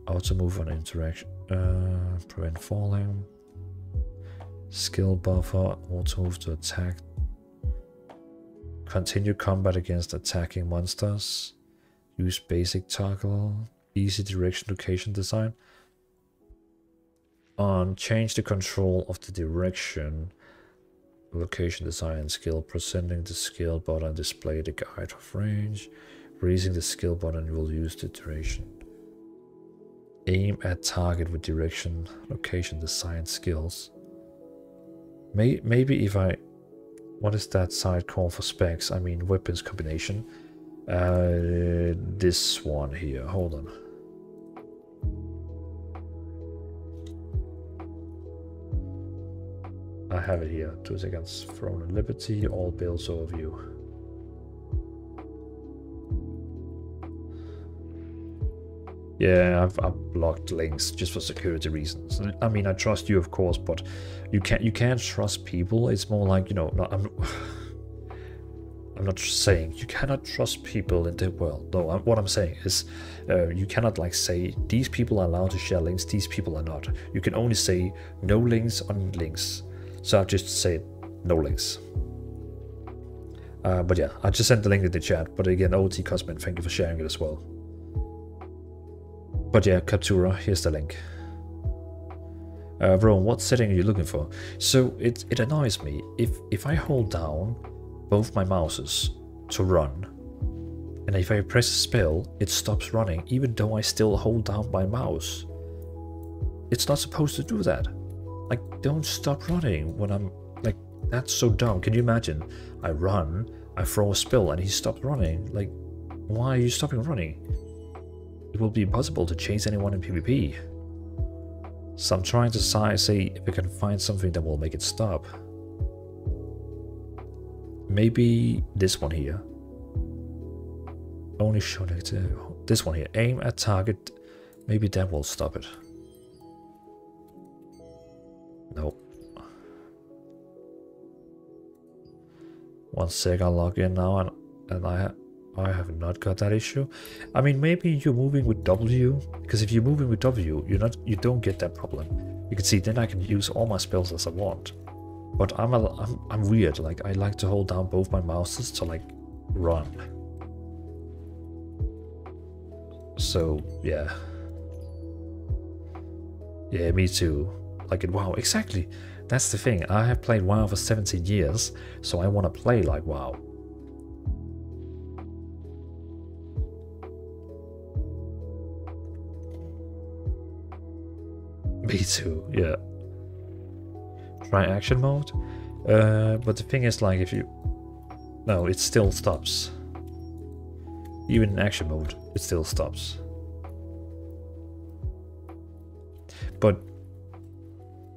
auto move on interaction, uh, prevent falling, skill buffer, auto move to attack, continue combat against attacking monsters, use basic toggle, easy direction location design. On change the control of the direction location design skill, presenting the skill button display the guide of range, raising the skill button will use the duration. Aim at target with direction, location design skills. May, maybe if I... What is that side called for specs? I mean weapons combination. Uh, this one here, hold on. I have it here. Two seconds. Throne and Liberty, all builds overview. Yeah, I've, I've blocked links just for security reasons. I mean, I trust you, of course, but you can't you can't trust people. It's more like you know. I'm I'm not saying you cannot trust people in the world. No, I'm, what I'm saying is uh, you cannot like say these people are allowed to share links. These people are not. You can only say no links on links. So I've just said no links. Uh, but yeah, I just sent the link in the chat. But again, OT Cosmin, thank you for sharing it as well. But yeah, Captura, here's the link. Uh, Ron, what setting are you looking for? So it, it annoys me. If, if I hold down both my mouses to run, and if I press a spell, it stops running, even though I still hold down my mouse. It's not supposed to do that. Like, don't stop running when I'm... Like, that's so dumb. Can you imagine? I run, I throw a spell, and he stopped running. Like, why are you stopping running? It will be impossible to chase anyone in PvP. So I'm trying to say if we can find something that will make it stop. Maybe this one here. Only show negative. This one here. Aim at target. Maybe that will stop it. Nope. One sec, I'll log in now and, and I I have not got that issue. I mean, maybe you're moving with W, because if you're moving with W, you're not, you don't get that problem. You can see then I can use all my spells as I want. But I'm, a, I'm I'm weird. Like I like to hold down both my mouses to like run. So yeah. Yeah, me too. Like in WoW, exactly. That's the thing. I have played WoW for 17 years, so I want to play like WoW. Me too, yeah. Try action mode. Uh, but the thing is, like, if you... No, it still stops. Even in action mode, it still stops. But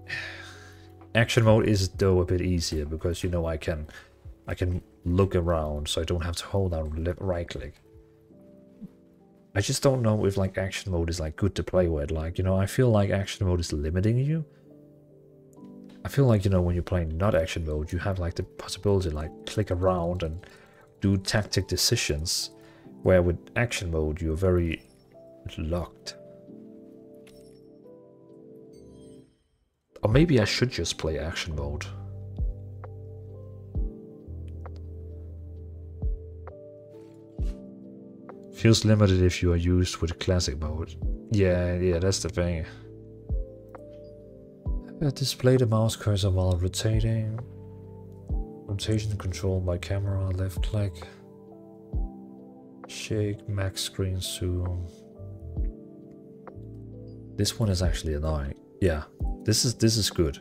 action mode is though a bit easier because you know I can I can look around so I don't have to hold down right click. I just don't know if like action mode is like good to play with. Like, you know, I feel like action mode is limiting you. I feel like, you know, when you're playing not action mode, you have like the possibility like click around and do tactic decisions. Where with action mode, you're very locked. Or maybe I should just play action mode. Feels limited if you are used with classic mode. Yeah, yeah, that's the thing. Display the mouse cursor while rotating. Rotation control by camera, left click. Shake, max screen zoom. This one is actually annoying. Yeah, this is this is good.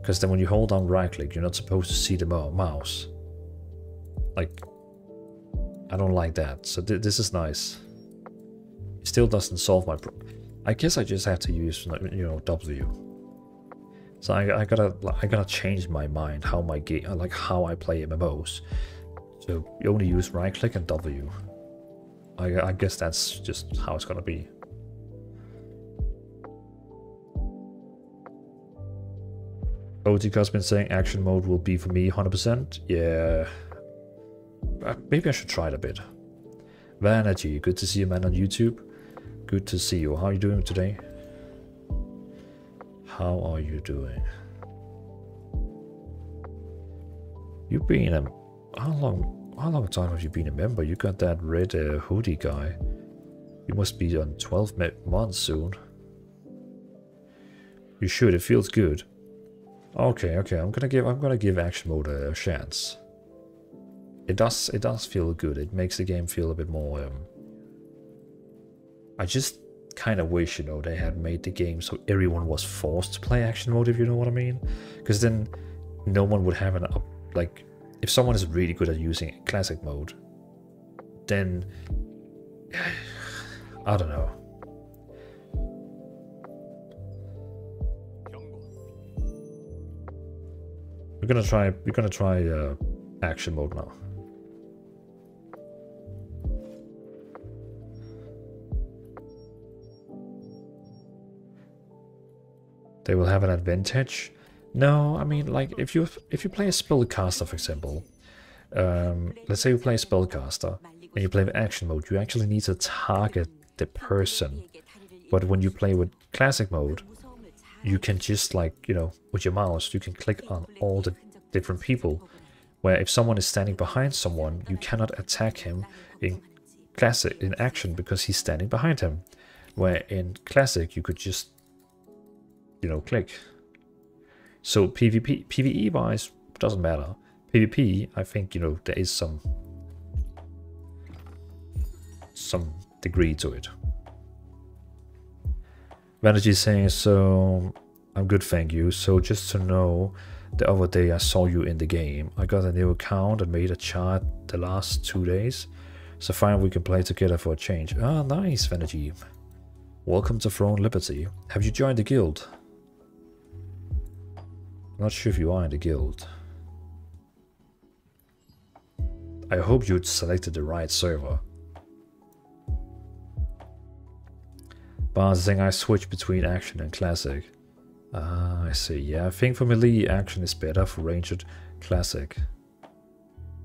Because then when you hold down right click, you're not supposed to see the mouse. Like, I don't like that. So th this is nice. It still doesn't solve my problem. I guess I just have to use, you know, W. So I, I gotta, I gotta change my mind how my game, like how I play MMOs. So you only use right click and W. I, I guess that's just how it's gonna be. OT Cosmin saying action mode will be for me 100%. Yeah. Uh, maybe I should try it a bit. Vanity, good to see you man on YouTube. Good to see you. How are you doing today? How are you doing? You've been a... How long... How long time have you been a member? You got that red uh, hoodie guy. You must be on 12 months soon. You should, it feels good. Okay, okay, I'm gonna give I'm gonna give action mode a chance. It does it does feel good. It makes the game feel a bit more um, I just kind of wish, you know, they had made the game so everyone was forced to play action mode, if you know what I mean. Because then no one would have an up, like, if someone is really good at using classic mode, then I don't know. We're gonna try. We're gonna try uh, action mode now. They will have an advantage. No, I mean like if you if you play a spellcaster, for example, um, let's say you play a spellcaster and you play with action mode, you actually need to target the person. But when you play with classic mode, you can just like, you know, with your mouse, you can click on all the different people. Where if someone is standing behind someone, you cannot attack him in classic, in action, because he's standing behind him. Where in classic, you could just, you know, click. So PvP, PvE wise, doesn't matter. PvP, I think, you know, there is some, some degree to it. Vanity is saying, so I'm good, thank you. So just to know, the other day I saw you in the game. I got a new account and made a chat the last two days. So fine, we can play together for a change. Ah, nice, Vanity. Welcome to Throne Liberty. Have you joined the guild? Not sure if you are in the guild. I hope you selected the right server. Saying I switch between action and classic. Ah, I see. Yeah, I think for melee action is better for ranged classic.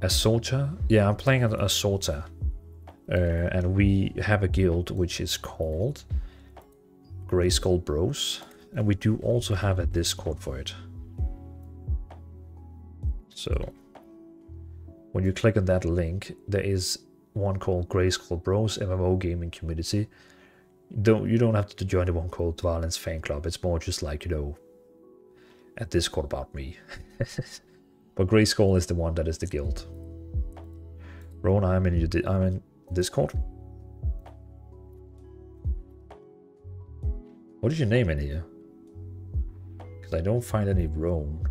Assaulter? Yeah, I'm playing an Assaulter. Uh, and we have a guild which is called Greyskull Bros. And we do also have a Discord for it. So when you click on that link, there is one called Grayskull Bros MMO gaming community. Don't you don't have to join the one called Dvalin's fan club. It's more just like you know a Discord about me. but Grayskull is the one that is the guild. Ron, I'm in your I'm in Discord. What is your name in here? Because I don't find any Roan.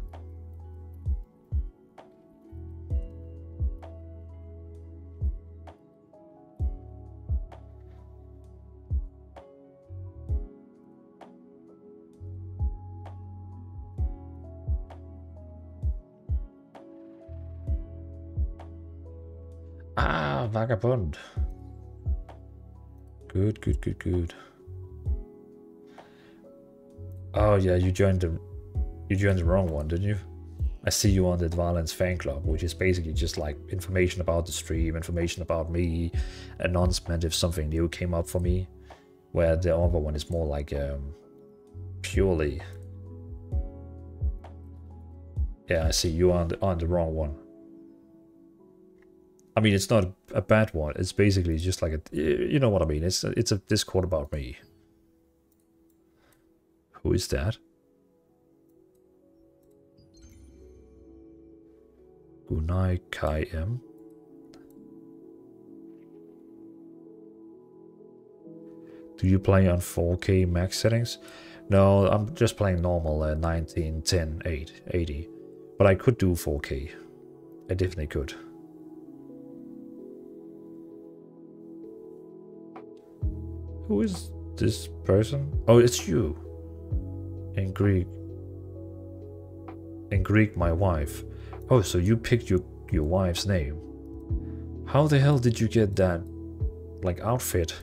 Ah, vagabond. Good, good, good, good. Oh yeah, you joined the you joined the wrong one, didn't you? I see you on the Dvalin's fan club, which is basically just like information about the stream, information about me, announcement if something new came up for me. Where the other one is more like um, purely. Yeah, I see you on the on the wrong one. I mean, it's not a bad one. It's basically just like a, you know what I mean. It's a, it's a Discord about me. Who is that? Gunai Kai M. Do you play on 4K max settings? No, I'm just playing normal uh, 19, 10, 8, 80. But I could do 4K. I definitely could. Who is this person? Oh, it's you. In Greek. In Greek, my wife. Oh, so you picked your, your wife's name. How the hell did you get that, like, outfit?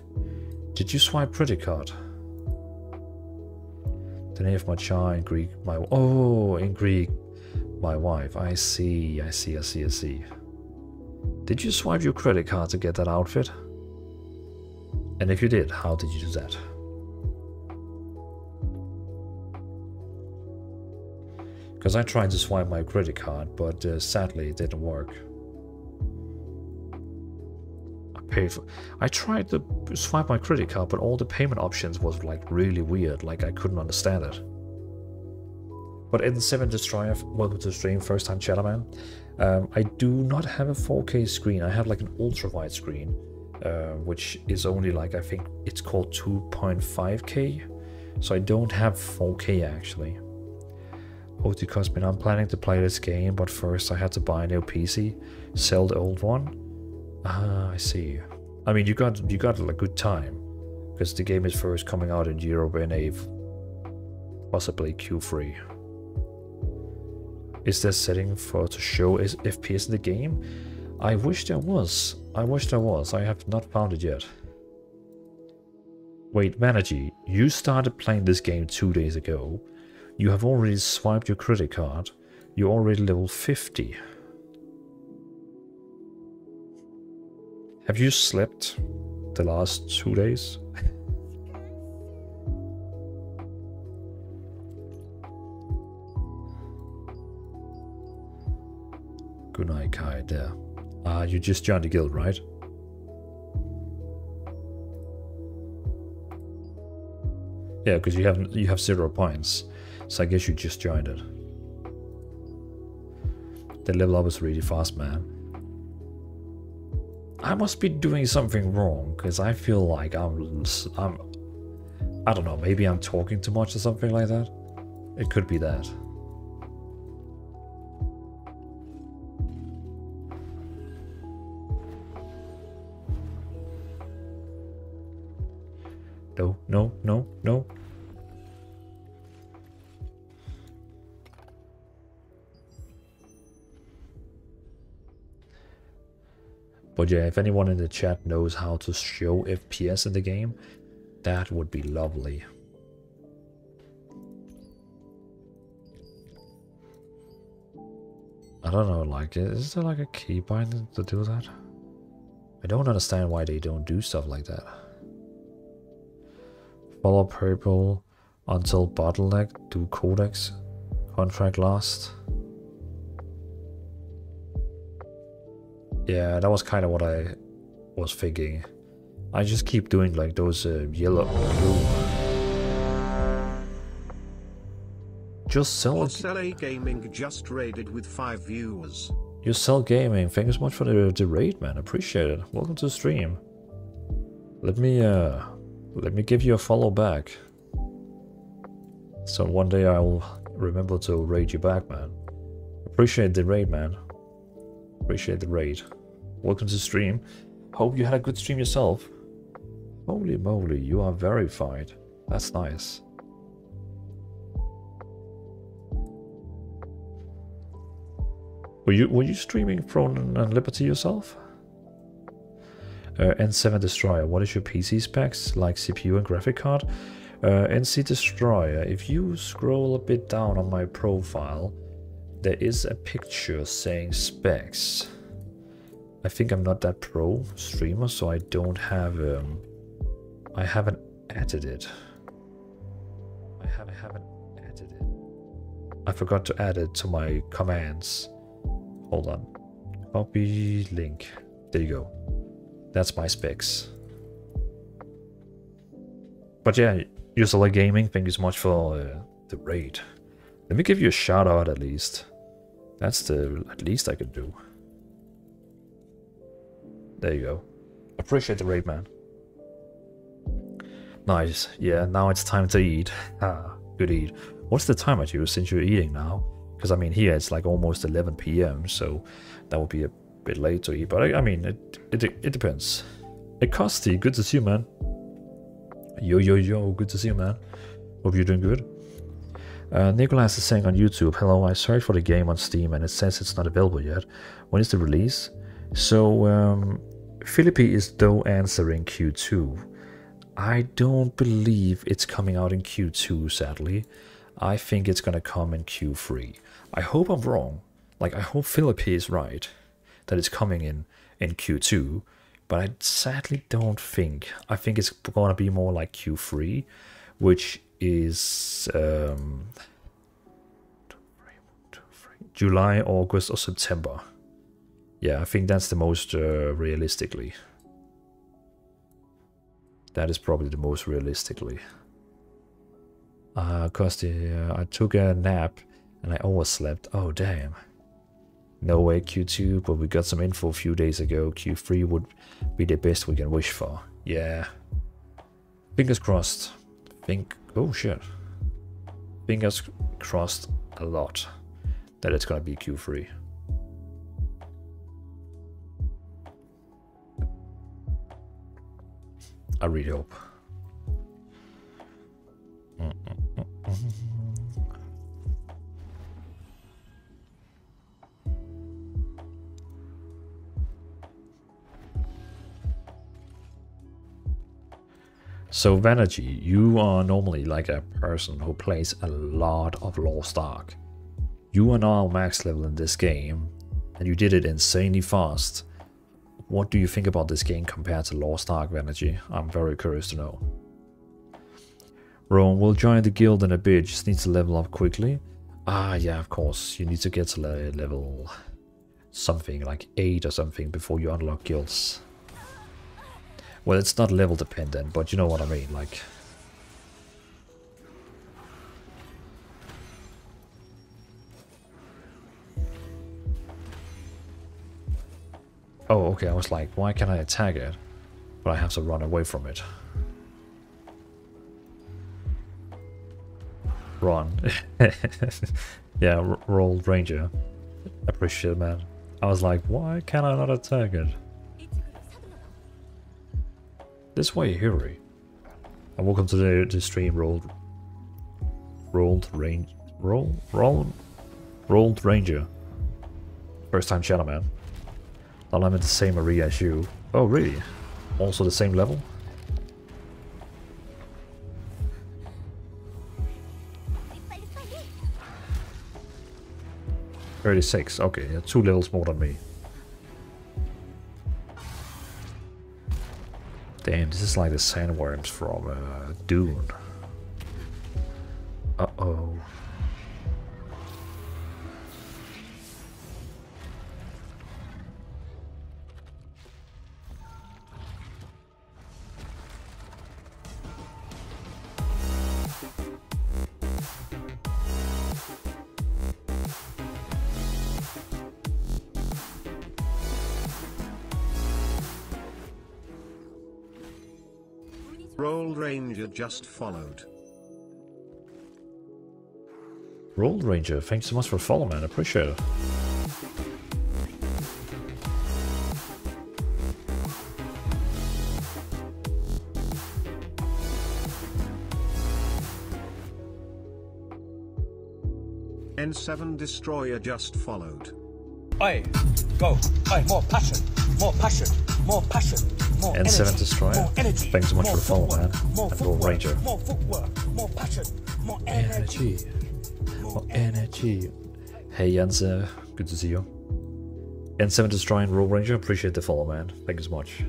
Did you swipe credit card? The name of my child in Greek, my... Oh, in Greek, my wife. I see, I see, I see, I see. Did you swipe your credit card to get that outfit? And if you did, how did you do that? Because I tried to swipe my credit card, but uh, sadly it didn't work. I paid for. I tried to swipe my credit card, but all the payment options was like really weird. Like I couldn't understand it. But N7 Destroyer, welcome to the stream, first time chatter man. Um, I do not have a 4K screen. I have like an ultra wide screen, uh, which is only like I think it's called 2.5K. So I don't have 4K actually. OT Cosmin, I'm planning to play this game, but first I had to buy a new PC, sell the old one. Ah, I see. I mean, you got you got a good time, because the game is first coming out in Europe in a possibly Q3. Is there setting for to show is FPS in the game? I wish there was. I wish there was. I have not found it yet. Wait, Managy, you started playing this game two days ago. You have already swiped your credit card. You're already level 50. Have you slept the last two days? Good night, Kai. There. Uh, you just joined the guild, right? Yeah, because you have you have zero points. So I guess you just joined it. The level up is really fast, man. I must be doing something wrong because I feel like I'm, I'm, I don't know, maybe I'm talking too much or something like that. It could be that. No, no, no, no. But yeah, if anyone in the chat knows how to show FPS in the game, that would be lovely. I don't know, like, is there like a keybind to do that? I don't understand why they don't do stuff like that. Follow purple until bottleneck, do codex, contract last. Yeah, that was kind of what I was thinking. I just keep doing like those uh, yellow blue. Just sell Gaming just raided with 5 viewers. You sell gaming. Thank you so much for the, the raid, man. Appreciate it. Welcome to the stream. Let me uh let me give you a follow back. So one day I'll remember to raid you back, man. Appreciate the raid, man. Appreciate the raid. Welcome to stream. Hope you had a good stream yourself. Holy moly, you are verified. That's nice. Were you were you streaming Throne and Liberty yourself? Uh, N7 Destroyer, what is your PC specs, like CPU and graphic card? Uh, NC Destroyer, if you scroll a bit down on my profile, there is a picture saying specs. I think I'm not that pro streamer, so I don't have, um, I haven't added it. I haven't, haven't added it. I forgot to add it to my commands. Hold on. Copy link. There you go. That's my specs. But yeah, Ursula Gaming, thank you so much for uh, the raid. Let me give you a shout out at least. That's the at least I could do. There you go. Appreciate the raid, man. Nice. Yeah, now it's time to eat. Ah, good eat. What's the time at you since you're eating now? Because I mean, here it's like almost 11 p.m., so that would be a bit late to eat. But I, I mean, it, it it depends. Hey, Costi, good to see you, man. Yo, yo, yo, good to see you, man. Hope you're doing good. Uh, Nicholas is saying on YouTube, Hello, I searched for the game on Steam and it says it's not available yet. When is the release? So, um, Philippi is though answering Q2. I don't believe it's coming out in Q2, sadly. I think it's gonna come in Q3. I hope I'm wrong. Like, I hope Philippi is right that it's coming in in Q2, but I sadly don't think. I think it's gonna be more like Q3, which is um, July, August, or September. Yeah, I think that's the most uh, realistically. That is probably the most realistically. Uh, cause the, uh, I took a nap and I overslept. Oh damn. No way Q2, but we got some info a few days ago. Q3 would be the best we can wish for. Yeah. Fingers crossed. Think. Oh shit. Fingers crossed a lot that it's gonna be Q3. I really hope. Mm, mm, mm, So Vanergy, you are normally like a person who plays a lot of Lost Ark. You are now max level in this game, and you did it insanely fast. What do you think about this game compared to Lost Ark Vanergy? I'm very curious to know. Rome will join the guild in a bit, just needs to level up quickly. Ah, yeah, of course, you need to get to level something, like 8 or something, before you unlock guilds. Well, it's not level dependent, but you know what I mean, like... Oh, okay, I was like, why can't I attack it? But I have to run away from it. Run. yeah, roll, ranger. Appreciate it, man. I was like, why can I not attack it? This way, Huri. And welcome to the, the stream, rolled, rolled range, roll, roll, rolled ranger. First time channel, man. Not I'm in the same area as you. Oh, really? Also the same level? Thirty-six. Okay, yeah, two levels more than me. Damn, this is like the sandworms from uh, Dune. Uh-oh. Roll Ranger just followed. Roll Ranger, thanks so much for following, man. Appreciate it. N7 Destroyer just followed. Aye, go. Aye, more passion, more passion, more passion, more N7 Destroyer. more energy, Thanks so much more for following, footwork, man. More And Roll footwork, Ranger. more footwork, more passion, more energy. Energy. More energy. Hey Jens, uh, good to see you. N7 Destroyer and Roll Ranger, appreciate the follow, man. Thank you so much.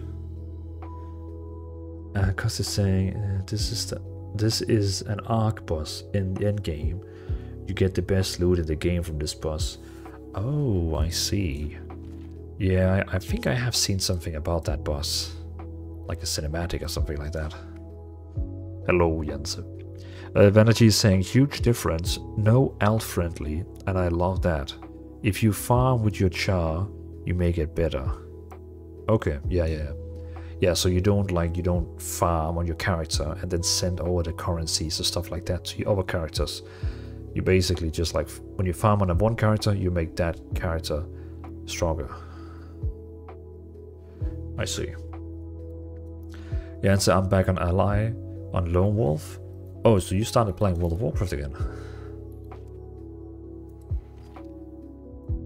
Uh, Cos is saying uh, this is the this is an arc boss in the end game. You get the best loot in the game from this boss. Oh, I see. Yeah, I, I think I have seen something about that boss, like a cinematic or something like that. Hello, Jens. Uh, Vanity is saying huge difference, no elf friendly, and I love that. If you farm with your char, you make it better. Okay, yeah, yeah, yeah. So you don't like you don't farm on your character and then send over the currencies and stuff like that to your other characters. You basically just like when you farm on one character, you make that character stronger. I see. Yeah, and so I'm back on Ally on Lone Wolf. Oh, so you started playing World of Warcraft again?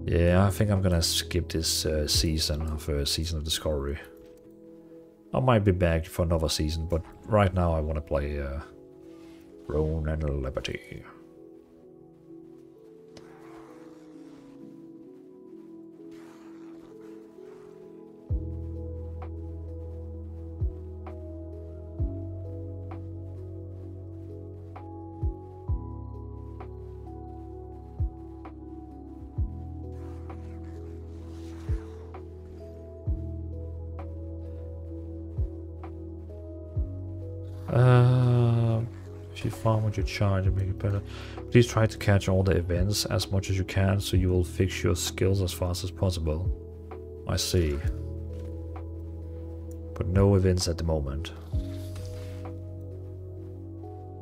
Yeah, I think I'm gonna skip this uh, season of uh, Season of Discovery. I might be back for another season, but right now I want to play uh, and Liberty. Uh, if you farm with your charge and make it better, please try to catch all the events as much as you can so you will fix your skills as fast as possible. I see. But no events at the moment.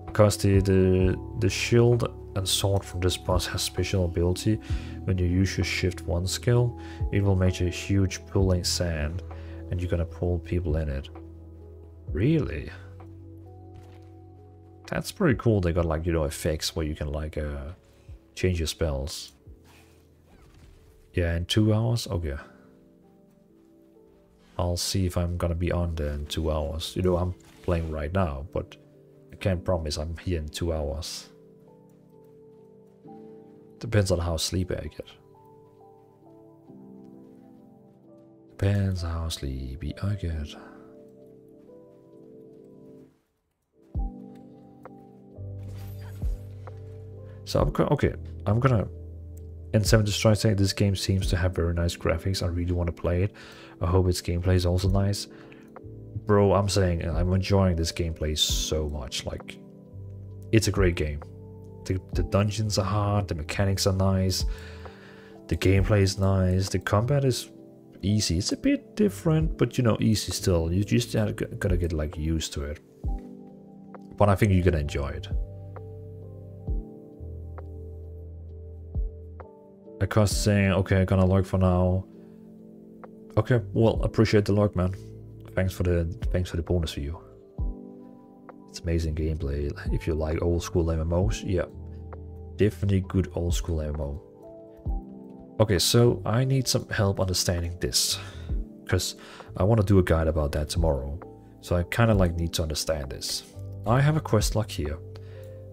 Because the, the, the shield and sword from this boss has special ability. When you use your shift 1 skill, it will make a huge pulling sand and you're gonna pull people in it. Really? That's pretty cool. They got like, you know, effects where you can like uh, change your spells. Yeah, in two hours? Okay. I'll see if I'm gonna be on there in two hours. You know, I'm playing right now, but I can't promise I'm here in two hours. Depends on how sleepy I get. Depends how sleepy I get. So I'm go- okay. I'm gonna. N7 Destroy this game seems to have very nice graphics. I really want to play it. I hope its gameplay is also nice. Bro, I'm saying I'm enjoying this gameplay so much. Like, it's a great game. The, the dungeons are hard. The mechanics are nice. The gameplay is nice. The combat is easy. It's a bit different, but you know, easy still. You just gotta get like used to it. But I think you're gonna enjoy it. Acosta saying, okay, gonna log for now. Okay, well, appreciate the log, man. Thanks for the thanks for the bonus view. It's amazing gameplay. If you like old school MMOs, yeah, definitely good old school MMO. Okay, so I need some help understanding this, because I want to do a guide about that tomorrow. So I kind of like need to understand this. I have a quest log here,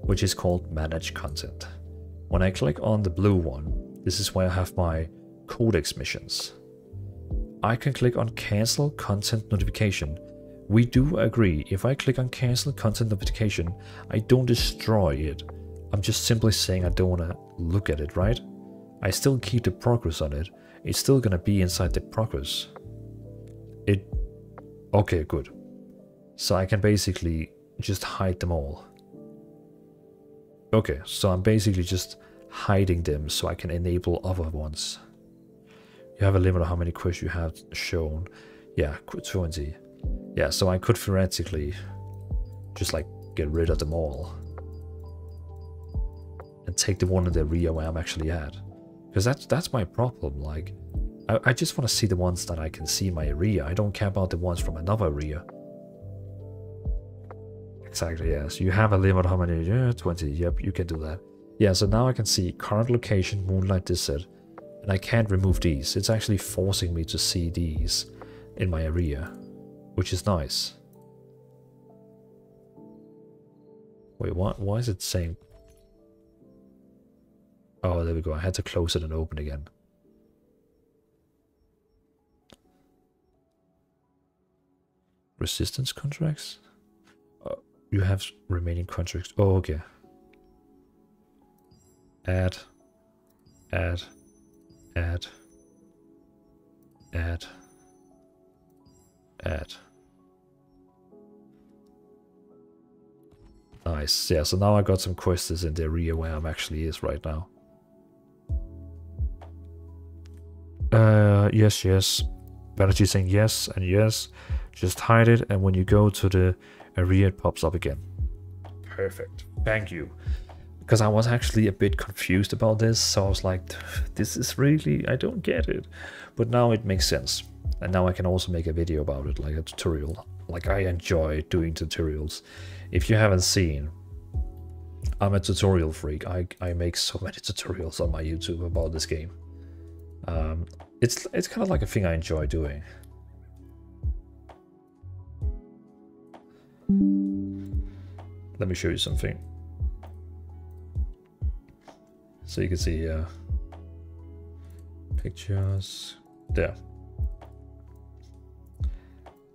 which is called Manage Content. When I click on the blue one, this is where I have my codex missions. I can click on cancel content notification. We do agree, if I click on cancel content notification, I don't destroy it. I'm just simply saying I don't want to look at it, right? I still keep the progress on it. It's still gonna be inside the progress. It... Okay, good. So I can basically just hide them all. Okay, so I'm basically just hiding them so I can enable other ones. You have a limit on how many quests you have shown. Yeah, 20. Yeah, so I could theoretically just like get rid of them all and take the one in the rear where I'm actually at. Because that's that's my problem. Like, I, I just want to see the ones that I can see in my area. I don't care about the ones from another area. Exactly, yes. You have a limit on how many? Yeah, 20. Yep, you can do that. Yeah, so now I can see current location, Moonlight Desert. And I can't remove these. It's actually forcing me to see these in my area. Which is nice. Wait, what? Why is it saying... Oh, there we go. I had to close it and open again. Resistance contracts? Uh, you have remaining contracts. Oh, okay. Add. Add. Add. Add. Add. Nice. Yeah, so now I got some quests in the area where I'm actually is right now. Uh, yes, yes. Banerjee saying yes and yes. Just hide it, and when you go to the area, it pops up again. Perfect. Thank you. Because I was actually a bit confused about this, so I was like, this is really, I don't get it. But now it makes sense. And now I can also make a video about it, like a tutorial. Like I enjoy doing tutorials. If you haven't seen, I'm a tutorial freak. I, I make so many tutorials on my YouTube about this game. Um, it's it's kind of like a thing I enjoy doing. Let me show you something. So you can see uh, pictures there.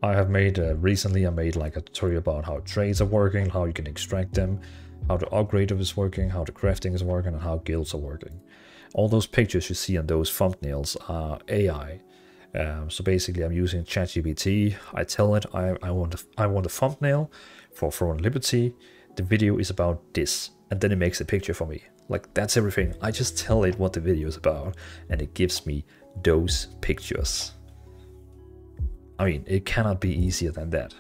I have made uh, recently I made like a tutorial about how trades are working, how you can extract them, how the upgrade is working, how the crafting is working, and how guilds are working. All those pictures you see on those thumbnails are AI. Um, so basically, I'm using ChatGPT. I tell it I, I want a, I want a thumbnail for Throne Liberty. The video is about this, and then it makes a picture for me. Like that's everything. I just tell it what the video is about, and it gives me those pictures. I mean, it cannot be easier than that.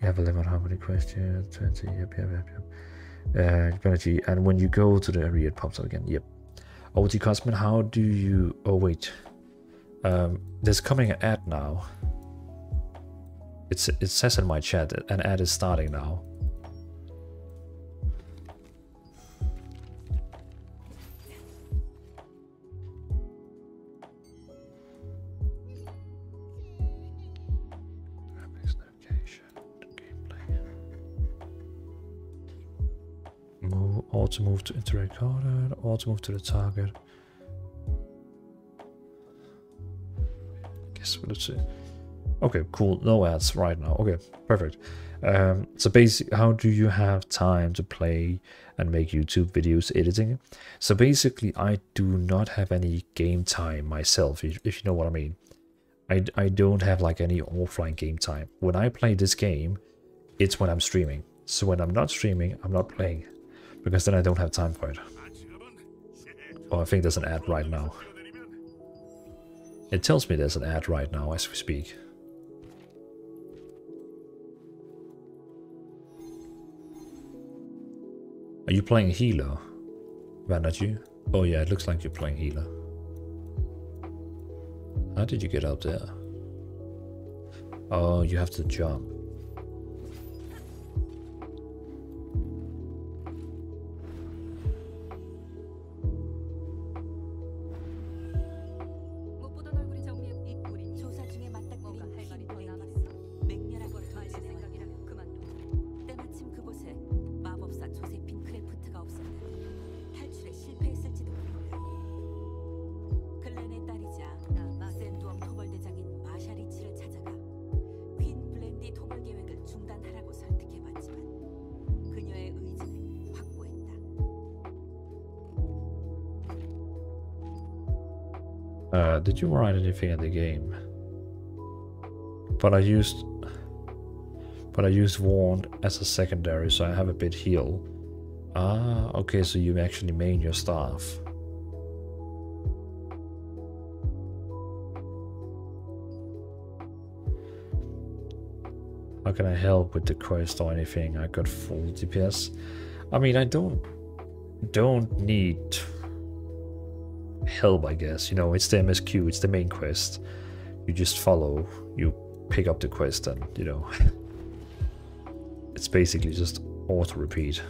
You have a limit how many questions? 20, yep, yep, yep, yep. Uh, and when you go to the area, it pops up again. Yep. OT Cosmin, how do you. Oh, wait. Um, there's coming an ad now. It's, it says in my chat an ad is starting now. Move, auto move to interact carded, auto move to the target. Guess what it's. Okay, cool. No ads right now. Okay, perfect. Um, so basically, how do you have time to play and make YouTube videos editing? So basically, I do not have any game time myself, if, if you know what I mean. I, I don't have like any offline game time. When I play this game, it's when I'm streaming. So when I'm not streaming, I'm not playing. Because then I don't have time for it. Oh, I think there's an ad right now. It tells me there's an ad right now as we speak. Are you playing healer? Vandaji? Oh yeah, it looks like you're playing healer. How did you get up there? Oh, you have to jump. You write anything in the game? But I used, but I used wand as a secondary, so I have a bit heal. Ah, okay, so you actually main your staff. How can I help with the quest or anything? I got full DPS. I mean, I don't don't need help, I guess. You know, it's the MSQ, it's the main quest. You just follow, you pick up the quest, and you know, it's basically just auto repeat.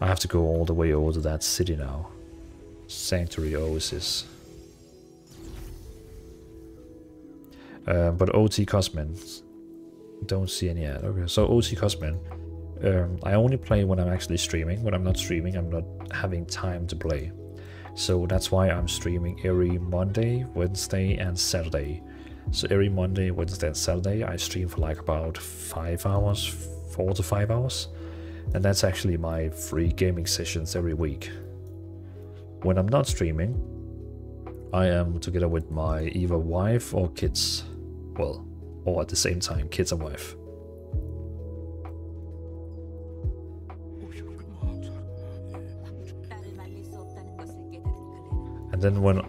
I have to go all the way over to that city now. Sanctuary Oasis. Uh, but OT Cosmin. Don't see any. Okay, so OT Cosmin. Um, I only play when I'm actually streaming. When I'm not streaming, I'm not having time to play. So that's why I'm streaming every Monday, Wednesday, and Saturday. So every Monday, Wednesday, and Saturday, I stream for like about five hours, four to five hours. And that's actually my free gaming sessions every week. When I'm not streaming, I am together with my either wife or kids. Well, or at the same time, kids and wife. and then when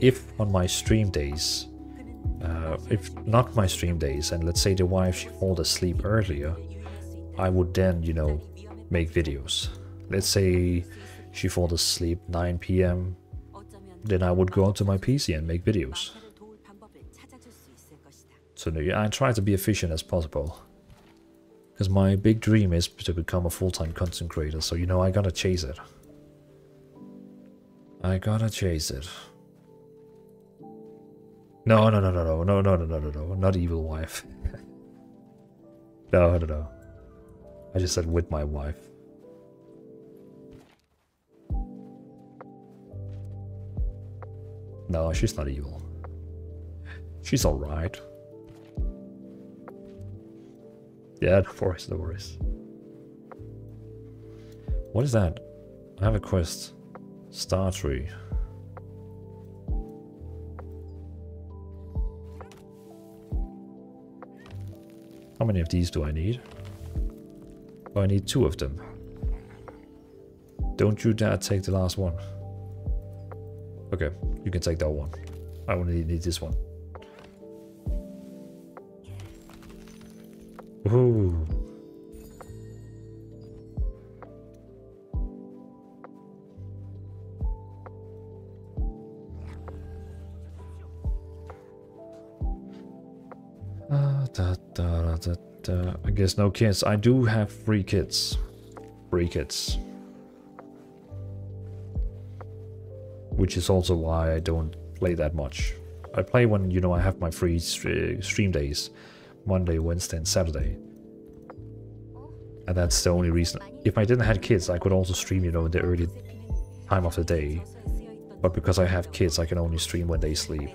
if on my stream days uh, if not my stream days and let's say the wife she falls asleep earlier i would then you know make videos. Let's say she falls asleep 9 p.m then i would go onto my pc and make videos. So i try to be efficient as possible. Because my big dream is to become a full-time content creator so you know i gotta chase it. I gotta chase it. No, no, no, no, no, no, no, no, no, no, no, not evil wife. no, no, no. I just said with my wife. No, she's not evil. She's alright. Yeah, no worries, no worries. What is that? I have a quest. Star Tree. How many of these do I need? Oh, I need two of them. Don't you dare take the last one. Okay, you can take that one. I only need this one. Ooh. Guess no kids. I do have three kids. Three kids. Which is also why I don't play that much. I play when, you know, I have my free stream days. Monday, Wednesday, and Saturday. And that's the only reason. If I didn't have kids, I could also stream, you know, in the early time of the day. But because I have kids, I can only stream when they sleep.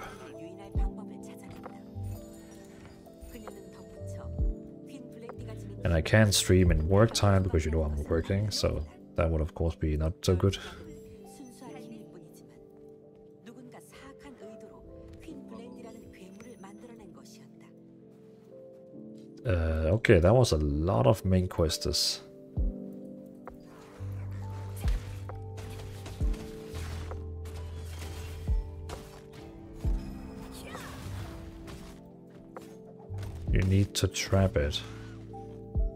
And I can stream in work time because you know I'm working, so that would of course be not so good. Uh, okay, that was a lot of main questers. You need to trap it.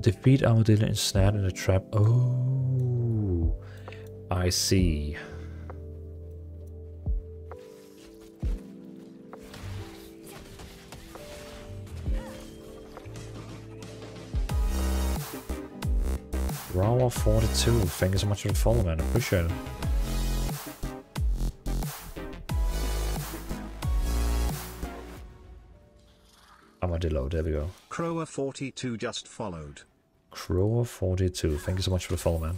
Defeat Armadillo ensnared in a trap. Oh, I see. Raw 42, thank you so much for the follow, man. Appreciate it. Armadillo, there we go. Crower42 just followed. Crower 42, thank you so much for the follow, man.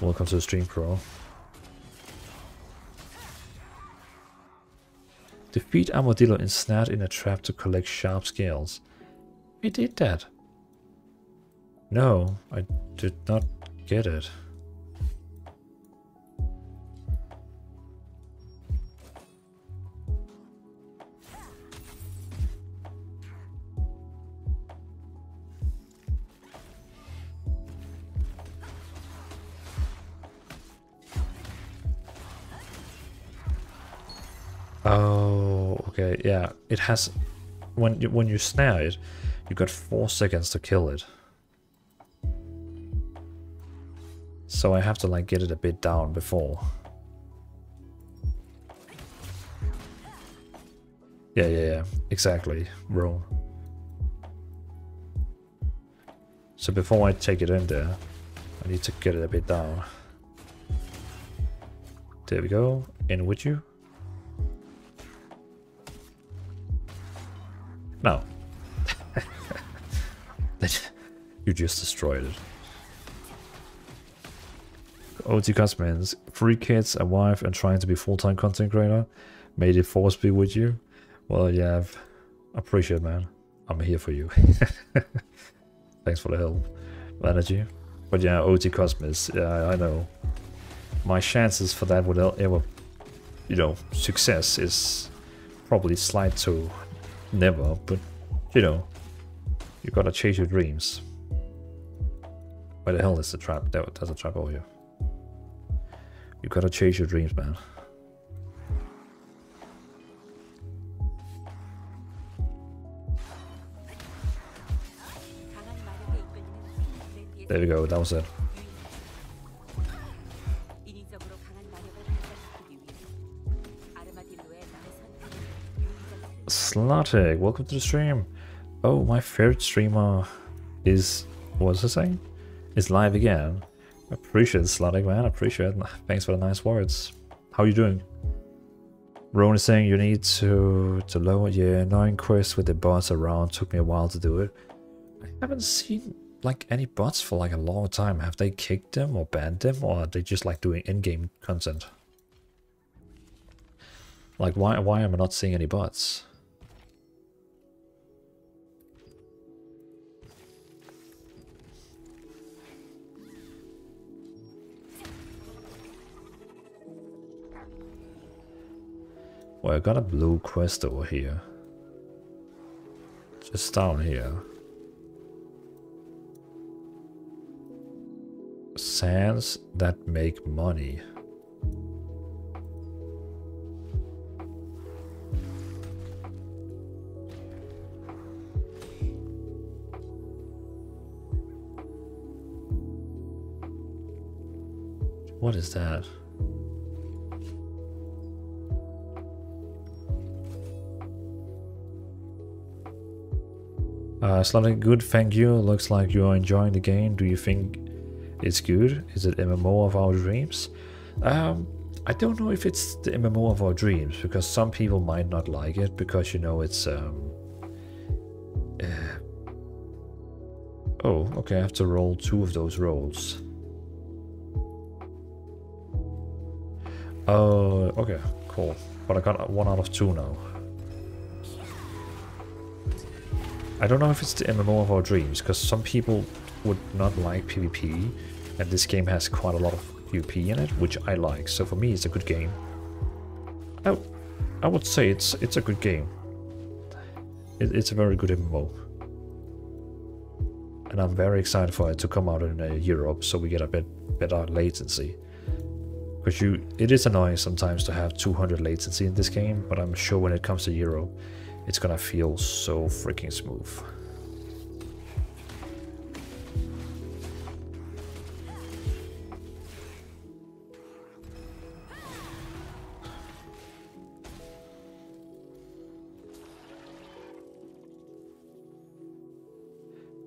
Welcome to the stream, Crow. Defeat Armadillo ensnared in a trap to collect sharp scales. We did that. No, I did not get it. Okay, yeah. It has when you when you snare it, you got four seconds to kill it. So I have to like get it a bit down before. Yeah, yeah, yeah. Exactly, bro. So before I take it in there, I need to get it a bit down. There we go. In with you. No. You just destroyed it. OT Cosmin, three kids, a wife, and trying to be full-time content creator. May the force be with you. Well, yeah, I appreciate it, man. I'm here for you. Thanks for the help, energy. But yeah, OT Cosmin, yeah, I know. My chances for that would ever, you know, success is probably slight to never, but you know, you gotta chase your dreams. Where the hell is the trap? There, there's a trap over here. You gotta chase your dreams, man. There we go, that was it. Slatic, welcome to the stream. Oh, my favorite streamer is what's it saying? Is live again. Appreciate Slatic man. Appreciate it. Thanks for the nice words. How you doing? Ron is saying you need to to lower yeah, annoying quest with the bots around took me a while to do it. I haven't seen like any bots for like a long time. Have they kicked them or banned them or are they just like doing in-game content? Like why why am I not seeing any bots? Well, I got a blue quest over here. Just down here. Sands that make money. What is that? Uh, Slatic, good, thank you. Looks like you are enjoying the game. Do you think it's good? Is it MMO of our dreams? Um, I don't know if it's the MMO of our dreams because some people might not like it because you know it's um. uh, oh, okay. I have to roll two of those rolls. Oh, okay, cool. But I got one out of two now. I don't know if it's the MMO of our dreams, because some people would not like PvP, and this game has quite a lot of PvP in it, which I like. So for me, it's a good game. I, I would say it's it's a good game. It, it's a very good MMO, and I'm very excited for it to come out in uh, Europe, so we get a bit better latency. Because you, it is annoying sometimes to have 200 latency in this game, but I'm sure when it comes to Europe, it's gonna feel so freaking smooth.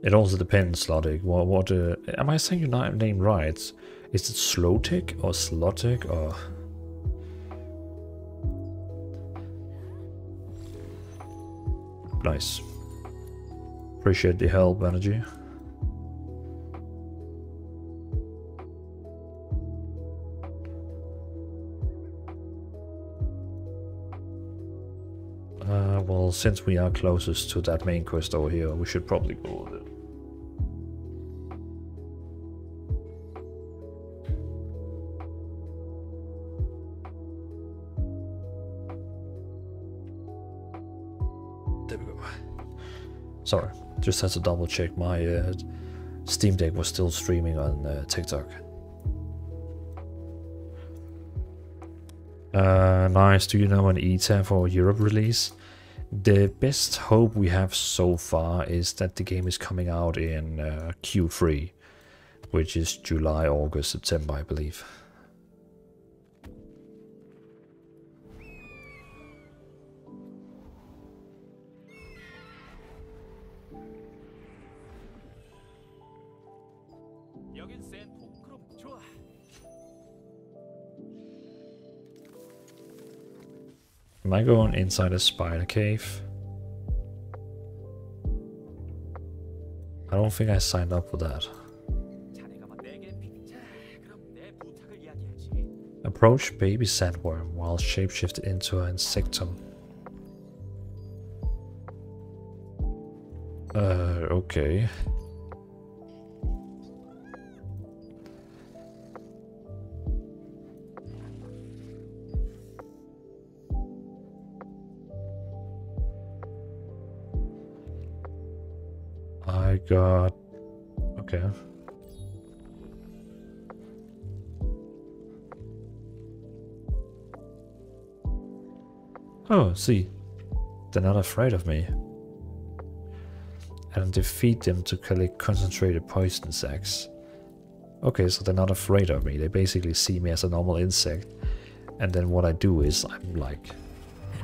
It also depends, Slotic. What, what uh, am I saying your na- name right? Is it Slotic or Slotic or? Nice. Appreciate the help, energy. Uh, well, since we are closest to that main quest over here, we should probably go with it. Sorry, just had to double check my uh, Steam Deck was still streaming on uh, TikTok. Uh, nice. Do you know an ETA for Europe release? The best hope we have so far is that the game is coming out in uh, Q3, which is July, August, September, I believe. Am I going inside a spider cave? I don't think I signed up for that. Approach baby sandworm while shapeshift into an insectum. Uh, okay. See. They're not afraid of me. And defeat them to collect concentrated poison sacs. Okay, so they're not afraid of me. They basically see me as a normal insect. And then what I do is I'm like,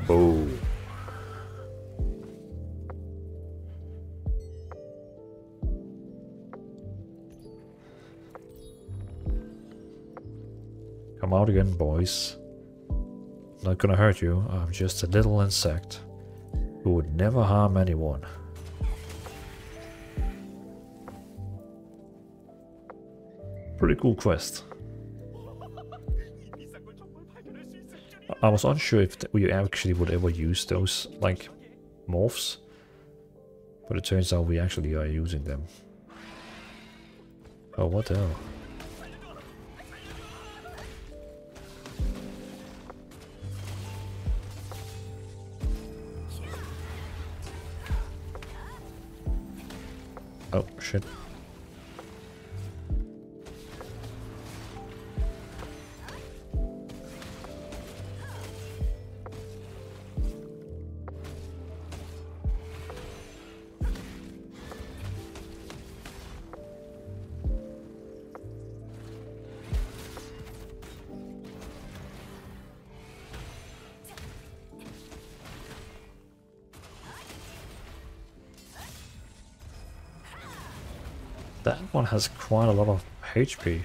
boom. Come out again, boys. Not gonna hurt you, I'm just a little insect who would never harm anyone. Pretty cool quest. I- was unsure if we actually would ever use those, like, morphs. But it turns out we actually are using them. Oh, what the hell? Shit. Has quite a lot of HP.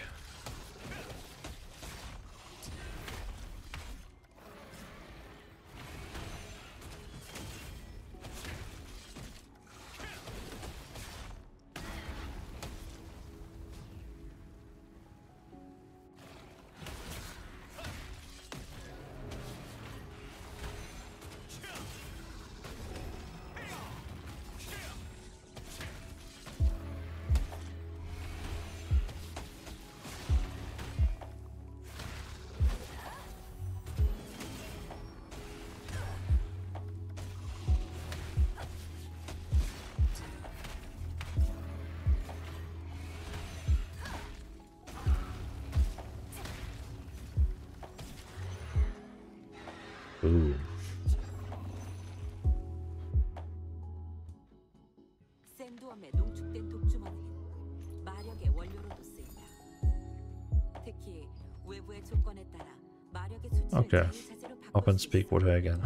speak with her again.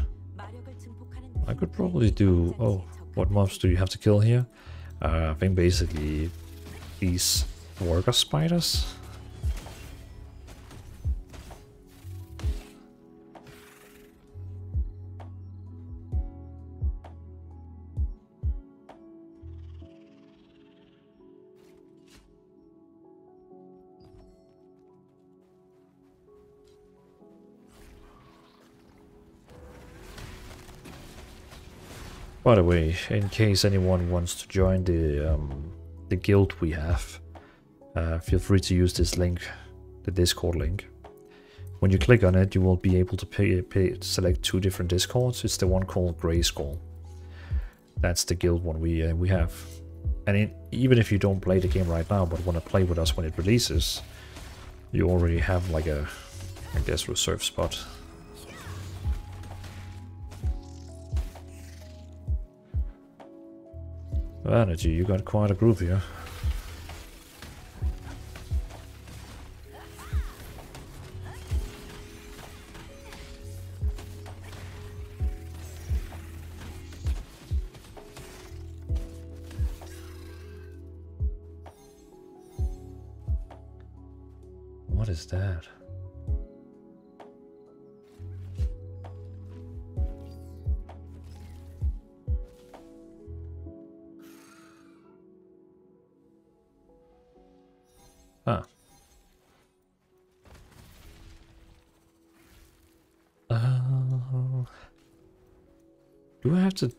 I could probably do... Oh, what mobs do you have to kill here? Uh, I think basically these worker spiders. In case anyone wants to join the um, the guild we have, uh, feel free to use this link, the Discord link. When you click on it, you will be able to pay, pay, select two different Discords. It's the one called Grey Skull. That's the guild one we uh, we have. And even if you don't play the game right now, but want to play with us when it releases, you already have like a, I guess, reserve spot. Energy, you got quite a group here.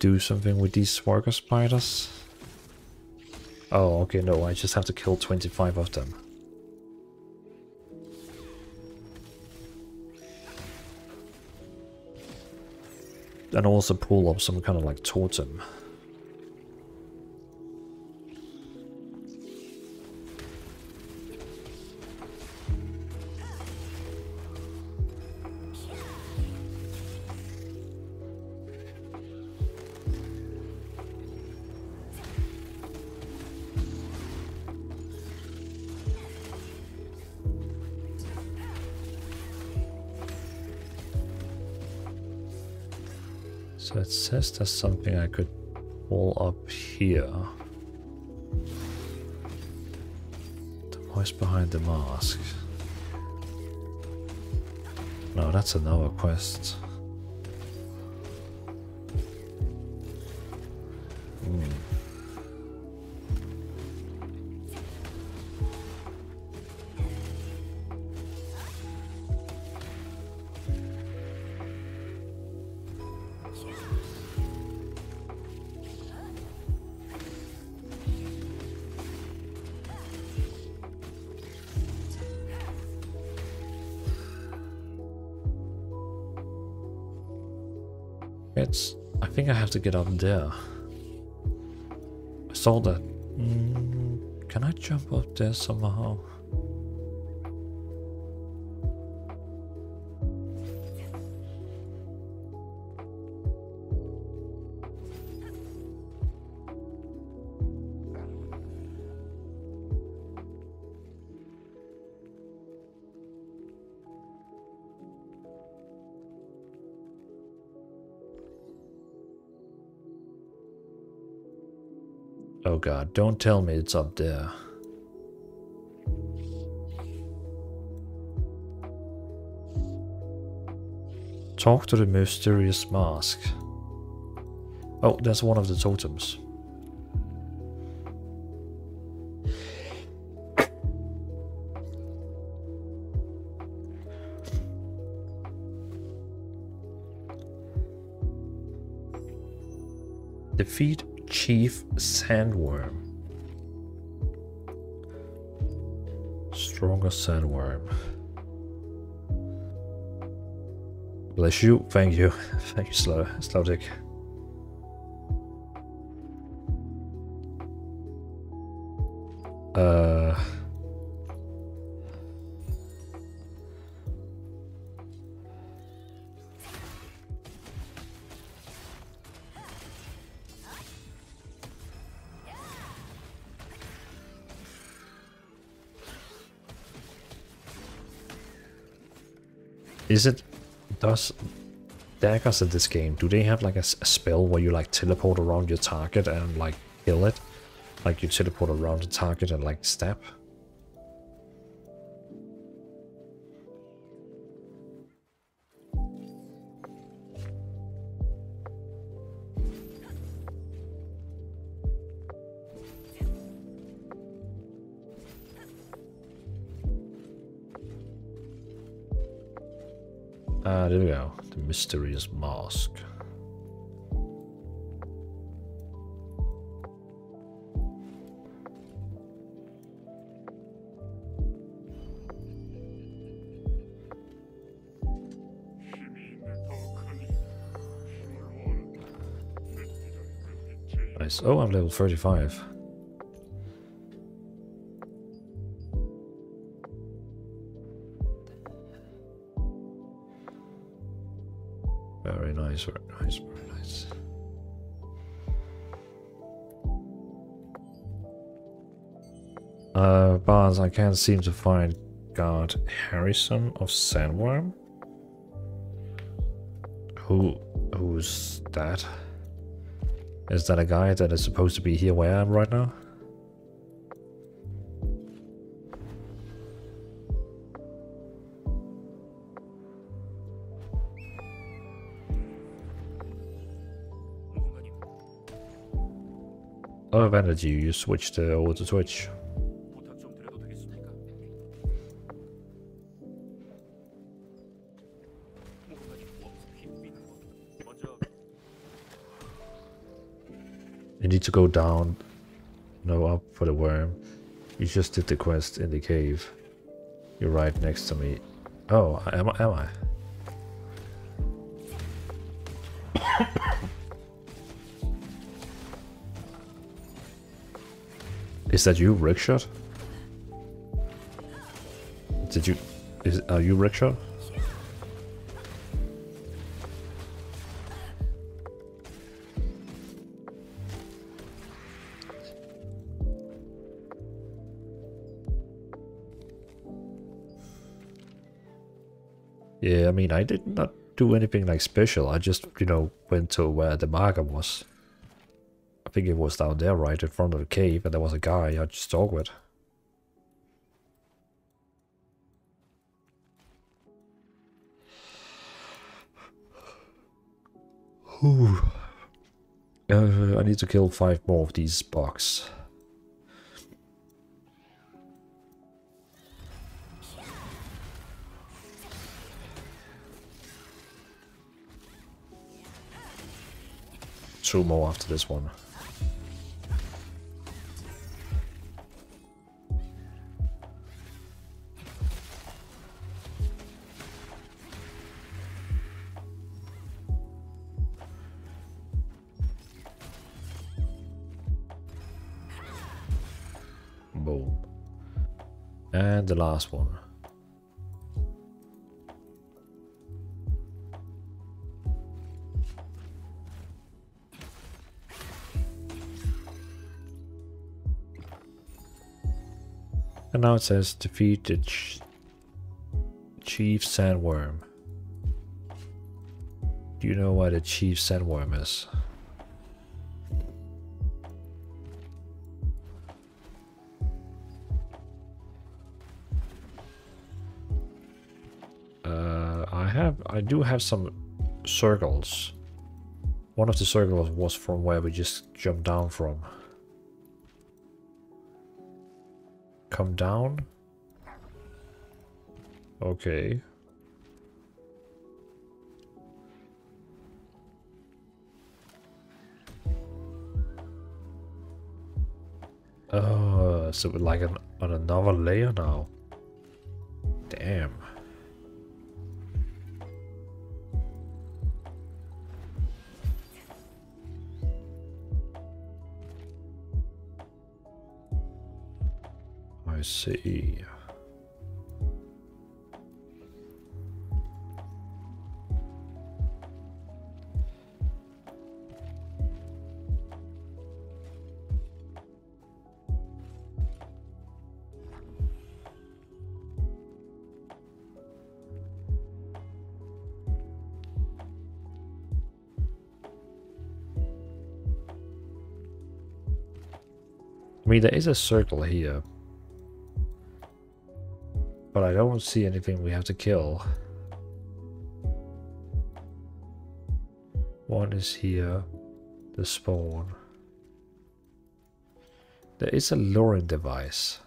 Do something with these worker spiders? Oh, okay, no, I just have to kill 25 of them. And also pull up some kind of like totem. Says there's something I could pull up here. The voice behind the mask. No, that's another quest. To get up there. I saw that. Mm, can I jump up there somehow? God, don't tell me it's up there. Talk to the mysterious mask. Oh, that's one of the totems. Defeat Chief Sandworm. Stronger Sandworm. Bless you. Thank you. Thank you, Slow Slowdick. Is it does daggers in this game do they have like a spell where you like teleport around your target and like kill it? Like you teleport around the target and like stab? Mysterious mask. Nice. Oh, I'm level 35. I can't seem to find God Harrison of Sandworm. Who, who's that? Is that a guy that is supposed to be here where I am right now? Oh, Vanity, you switched uh, to Twitch. Go down, no up for the worm. You just did the quest in the cave. You're right next to me. Oh, am I? Am I? Is that you, Rickshot? Did you? Is are you Rickshot? I did not do anything like special. I just, you know, went to where the marker was. I think it was down there, right in front of the cave, and there was a guy I just talked with. Whew. Uh, I need to kill five more of these bugs. More after this one. Boom. And the last one. Now it says defeat the ch chief sandworm. Do you know what a chief sandworm is? Uh, I have, I do have some circles. One of the circles was from where we just jumped down from. Come down? Okay. Oh, so we're like an, on another layer now. Damn. Mean, there is a circle here. But I don't see anything we have to kill. One is here. The spawn. There is a luring device.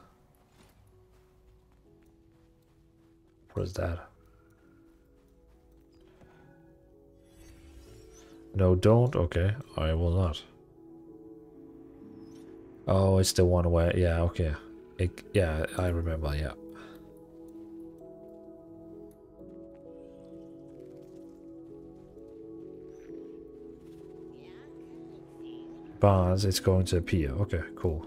What is that? No, don't? Okay, I will not. Oh, it's the one where, yeah, okay. It, yeah, I remember, yeah. Barnes, it's going to appear. Okay, cool.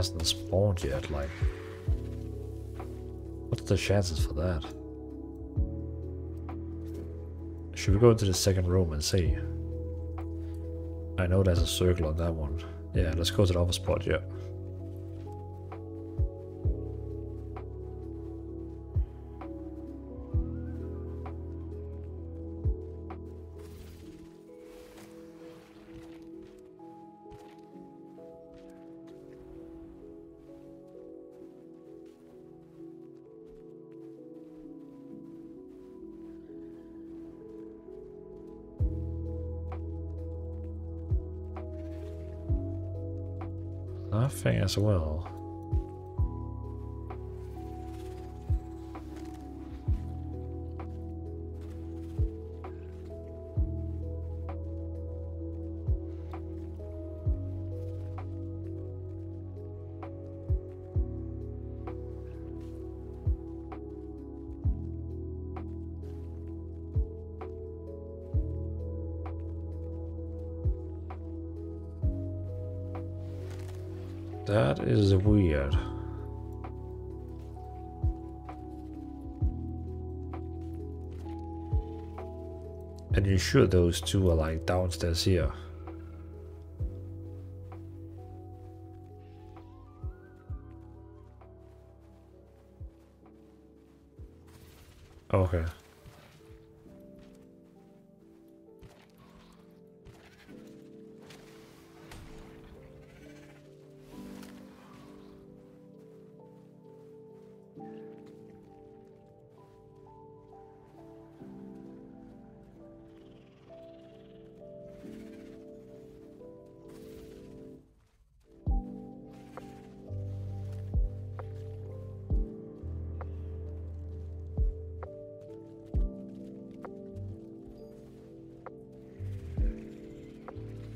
Hasn't spawned yet. Like, what's the chances for that? Should we go into the second room and see? I know there's a circle on that one. Yeah, let's go to the other spot. Yeah. As well. Sure those two are like downstairs here?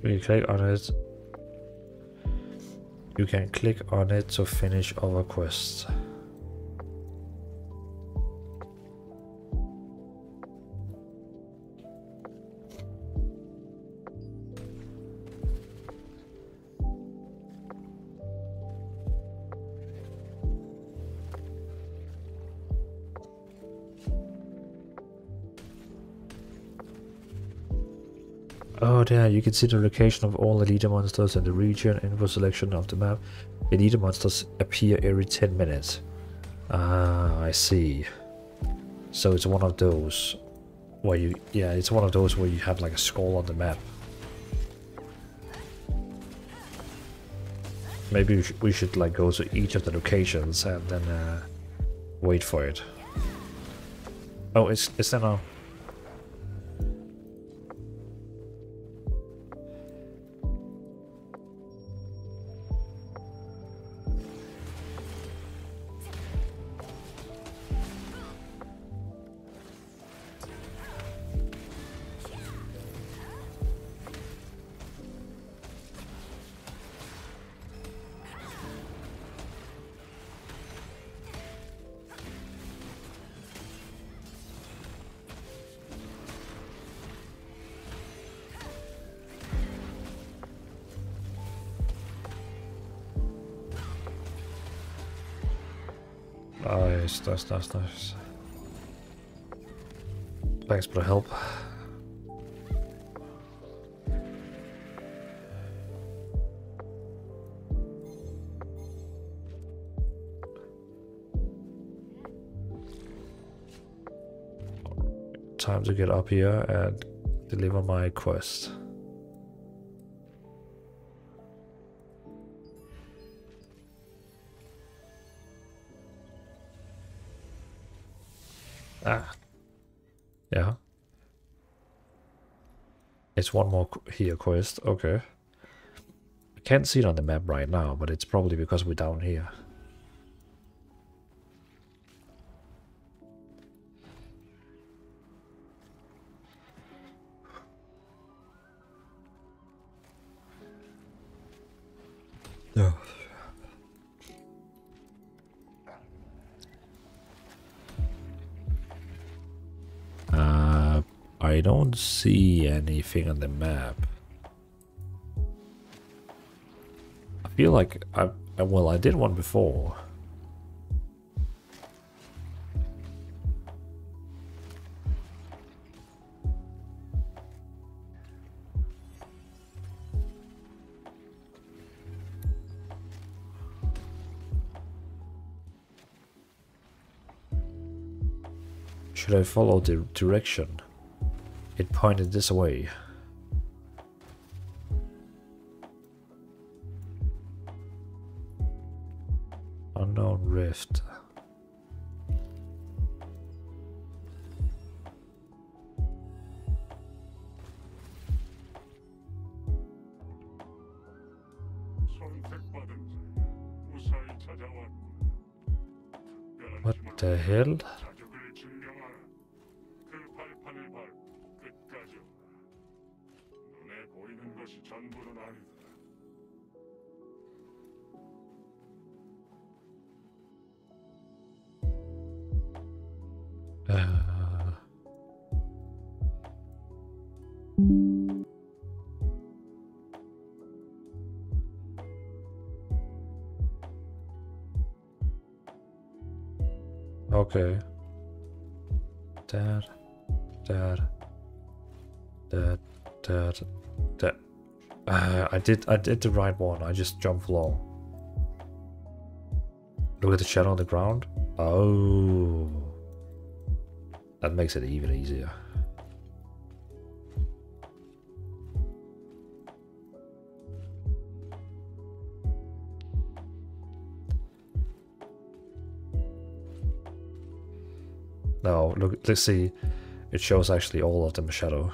You click on it, you can click on it to finish other quests. Can see the location of all elite monsters in the region, info selection of the map. Elite monsters appear every 10 minutes. Ah, I see. So it's one of those where you, yeah, it's one of those where you have like a skull on the map. Maybe we, sh we should like go to each of the locations and then uh, wait for it. Oh, it's, it's there now. Thanks for the help. Time to get up here and deliver my quest. Here quest. Okay. I can't see it on the map right now, but it's probably because we're down here. Yeah. Uh, I don't see anything on the map. Feel like I, well I did one before. Should I follow the direction? It pointed this way. Did, I did the right one. I just jumped low. Look at the shadow on the ground. Oh. That makes it even easier. No, look, let's see. It shows actually all of them shadow.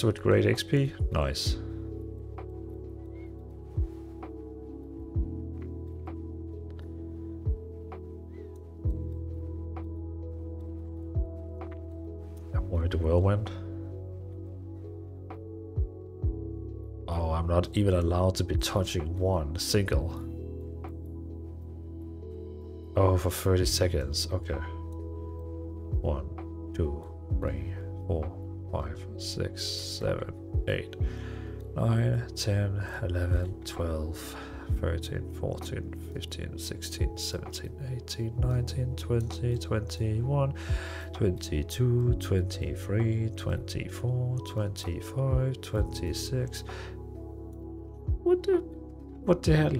Quest with great XP? Nice. Avoid the whirlwind. Oh, I'm not even allowed to be touching one single. Oh, for 30 seconds. Okay. Six, seven, eight, nine, ten, eleven, twelve, thirteen, fourteen, fifteen, sixteen, seventeen, eighteen, nineteen, twenty, twenty-one, twenty-two, twenty-three, twenty-four, twenty-five, twenty-six. What the? What the hell?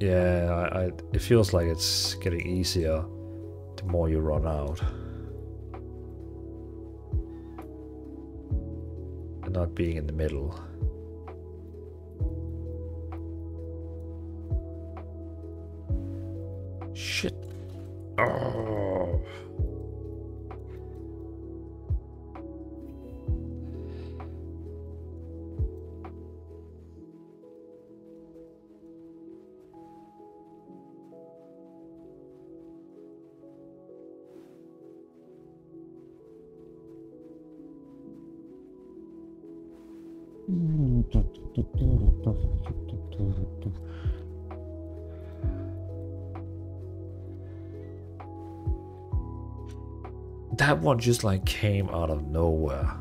Yeah, I, I, it feels like it's getting easier more you run out. And not being in the middle. Just like came out of nowhere.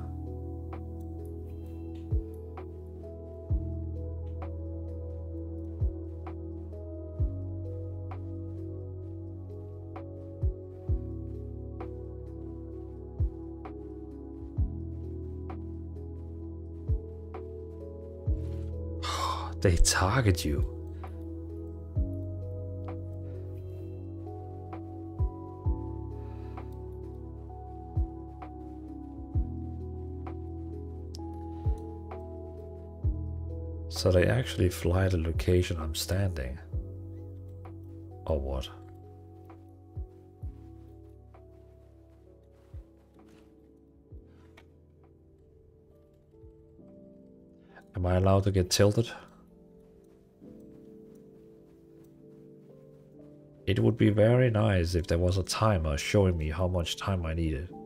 they target you. So they actually fly the location I'm standing. Or what? Am I allowed to get tilted? It would be very nice if there was a timer showing me how much time I needed.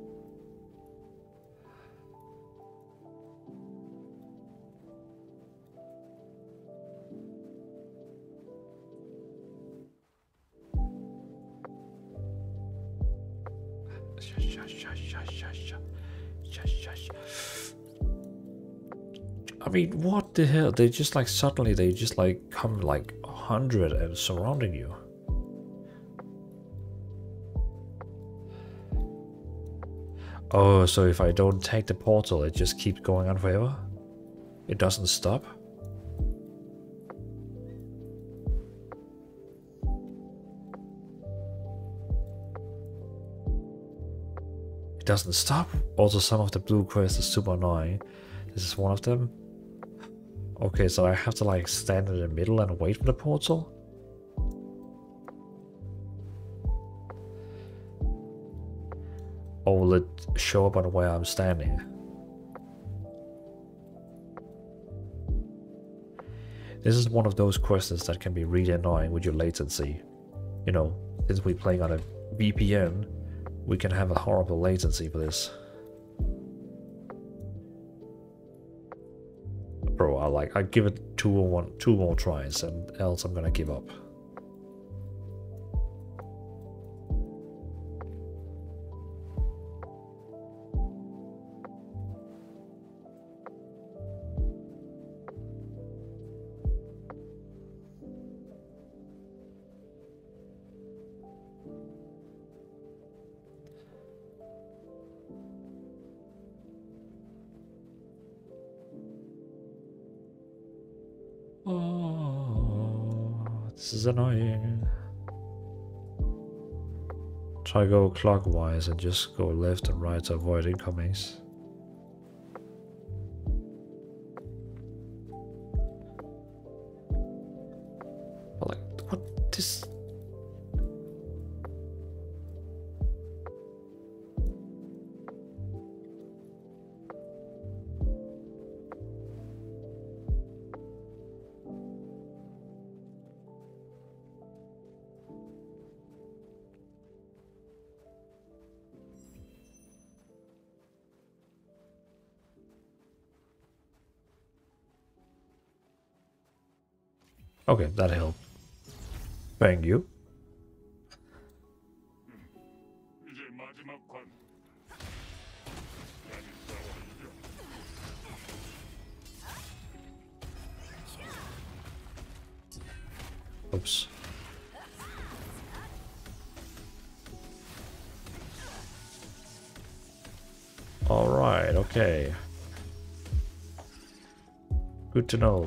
Mean, what the hell? They just like suddenly they just like come like a hundred and surrounding you. Oh, so if I don't take the portal, it just keeps going on forever? It doesn't stop? It doesn't stop. Also, some of the blue quests are super annoying. This is one of them. Okay, so I have to like stand in the middle and wait for the portal? Or will it show up on where I'm standing? This is one of those questions that can be really annoying with your latency. You know, since we're playing on a VPN, we can have a horrible latency for this. I give it two or one two more tries and else I'm gonna give up. Try go clockwise and just go left and right to avoid incomings.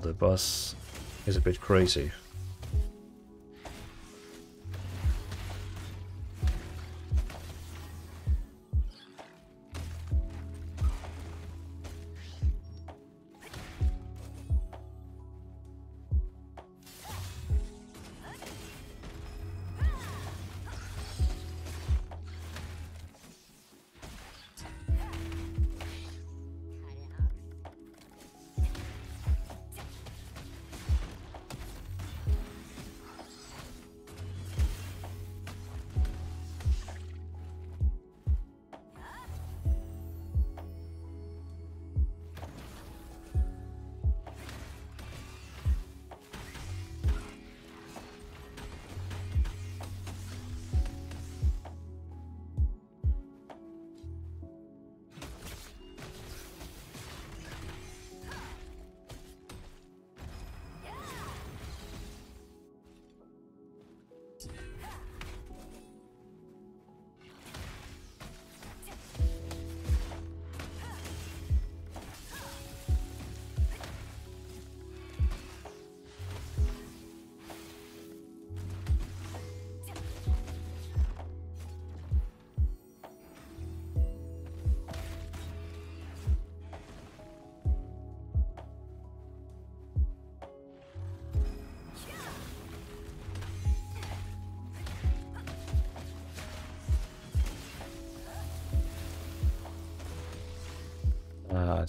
The bus is a bit crazy.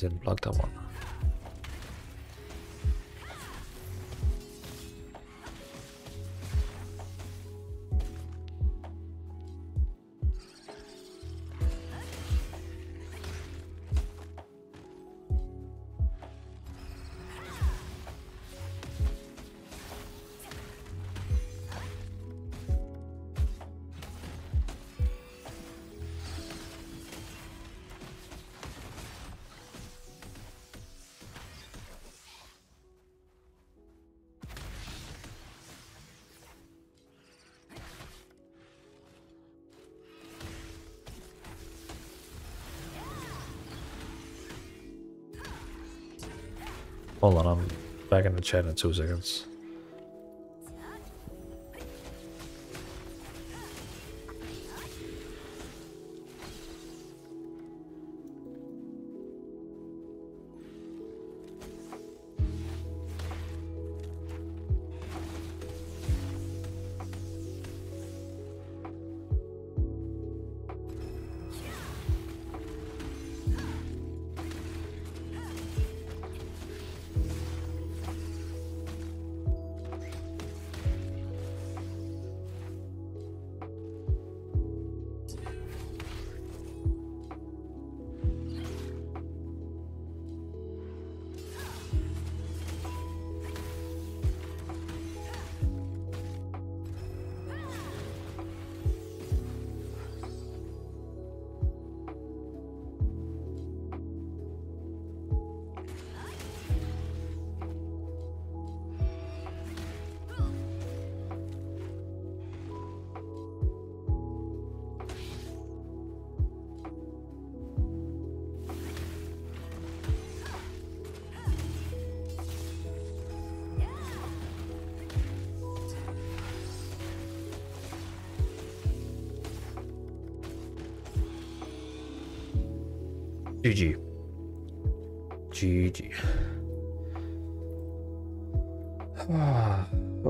Didn't block that one. Hold on, I'm back in the chat in two seconds.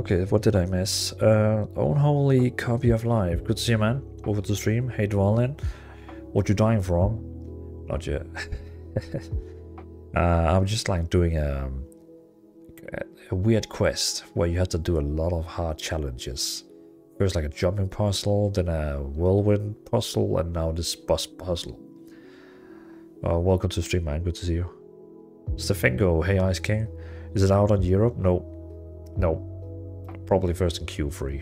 Okay, what did I miss? Uh, unholy copy of life. Good to see you, man. Over to stream. Hey, Dvalin. What you dying from? Not yet. uh, I'm just like doing a, a weird quest where you have to do a lot of hard challenges. First, like a jumping puzzle, then a whirlwind puzzle, and now this bus puzzle. Uh, welcome to stream, man. Good to see you. Stefango, hey Ice King. Is it out on Europe? No. Probably first in Q3.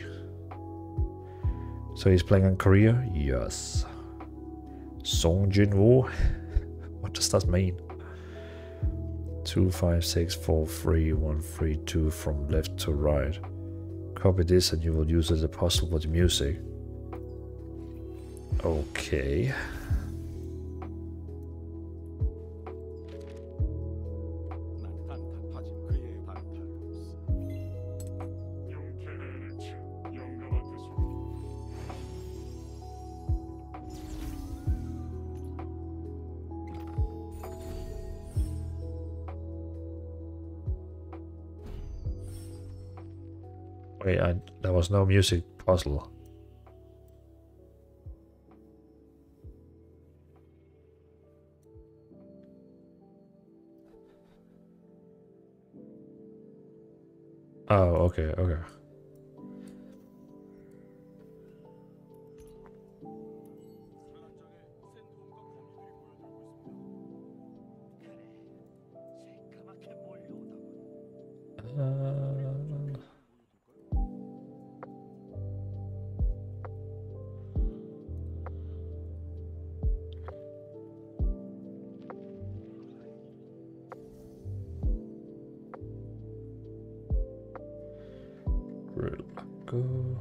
So he's playing on Korea? Yes. Song Jinwoo? what does that mean? Two five six four three one three two from left to right. Copy this and you will use it as a puzzle for the music. Okay. Was no music puzzle.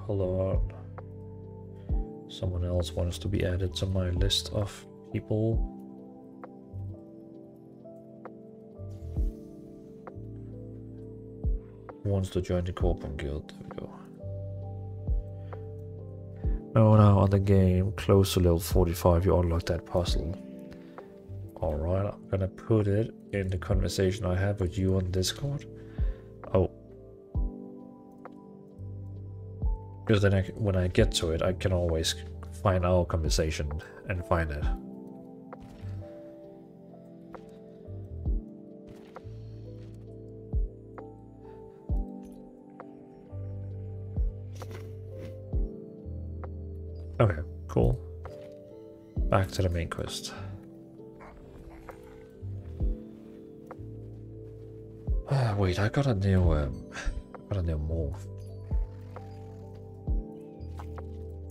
Hold on. Someone else wants to be added to my list of people. Wants to join the Corpon Guild? There we go. No, now on the game, close to level 45, you unlock that puzzle. Alright, I'm gonna put it in the conversation I have with you on Discord. Because then I, when I get to it, I can always find our conversation and find it. Okay, cool. Back to the main quest. Oh, wait, I got a new, um, got a new morph.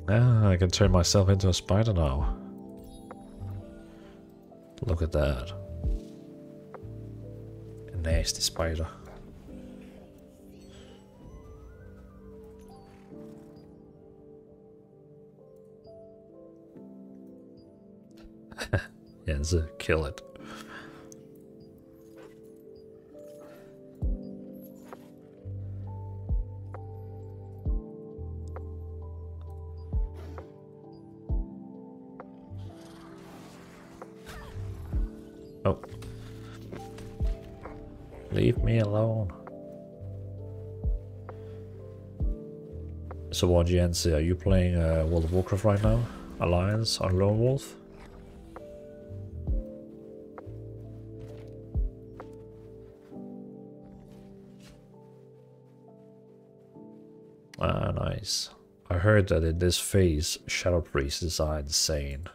Ah, I can turn myself into a spider now. Look at that. A nasty spider. yes, kill it. So what, Jens, are you playing uh, World of Warcraft right now? Alliance on Lone Wolf? Ah, nice. I heard that in this phase, Shadow Priests are insane.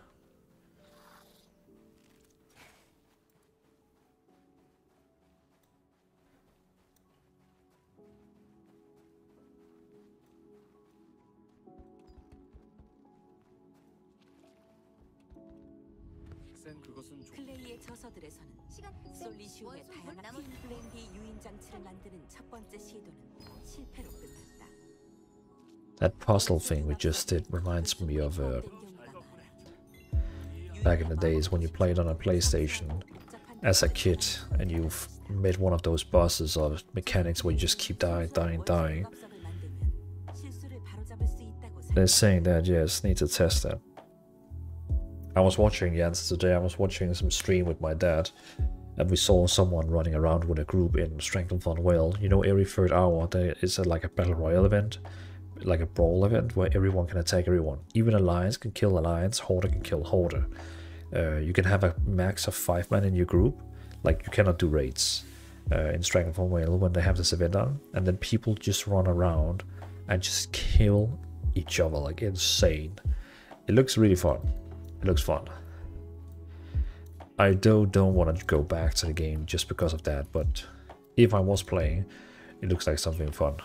Thing we just did reminds me of uh, back in the days when you played on a PlayStation as a kid and you've made one of those bosses or mechanics where you just keep dying, dying, dying. They're saying that, yes, need to test that. I was watching Jens today, I was watching some stream with my dad, and we saw someone running around with a group in Stranglethorn Vale. You know, every third hour there is a, like a battle royale event, like a brawl event where everyone can attack everyone. Even Alliance can kill Alliance, Horde can kill Horde. Uh, you can have a max of five men in your group, like you cannot do raids uh, in von Whale when they have this event on, and then people just run around and just kill each other like insane. It looks really fun. It looks fun. I do don't want to go back to the game just because of that, but if I was playing, it looks like something fun.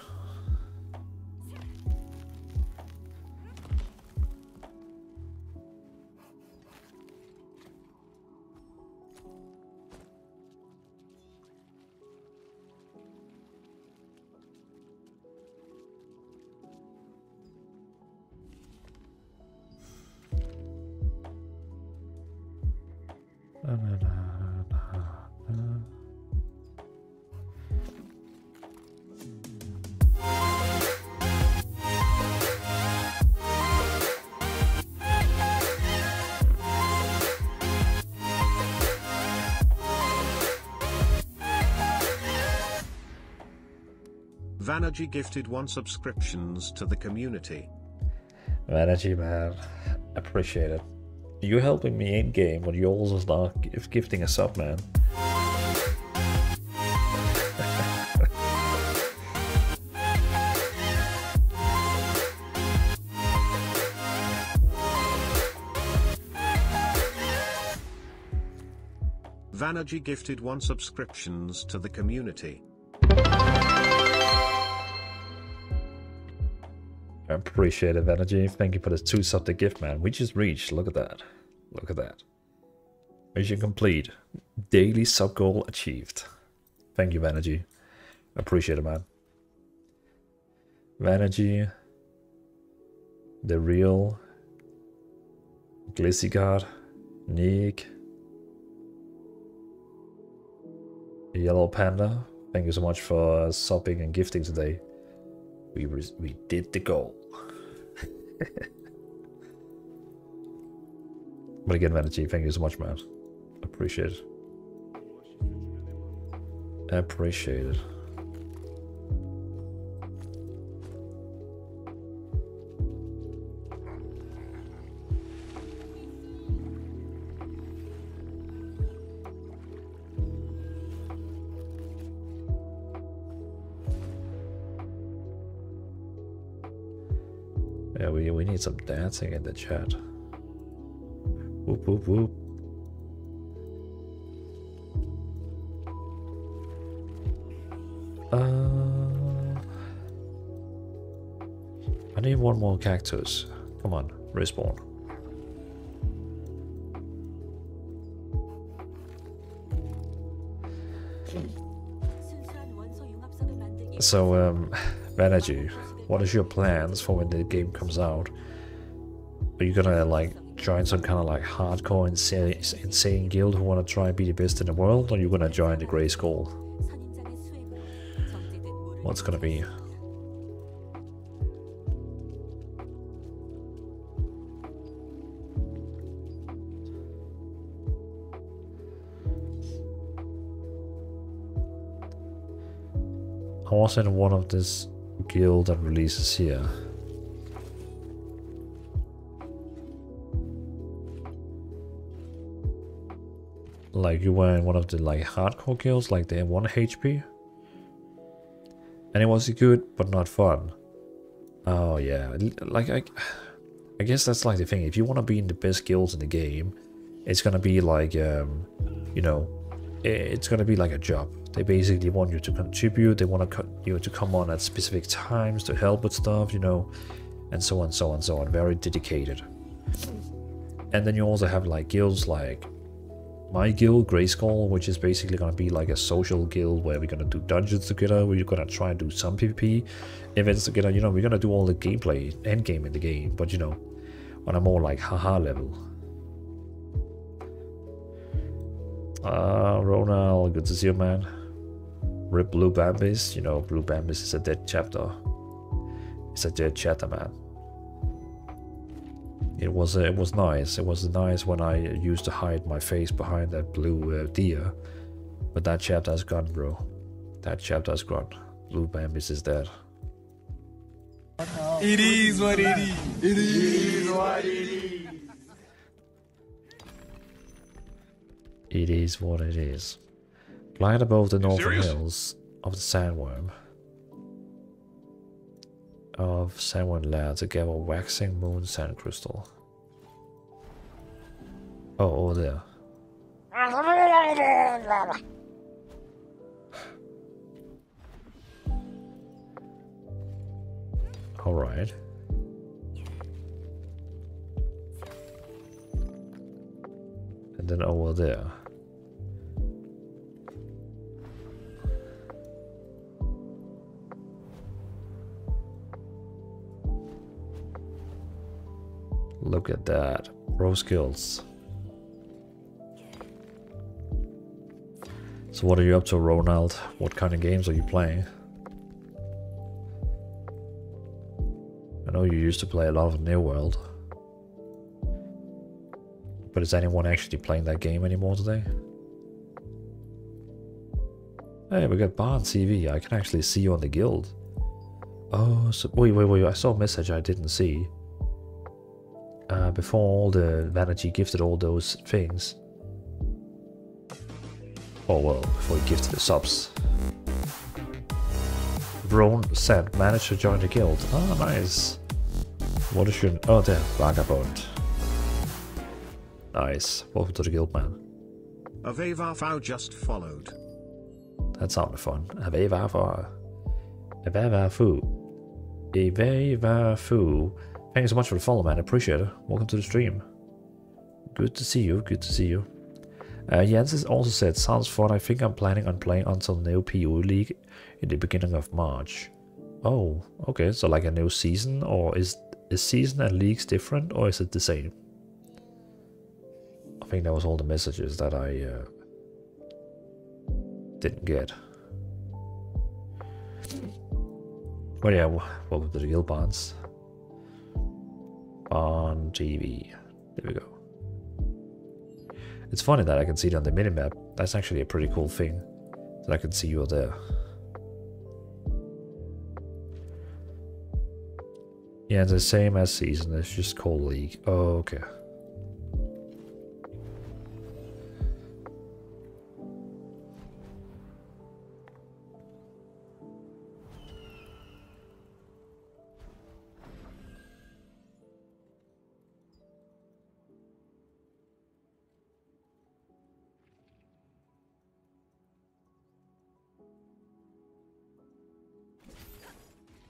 Vanergy gifted one subscriptions to the community. Energy, man. Appreciate it. You helping me in game, but you also start gif- gifting a sub, man. Vanergy gifted one subscriptions to the community. It, Energy. Thank you for the two sub the gift, man. We just reached. Look at that. Look at that. Mission complete. Daily sub goal achieved. Thank you, Energy. Appreciate it, man. Energy. The real. Glissigard. Nick. Yellow Panda. Thank you so much for subbing and gifting today. We we did the goal. But again, Vanity, thank you so much, man. Appreciate it. Appreciate it. need some dancing in the chat. Whoop, whoop, whoop. Uh, I need one more cactus. Come on, respawn. So, um, What is your plans for when the game comes out? Are you gonna like join some kind of like hardcore insane, insane guild who want to try and be the best in the world, or you gonna join the Grayskull? What's gonna be? I was in one of this guild that releases here. Like you were in one of the like hardcore guilds, like the 1 HP. And it was good, but not fun. Oh yeah, like I, I guess that's like the thing. If you want to be in the best guilds in the game, it's gonna be like, um, you know, it's gonna be like a job. They basically want you to contribute. They want to cut you to come on at specific times to help with stuff, you know, and so on, so on, so on. Very dedicated. And then you also have like guilds like my guild, Grayskull, which is basically gonna be like a social guild where we're gonna do dungeons together, we're gonna try and do some PvP events together, you know, we're gonna do all the gameplay, end game in the game, but you know, on a more like haha level. Uh, Ronald, good to see you, man. Rip Blue Bambis, you know, Blue Bambis is a dead chapter. It's a dead chapter, man. It was uh, it was nice. It was nice when I used to hide my face behind that blue uh, deer, but that chapter has gone, bro. That chapter has gone. Blue Bambis is dead. It is what it is. It is what it is. It is what it is. Flying above the northern hills of the sandworm. Of sandworm lair to gather waxing moon sand crystal. Oh, over there. Alright. And then over there. Look at that. Pro skills. So what are you up to, Ronald? What kind of games are you playing? I know you used to play a lot of New World. But is anyone actually playing that game anymore today? Hey, we got Barn TV. I can actually see you on the guild. Oh, so, wait, wait, wait. I saw a message I didn't see. Uh, before all the vanity gifted all those things. Oh well, before he gifted the subs. Ron said, managed to join the guild. Oh, nice. What is your... Oh, there, Vagabond. Nice. Welcome to the guild, man. Avevafau just followed. That sounded fun. Avevafu. Avevafu. Avevafu. Thank you so much for the follow, man. I appreciate it. Welcome to the stream. Good to see you. Good to see you. Uh, Jens also said, sounds fun. I think I'm planning on playing until new PU League in the beginning of March. Oh, okay. So like a new season, or is is season and leagues different, or is it the same? I think that was all the messages that I uh, didn't get. But yeah, welcome to the Guild Bonds. On TV. There we go. It's funny that I can see it on the minimap. That's actually a pretty cool thing. That I can see you're there. Yeah, it's the same as season, it's just called league. Oh, okay.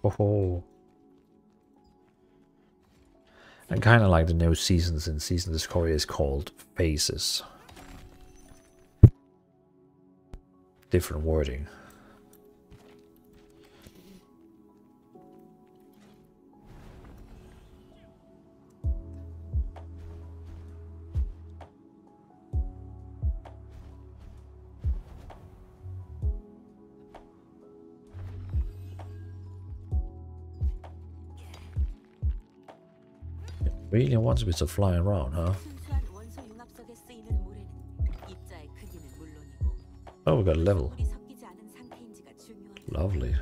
Oh. And kind of like the new seasons in Season Discovery is called Phases. Different wording. really wants me to fly around, huh? Oh, we got a level. Lovely.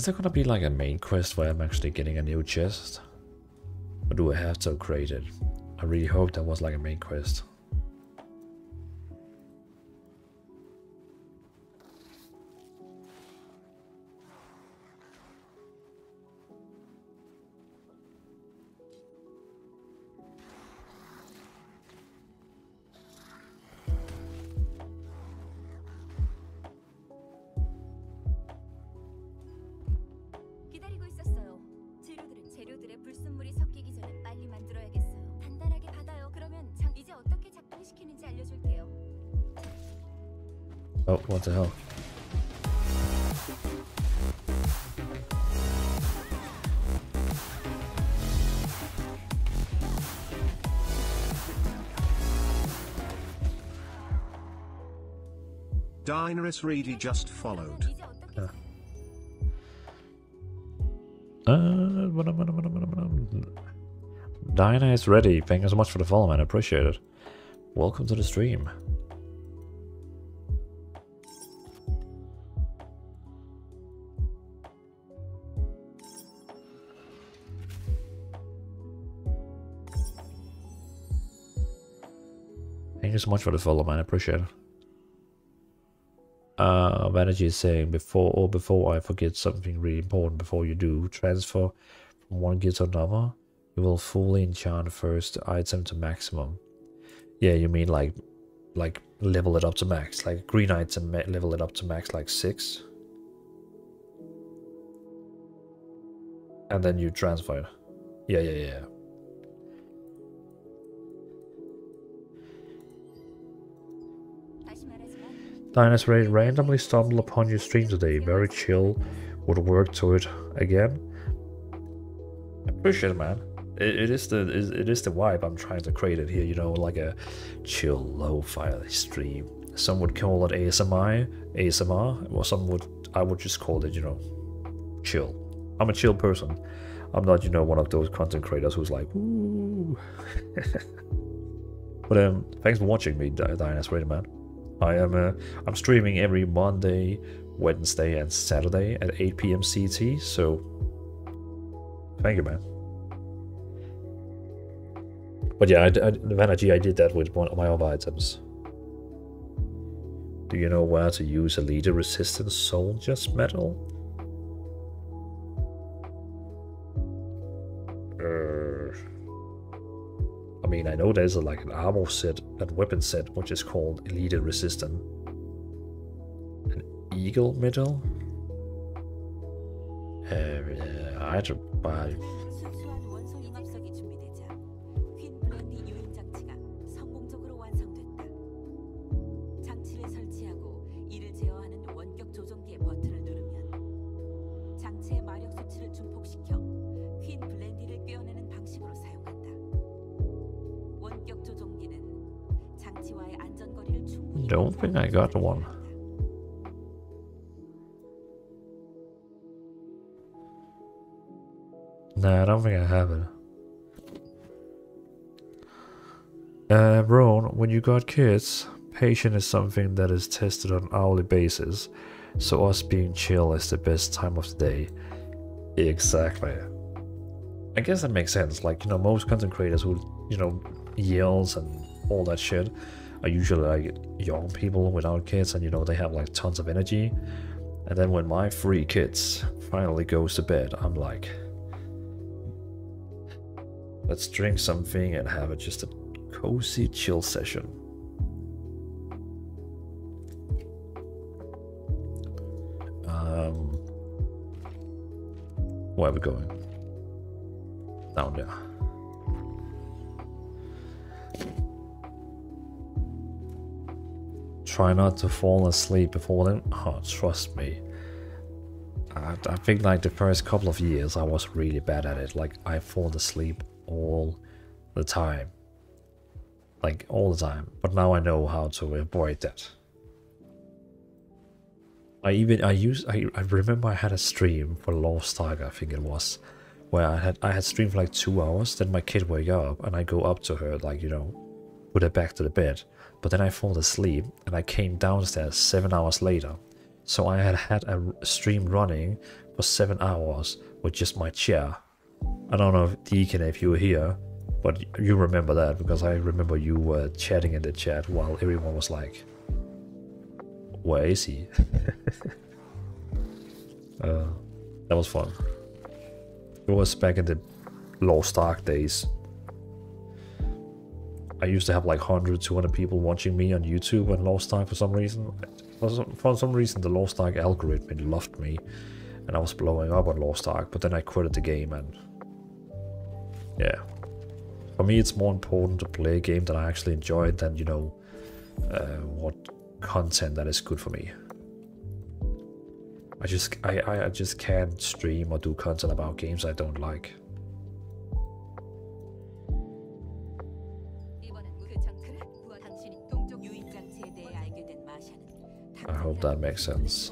Is there gonna be like a main quest where I'm actually getting a new chest? Or do I have to create it? I really hope that was like a main quest. Dinarus Reedy just followed. Uh, Diana is ready. Thank you so much for the follow, man. I appreciate it. Welcome to the stream. Thank you so much for the follow, man. I appreciate it. Vanity is saying before or before I forget something really important before you do transfer from one gear to another, you will fully enchant first item to maximum. Yeah, you mean like like level it up to max, like green item level it up to max like six, and then you transfer. Yeah, yeah, yeah. Dinosaur randomly stumbled upon your stream today. Very chill. Would work to it again. Appreciate it, man. It, it is the it is the vibe I'm trying to create it here. You know, like a chill low-fi stream. Some would call it ASMI, ASMR, or some would I would just call it, you know, chill. I'm a chill person. I'm not, you know, one of those content creators who's like, ooh. but um, thanks for watching me, dinosaur man. I am uh, I'm streaming every Monday, Wednesday, and Saturday at 8 p.m. CT. So thank you, man. But yeah, I, I, I did that with one of my other items. Do you know where to use a leader resistance soldier's medal? Mean, I know there's a, like an armor set and weapon set which is called Elite Resistant. An Eagle medal? Uh, I don't buy. Got one. Nah, I don't think I have it. Uh, Ron, when you got kids, patience is something that is tested on hourly basis, so us being chill is the best time of the day. Exactly. I guess that makes sense. Like, you know, most content creators who, you know, yells and all that shit are usually like young people without kids and you know they have like tons of energy. And then when my three kids finally goes to bed i'm like let's drink something and have it just a cozy chill session. Um where are we going? Down there try not to fall asleep before then. Oh, trust me. I, I think like the first couple of years I was really bad at it. Like I fall asleep all the time. Like all the time. But now I know how to avoid that. I even I used I, I remember I had a stream for Lost Tiger, I think it was, where I had I had streamed for like two hours, then my kid wake up and I go up to her like, you know, put her back to the bed but then I fall asleep and I came downstairs seven hours later. So I had had a stream running for seven hours with just my chair. I don't know if Deacon if you were here, but you remember that because I remember you were chatting in the chat while everyone was like, "Where is he?" uh, that was fun. It was back in the Lost Ark days I used to have like 100, 200 people watching me on YouTube and Lost Ark for some reason. For some, reason, the Lost Ark algorithm loved me, and I was blowing up on Lost Ark. But then I quitted the game, and yeah, for me, it's more important to play a game that I actually enjoy than you know uh, what content that is good for me. I just I, I just can't stream or do content about games I don't like. I hope that makes sense.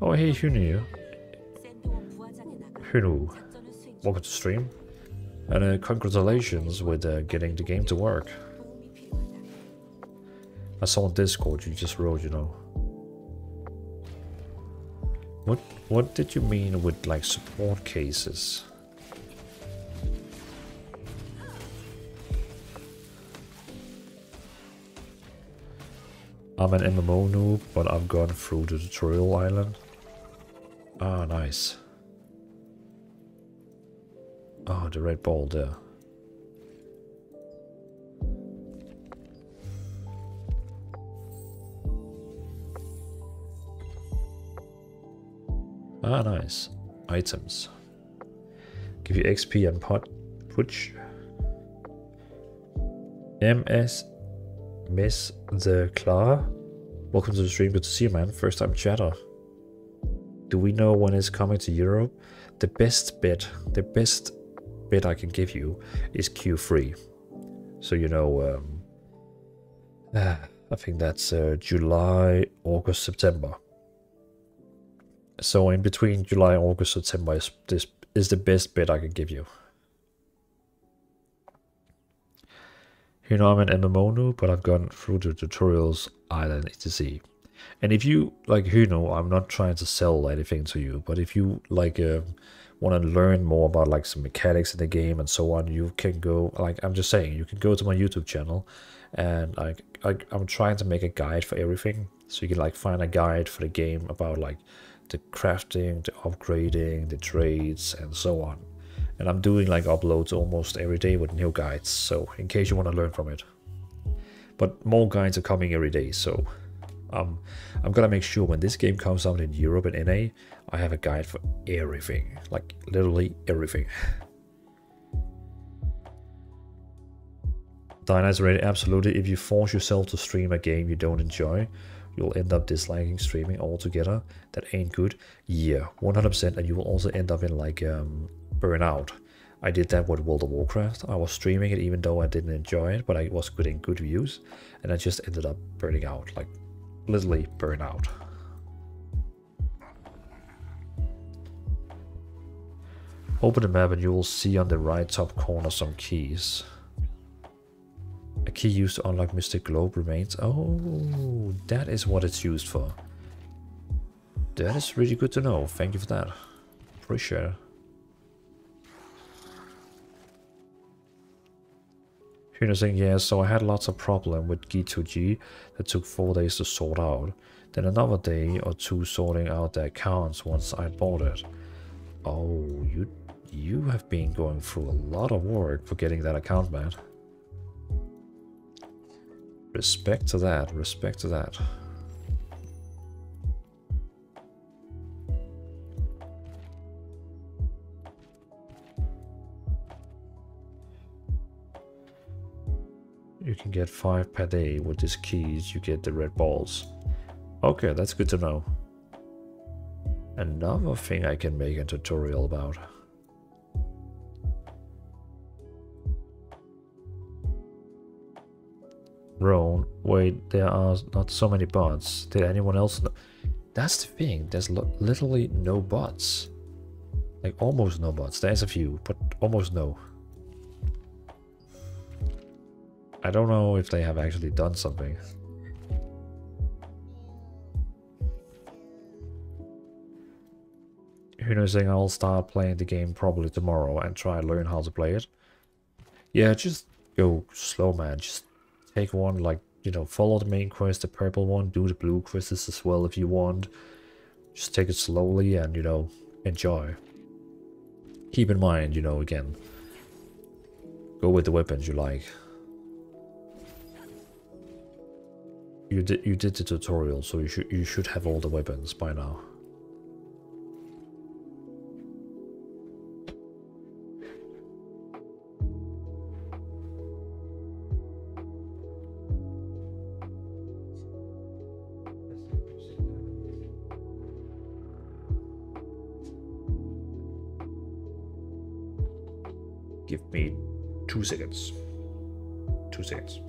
Oh, hey, Hunu. Hunu, welcome to stream. And uh, congratulations with uh, getting the game to work. I saw on Discord you just wrote, you know. What what did you mean with like support cases? I'm an MMO noob, but I've gone through the tutorial island. Ah, nice. Oh, the red ball there. Ah, nice. Items. Give you XP and pot. Putch. MS Miss the Clara. Welcome to the stream. Good to see you, man. First time chatter. Do we know when it's coming to Europe? The best bet, the best bet I can give you is Q3. So, you know, um, uh, I think that's uh, July, August, September. So, in between July, August, September is, this is the best bet I can give you. You know, I'm an MMO noob, but I've gone through the tutorials island etc. And if you like, you know, I'm not trying to sell anything to you, but if you like uh, want to learn more about like some mechanics in the game and so on, you can go. Like I'm just saying, you can go to my YouTube channel, and like I, I'm trying to make a guide for everything, so you can like find a guide for the game about like the crafting, the upgrading, the trades, and so on and I'm doing like uploads almost every day with new guides so in case you want to learn from it. But more guides are coming every day so um, I'm gonna make sure when this game comes out in Europe and NA I have a guide for everything like literally everything. Diana is absolutely. If you force yourself to stream a game you don't enjoy you'll end up disliking streaming altogether. That ain't good. Yeah 100% and you will also end up in like um, burnout. I did that with World of Warcraft. I was streaming it even though I didn't enjoy it, but I was getting good views, and I just ended up burning out, like literally burn out. Open the map and you will see on the right top corner some keys. A key used to unlock Mystic Globe remains. Oh, that is what it's used for. That is really good to know. Thank you for that. Appreciate it. Hina saying, yeah, so I had lots of problem with G2G that took 4 days to sort out. Then another day or two sorting out the accounts once I bought it. Oh, you you have been going through a lot of work for getting that account, man. Respect to that, respect to that. You can get 5 per day with these keys, you get the red balls. Okay, that's good to know. Another thing I can make a tutorial about. Roan, wait, there are not so many bots. Did anyone else know? That's the thing, there's literally no bots. Like almost no bots. There's a few, but almost no. I don't know if they have actually done something. Who knows I'll start playing the game probably tomorrow and try learn how to play it. Yeah, just go slow man, just take one like, you know, follow the main quest, the purple one, do the blue quests as well if you want. Just take it slowly and, you know, enjoy. Keep in mind, you know, again, go with the weapons you like. You did you did the tutorial, so you should you should have all the weapons by now. Give me two seconds. Two seconds.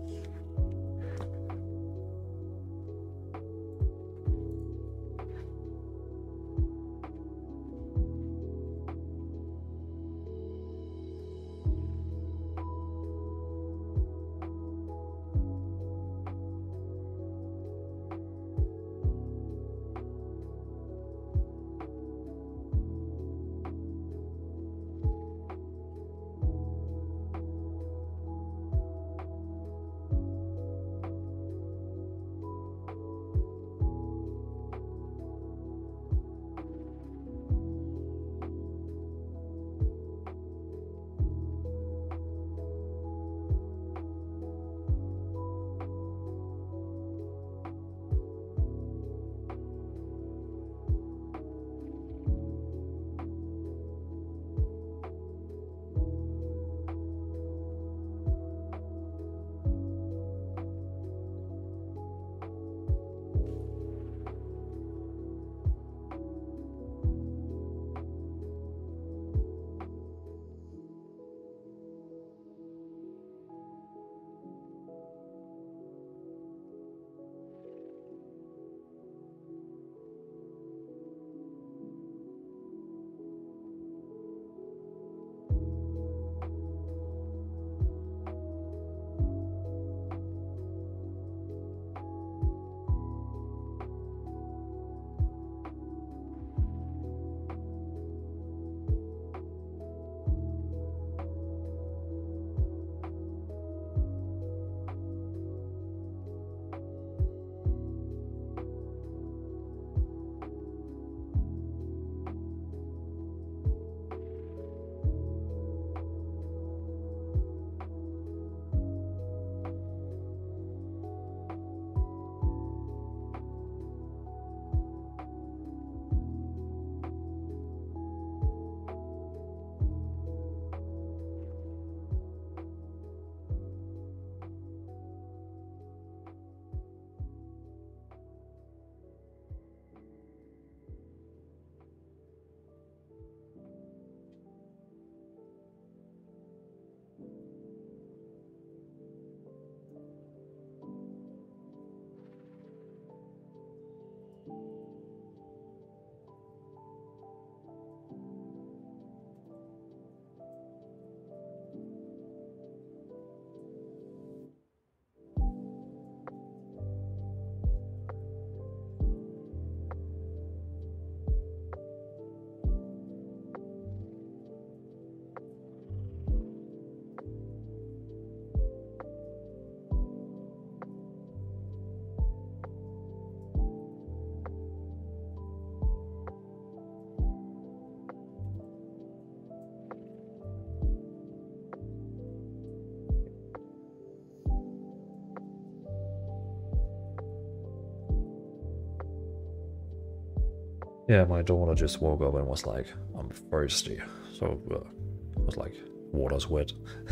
Yeah, my daughter just woke up and was like, I'm thirsty. So uh, I was like, water's wet.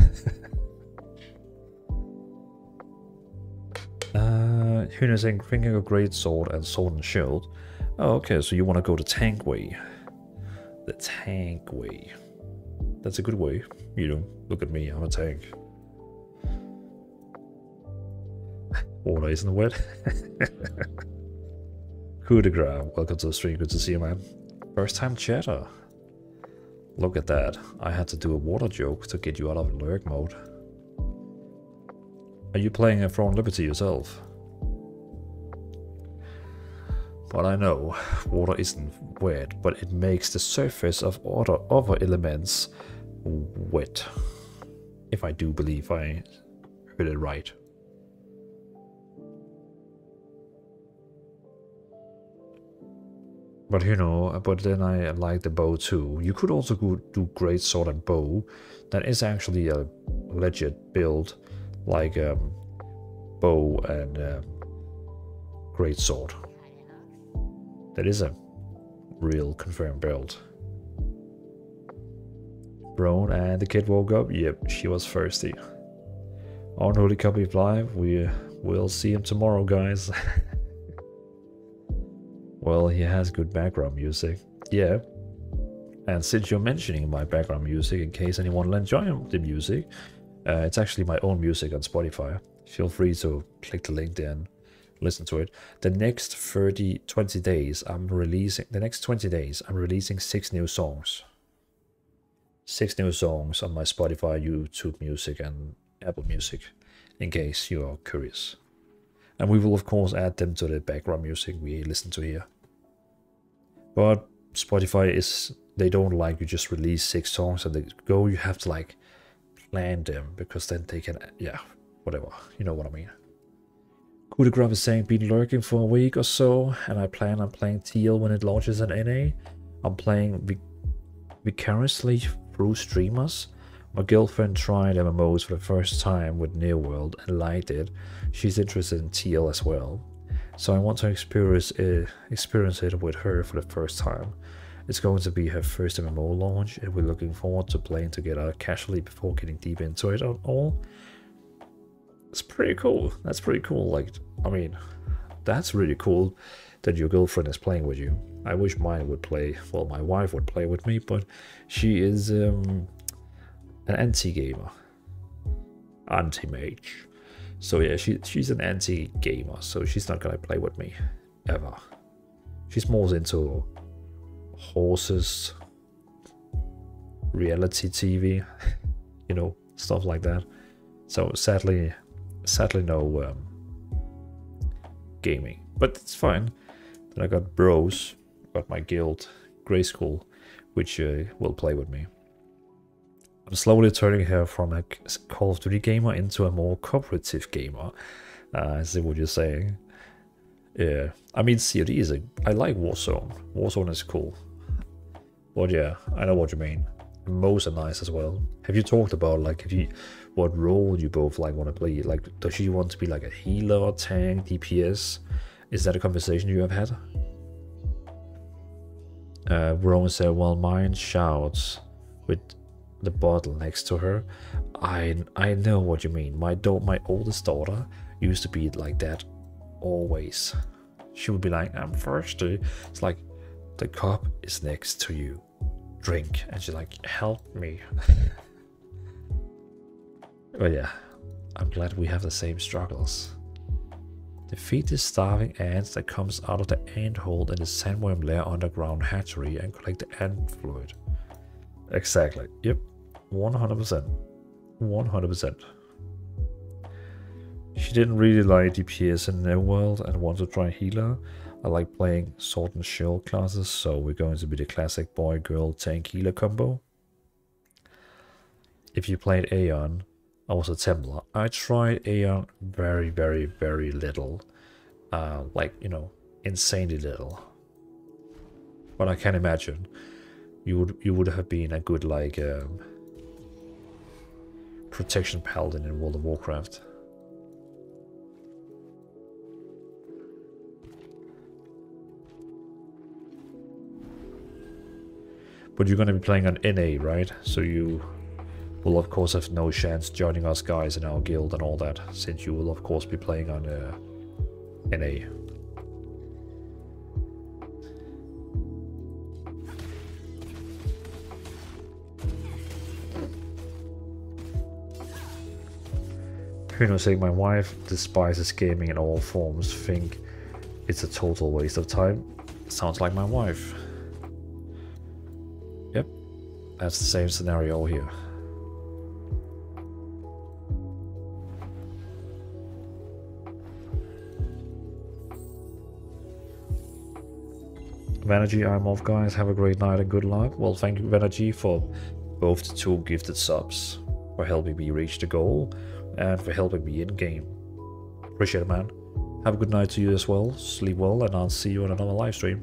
uh, Huna saying, thinking of great sword and sword and shield. Oh, okay, so you want to go the tank way. The tank way. That's a good way. You know, look at me, I'm a tank. Water isn't wet. Coup de. Welcome to the stream. Good to see you, man. First time chatter. Look at that. I had to do a water joke to get you out of lurk mode. Are you playing a Throne Liberty yourself? But I know water isn't wet, but it makes the surface of other other elements wet. If I do believe I heard it right. But you know, but then I like the bow too. You could also go do great sword and bow. That is actually a legit build, like um, bow and um, great sword. That is a real confirmed build. Brown and the kid woke up. Yep, she was thirsty. On Unholy copy of live. We will see him tomorrow, guys. Well, he has good background music. Yeah. And since you're mentioning my background music, in case anyone will enjoy the music, uh, it's actually my own music on Spotify. Feel free to click the link there and listen to it. The next 30, 20 days, I'm releasing, the next 20 days, I'm releasing six new songs. Six new songs on my Spotify, YouTube Music, and Apple Music, in case you are curious. And we will, of course, add them to the background music we listen to here. But Spotify is, they don't like you just release six songs and they go, you have to like plan them because then they can, yeah, whatever. You know what I mean. De is saying, been lurking for a week or so, and I plan on playing TL when it launches at NA. I'm playing vic vicariously through streamers. My girlfriend tried MMOs for the first time with New World and liked it. She's interested in TL as well. So I want to experience it, experience it with her for the first time. It's going to be her first MMO launch and we're looking forward to playing together casually before getting deep into it at all. It's pretty cool. That's pretty cool. Like, I mean, that's really cool that your girlfriend is playing with you. I wish mine would play, well, my wife would play with me, but she is um, an anti-gamer. Anti-mage. So yeah, she she's an anti-gamer, so she's not gonna play with me. Ever. She's more into horses, reality TV, you know, stuff like that. So sadly, sadly no um, gaming, but it's fine. Then I got bros, got my guild, Grayskull, which uh, will play with me. I'm slowly turning her from a Call of Duty gamer into a more cooperative gamer. Uh, I see what you're saying. Yeah, I mean COD is a... I like Warzone. Warzone is cool. But yeah, I know what you mean. MOs are nice as well. Have you talked about like if you what role you both like want to play? Like does she want to be like a healer, tank, DPS? Is that a conversation you have had? Uh, Roman said, well, mine shouts with the bottle next to her. I I know what you mean. My do my oldest daughter used to be like that always. She would be like, I'm thirsty. It's like the cup is next to you. Drink. And she's like, help me. but yeah, I'm glad we have the same struggles. Defeat the starving ants that comes out of the ant hole in the sandworm lair underground hatchery and collect the ant fluid. Exactly. Yep. 100%. 100%. She didn't really like DPS in their world and wanted to try healer. I like playing sword and shield classes, so we're going to be the classic boy girl tank healer combo. If you played Aion, I was a Templar. I tried Aion very, very, very little. Uh, like, you know, insanely little. But I can imagine you would you would have been a good like um, protection paladin in World of Warcraft. But you're gonna be playing on NA, right? So you will of course have no chance joining us guys in our guild and all that, since you will of course be playing on uh, NA. Knows, saying my wife despises gaming in all forms, think it's a total waste of time. Sounds like my wife. Yep, that's the same scenario here. Venergy, I'm off guys, have a great night and good luck. Well, thank you Venergy for both the two gifted subs, for helping me reach the goal, and for helping me in game. Appreciate it man. Have a good night to you as well, sleep well, and I'll see you on another live stream.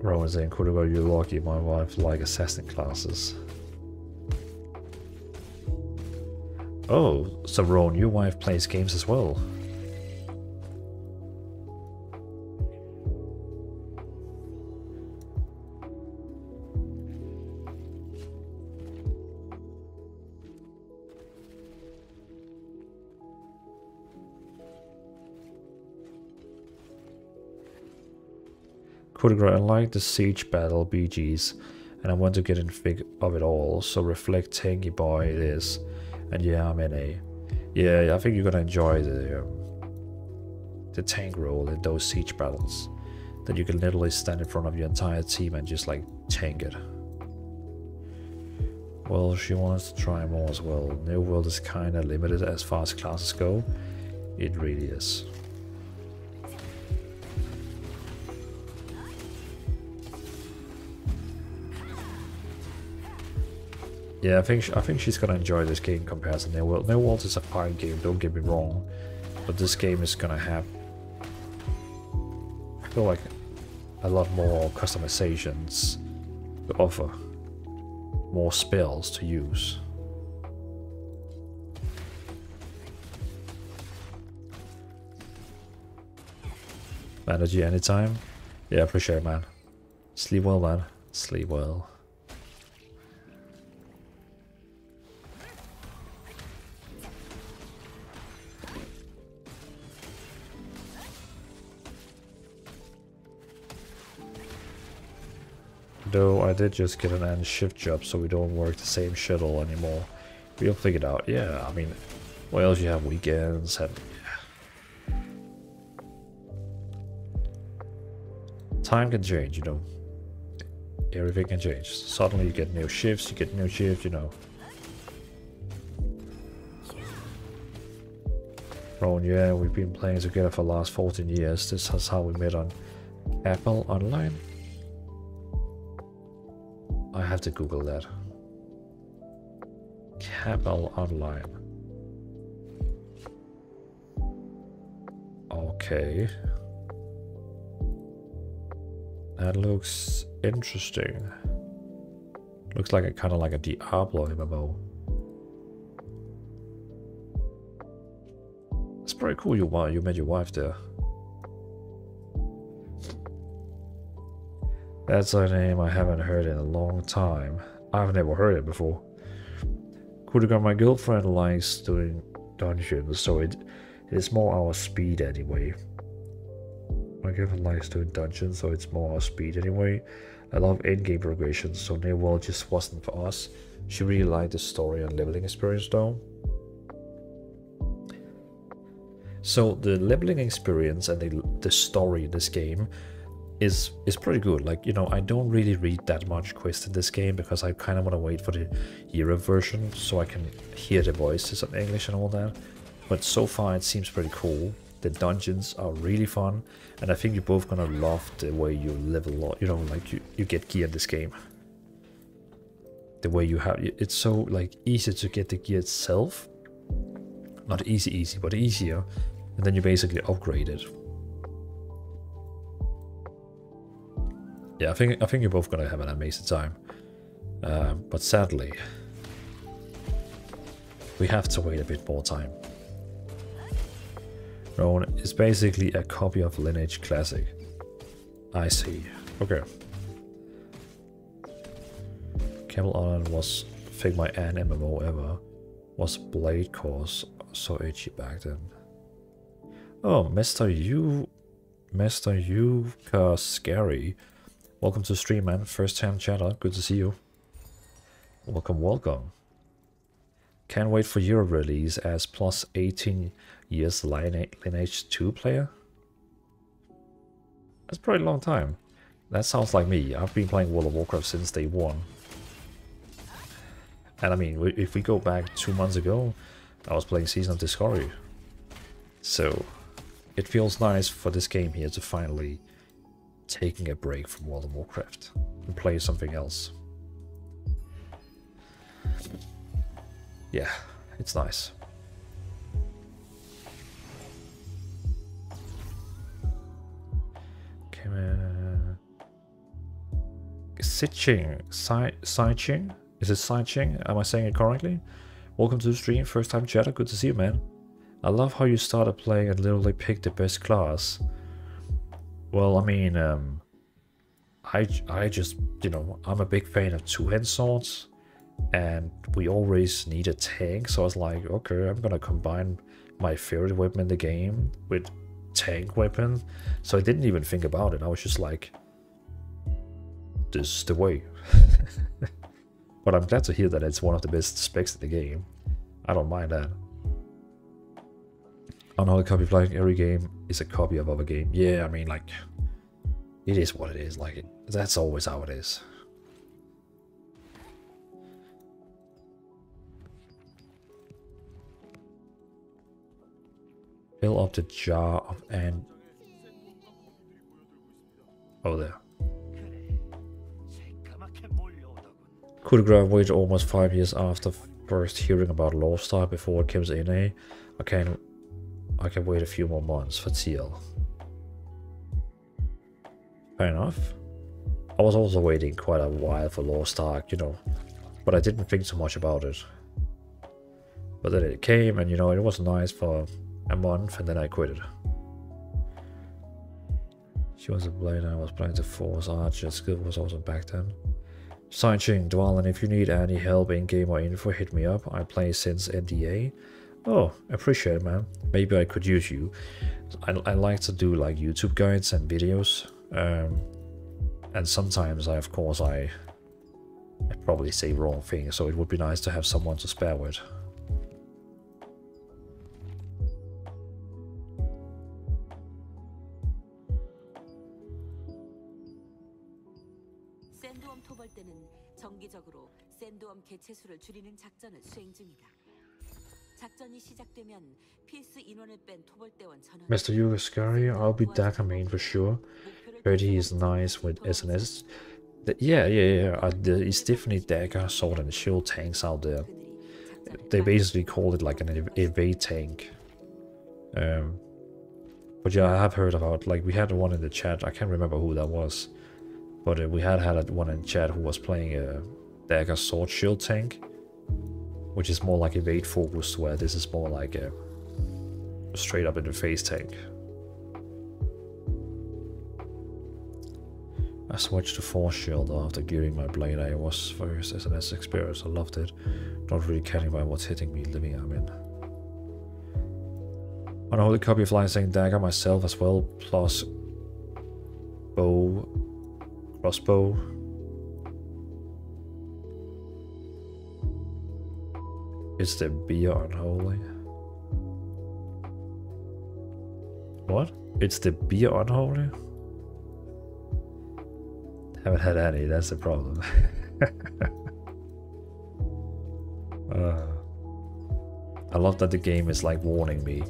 Rowan saying, could have you lucky, my wife like assassin classes. Oh, so Rowan, your wife plays games as well. I like the siege battle BGs, and I want to get in fig of it all, so reflect tanky boy it is. And yeah, I'm. Yeah, I think you're gonna enjoy the um, the tank role in those siege battles. That you can literally stand in front of your entire team and just like tank it. Well, she wants to try more as well. New World is kinda limited as far as classes go. It really is. Yeah, I think I think she's gonna enjoy this game compared to New World. New World is a fine game, don't get me wrong, but this game is gonna have I feel like a lot more customizations to offer, more spells to use. Energy anytime. Yeah, appreciate it, man. Sleep well, man. Sleep well. Though I did just get an end shift job so we don't work the same schedule anymore. We'll figure it out. Yeah, I mean, what else you have weekends and yeah. Time can change, you know. Everything can change. Suddenly you get new shifts, you get new shifts, you know. Ron, yeah, we've been playing together for the last 14 years. This is how we met on Cabal Online. I have to Google that. Cabal Online. Okay. That looks interesting. Looks like a kind of like a Diablo MMO. It's pretty cool you you met your wife there. That's a name I haven't heard in a long time. I've never heard it before. Kudigar, my girlfriend likes doing dungeons, so it it's more our speed anyway. My girlfriend likes doing dungeons, so it's more our speed anyway. I love in-game progression, so New World just wasn't for us. She really liked the story and leveling experience though. So the leveling experience and the, the story in this game is is pretty good. Like you know, I don't really read that much quest in this game because I kind of want to wait for the Europe version so I can hear the voices in English and all that. But so far, it seems pretty cool. The dungeons are really fun, and I think you're both gonna love the way you level. Up, you know, like you you get gear in this game. The way you have it's so like easy to get the gear itself. Not easy, easy, but easier, and then you basically upgrade it yeah, I think I think you're both gonna have an amazing time. Uh, but sadly, we have to wait a bit more time. Rowan is basically a copy of Lineage Classic. I see. Okay. Camel Island was think my an MMO ever was Blade Course so itchy back then. Oh, Mr. You Mr. Yuka Scary. Welcome to stream man. First time chatter. Good to see you. Welcome, welcome. Can't wait for your release as plus 18 years Lineage 2 player. That's a pretty long time. That sounds like me. I've been playing World of Warcraft since day one. And I mean, if we go back two months ago, I was playing Season of Discovery. So, it feels nice for this game here to finally taking a break from World of Warcraft and play something else. Yeah, it's nice. Okay, man. Siching, Siching? Is it Siching? Am I saying it correctly? Welcome to the stream, first time chatter, good to see you, man. I love how you started playing and literally picked the best class. Well, I mean, um, I, I just, you know, I'm a big fan of two-hand swords and we always need a tank. So i was like okay i'm gonna combine my favorite weapon in the game with tank weapon. So i didn't even think about it. I was just like this is the way. But i'm glad to hear that it's one of the best specs in the game. I don't mind that another copy flying every game is a copy of other game yeah i mean like it is what it is like that's always how it is Fill up the jar of and Oh there. Could have waited almost five years after first hearing about Lost Ark before it comes in a. I can I can wait a few more months for TL. Fair enough. I was also waiting quite a while for Lost Ark, you know, but I didn't think so much about it. But then it came and you know it was nice for a month and then I quit it. She was a blade I was playing to force archer skill was also back then. Sighting Dvalin, if you need any help in game or info, hit me up. I play since NDA Oh, appreciate it, man. Maybe I could use you. I, I like to do like YouTube guides and videos. Um, and sometimes I, of course, I, I probably say wrong things, so it would be nice to have someone to spare with. 개체수를 줄이는 작전을 수행 중이다. 작전이 시작되면 필수 인원을 뺀 토벌대원 전원 Mr. Yuga Scary, I'll be Daka main for sure. Heard he is nice with SNS. The, yeah, yeah, yeah. Uh, the, it's definitely Dagger, Sword, and Shield tanks out there. They basically call it like an evade tank. Um, but yeah, I have heard about like we had one in the chat. I can't remember who that was, but uh, we had had one in chat who was playing a dagger sword shield tank, which is more like a evade focused, where this is more like a straight up in the face tank. I switched to force shield after gearing my blade. I was first SNS experience. I loved it. Not really caring about what's hitting me, living I'm in. Unholy copy of Flying Saint Dagger myself as well, plus bow, crossbow, Is the beer unholy? What? It's the beer unholy? Haven't had any, that's the problem. uh, I love that the game is like warning me.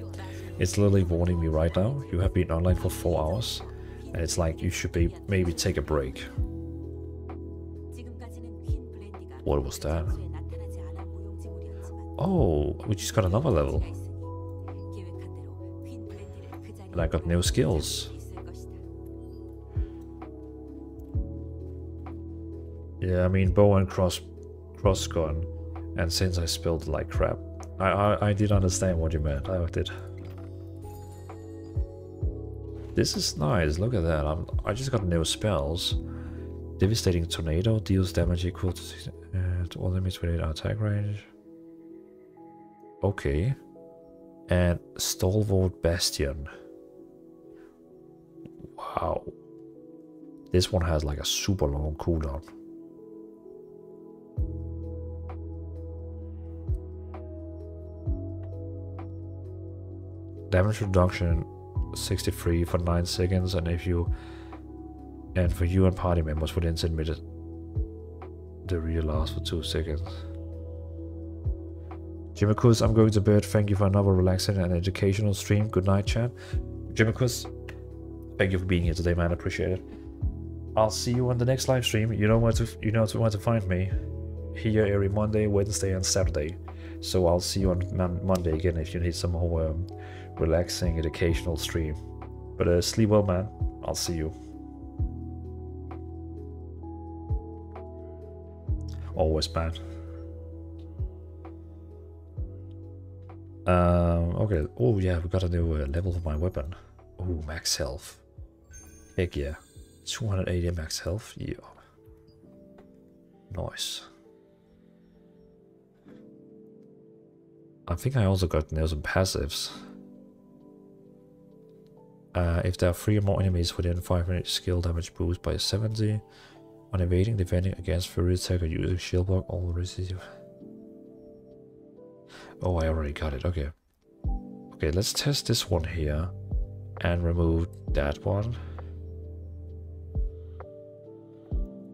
It's literally warning me right now. You have been online for four hours, and it's like you should be maybe take a break. What was that? Oh, we just got another level. And I got new skills. Yeah, I mean bow and cross cross gun. And since I spilled like crap, I, I, I did understand what you meant. I did. This is nice. Look at that. I'm, I just got new spells. Devastating Tornado deals damage equal to, uh, all enemies within our attack range. Okay. And Stalwart Bastion. Wow. This one has like a super long cooldown. Damage reduction 63 for 9 seconds and if you and for you and party members within 10 minutes the real lasts for 2 seconds. Jimakos, I'm going to bed. Thank you for another relaxing and educational stream. Good night, chat. Jimakos, thank you for being here today, man. I appreciate it. I'll see you on the next live stream. You know where to you know where to find me. Here every Monday, Wednesday, and Saturday. So I'll see you on Mon Monday again if you need some more um, relaxing educational stream. But uh, sleep well, man. I'll see you. Always, man. Um, okay. Oh, yeah, we got a new uh, level of my weapon. Oh, max health. Heck yeah. 280 max health. Yeah. Nice. I think I also got now some passives. Uh, if there are three or more enemies within 5 minutes, skill damage boost by 70. On evading, defending against fury attack or using shield block, all receive. Oh, I already got it. Okay. Okay, let's test this one here and remove that one.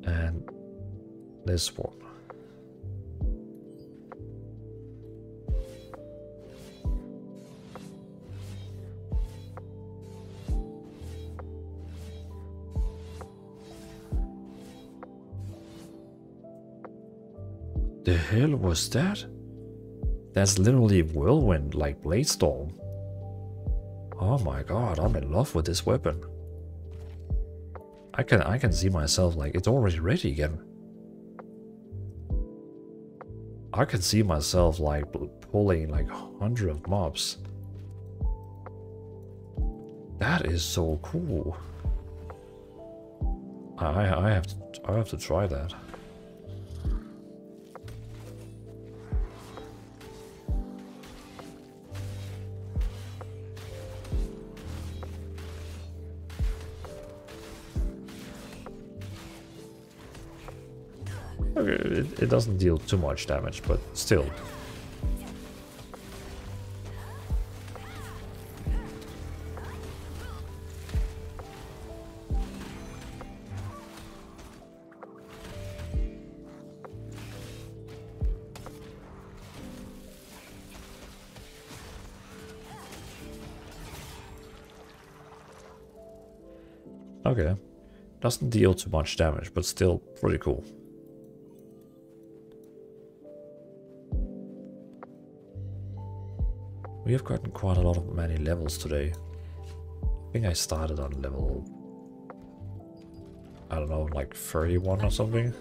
And this one. The hell was that? That's literally whirlwind like Bladestorm. Oh my god, I'm in love with this weapon. I can I can see myself like it's already ready again. I can see myself like pulling like hundred of mobs. That is so cool. I I have to I have to try that. It, doesn't deal too much damage, but still. Okay. Doesn't deal too much damage, but still pretty cool. We have gotten quite a lot of many levels today. I think I started on level... I don't know, like 31 or something?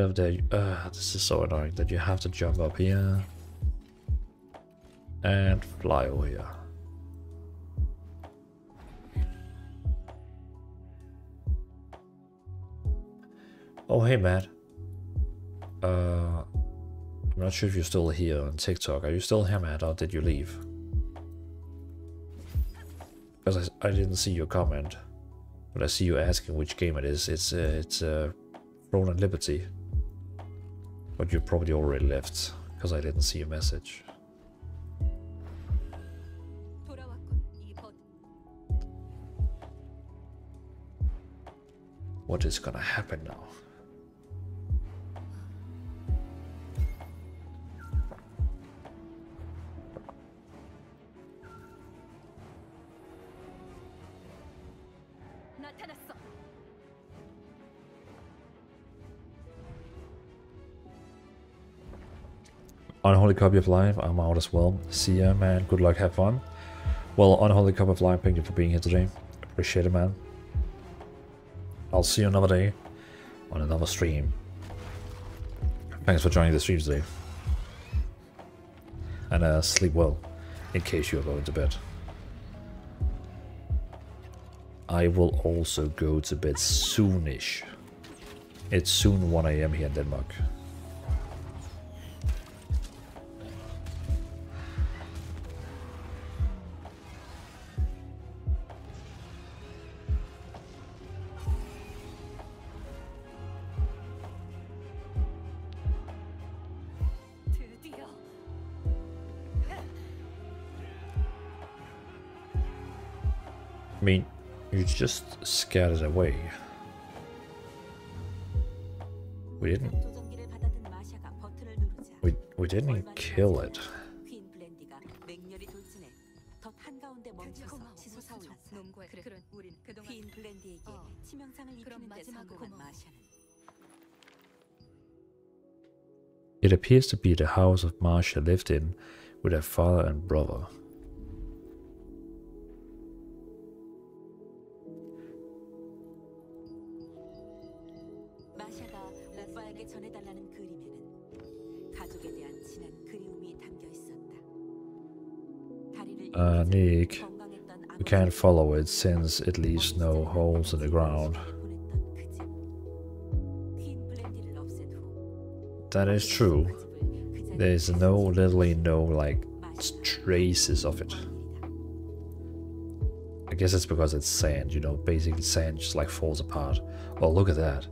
Up there, uh, this is so annoying that you have to jump up here and fly over here. Oh, hey, Matt. Uh, I'm not sure if you're still here on TikTok. Are you still here, Matt, or did you leave? Because I, I didn't see your comment, but I see you asking which game it is. It's uh, it's uh, Throne and Liberty. But you probably already left, because I didn't see a message. What is gonna happen now? Unholy copy of life, I'm out as well. See ya, man. Good luck, have fun. Well, Unholy copy of life, thank you for being here today. Appreciate it, man. I'll see you another day on another stream. Thanks for joining the stream today. And uh, sleep well, in case you are going to bed. I will also go to bed soonish. It's soon 1 a.m. here in Denmark. just scatters away. We didn't... We, we didn't kill it. It appears to be the house of Marsha lived in with her father and brother. uh, Nick, we can't follow it since it leaves no holes in the ground. That is true. There is no, literally no, like, traces of it. I guess it's because it's sand, you know, basically sand just like falls apart. Well, look at that.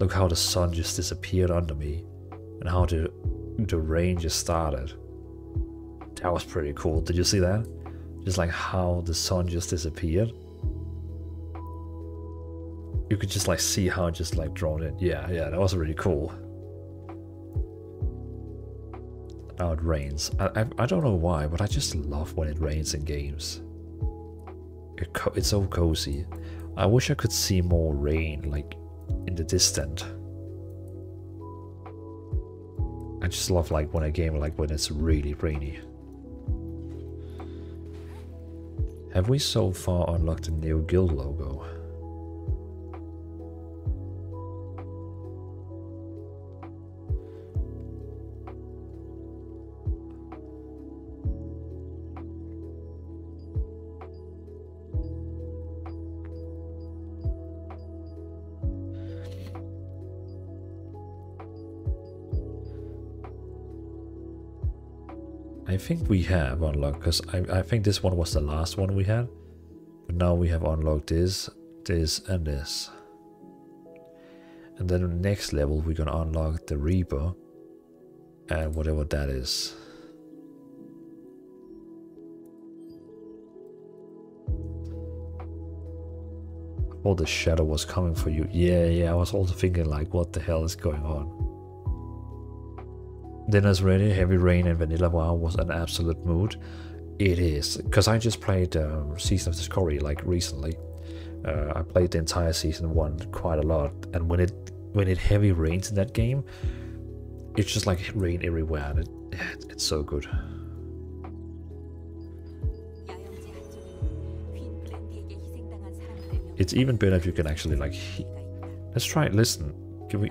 Look how the sun just disappeared under me and how the, the rain just started. That was pretty cool. Did you see that? Just like how the sun just disappeared. You could just like see how it just like drawn in. Yeah, yeah, that was really cool. Now it rains. I, I, I don't know why, but I just love when it rains in games. It it's so cozy. I wish I could see more rain, like in the distant. I just love like when a game like when it's really rainy. Have we so far unlocked the new guild logo? Think we have unlocked because I, I think this one was the last one we had. But now we have unlocked this, this, and this. And then the next level we're gonna unlock the Reaper and whatever that is. Oh, the shadow was coming for you. Yeah, yeah, I was also thinking like what the hell is going on. Dinner's ready. Heavy Rain and Vanilla Wow was an absolute mood. It is because I just played um, Season of Discovery like recently. Uh, I played the entire season one quite a lot, and when it when it heavy rains in that game, it's just like rain everywhere, and it, it's so good. It's even better if you can actually like. Let's try it. Listen, can we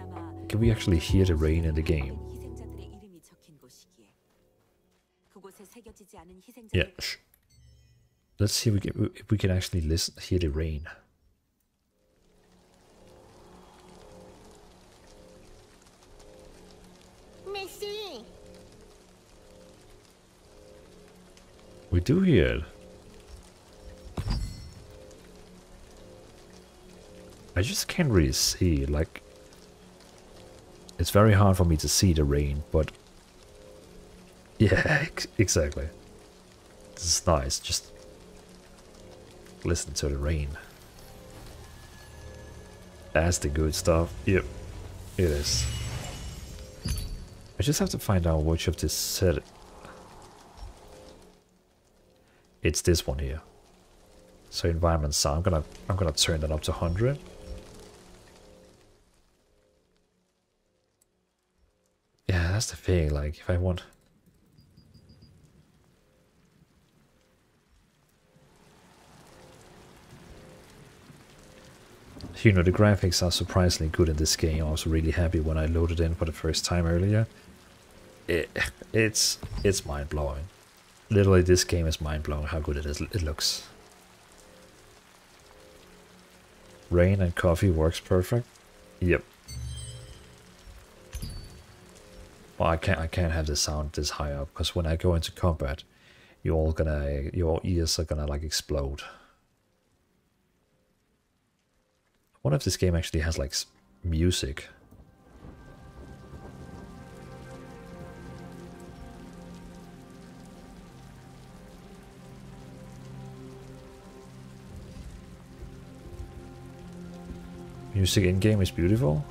can we actually hear the rain in the game? Yeah. Let's see if we can, if we can actually listen, hear the rain. We do hear it. I just can't really see, like... It's very hard for me to see the rain, but... Yeah, ex exactly. This is nice, just... Listen to the rain. That's the good stuff. Yep, it is. I just have to find out which of this set... It's this one here. So environment sound, I'm gonna I'm gonna turn that up to 100. Yeah, that's the thing, like, if I want... You know, the graphics are surprisingly good in this game. I was really happy when I loaded in for the first time earlier. It, it's it's mind-blowing. Literally, this game is mind-blowing how good it is. It looks. Rain and coffee works perfect. Yep. Well, I can't I can't have the sound this high up because when I go into combat, you're all gonna your ears are gonna like explode. I wonder if this game actually has like music. Music in game is beautiful.